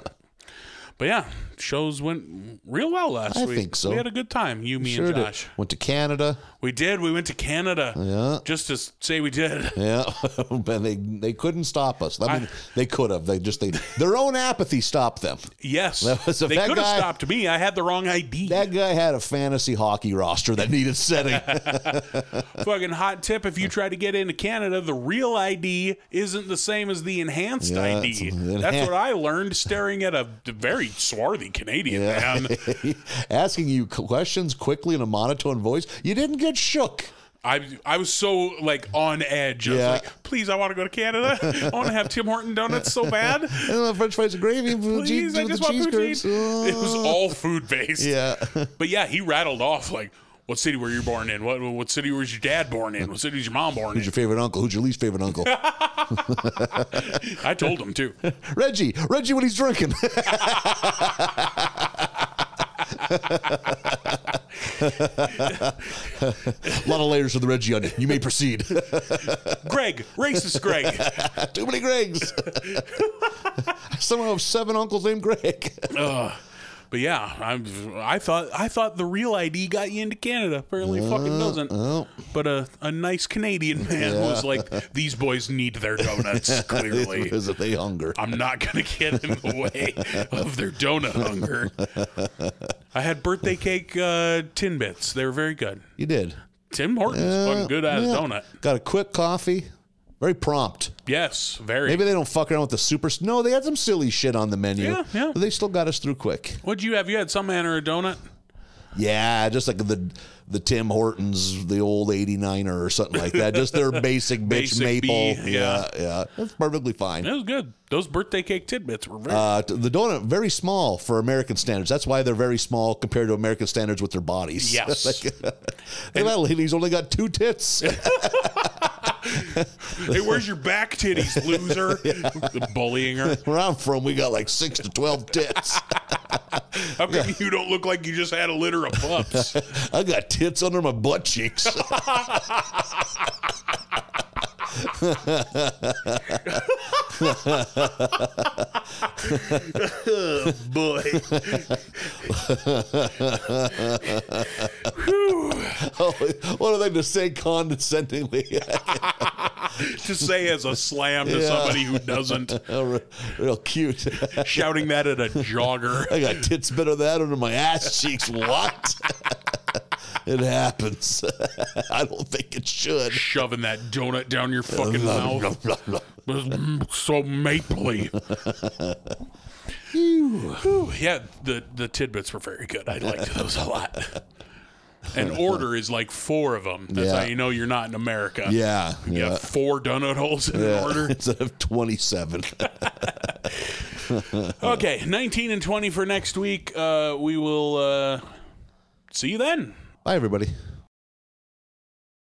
But yeah, shows went real well last I week. think so. We had a good time, you, me, Sure and did. Josh. Went to Canada. We did. We went to Canada. Yeah. Just to say we did. Yeah, but they they couldn't stop us. I mean, they could have. They just they their own apathy stopped them. Yes. That was- they could have stopped me. I had the wrong ID. That guy had a fantasy hockey roster that needed setting. Fucking hot tip if you try to get into Canada, the real ID isn't the same as the enhanced Yeah, ID. it's enhan- That's what I learned staring at a very swarthy Canadian man. Asking you questions quickly in a monotone voice. You didn't get shook. I I was so like on edge. I Yeah. was like, please, I want to go to Canada. I want to have Tim Horton donuts so bad. And French fries and gravy. Please, I just want cheese poutine. curds. Oh. It was oh. all food based. Yeah. But yeah, he rattled off like, "What city were you born in? What what city was your dad born in? What city was your mom born in? Who's in?" your favorite uncle? Who's your least favorite uncle? I told him too. Reggie. Reggie when he's drinking. A lot of layers of the Reggie onion. You may proceed. Greg, racist Greg. Too many Gregs. I somehow have seven uncles named Greg. But yeah, I'm, I thought I thought the real ID got you into Canada. Apparently, it fucking doesn't. But a, a nice Canadian man was like, "These boys need their donuts." Clearly, because they hunger. I'm not gonna get in the way of their donut hunger. I had birthday cake uh, Timbits. They were very good. You did. Tim Hortons fucking good at a Yeah. donut. Got a quick coffee. Very prompt. Yes, very. Maybe they don't fuck around with the super. No, they had some silly shit on the menu. Yeah, yeah. But they still got us through quick. What'd you have? You had some man or a donut? Yeah, just like the the Tim Hortons, the old 89er or something like that. Just their basic bitch Basic maple. B, yeah, yeah. yeah. That's perfectly fine. It was good. Those birthday cake tidbits were very. Uh, the donut very small for American standards. That's why they're very small compared to American standards with their bodies. Yes. like, hey, that lady's only got two tits. hey, where's your back titties, loser? Bullying her. Where I'm from, we got like six to twelve tits. How come you don't look like you just had a litter of pups? I got tits under my butt cheeks. Boy. oh, what are they to say condescendingly? to say as a slam to Yeah. somebody who doesn't. Oh, re- real cute. Shouting that at a jogger. I got tits better than that under my ass cheeks. What? It happens. I don't think it should. Shoving that donut down your fucking mouth. So mapley. Whew. Yeah, the the Timbits were very good. I liked those a lot. An order is like four of them. That's Yeah. how you know you're not in America. Yeah. You yeah. have four donut holes in an order. Instead of 27. Okay, 19 and 20 for next week. Uh, we will uh, see you then. Bye, everybody.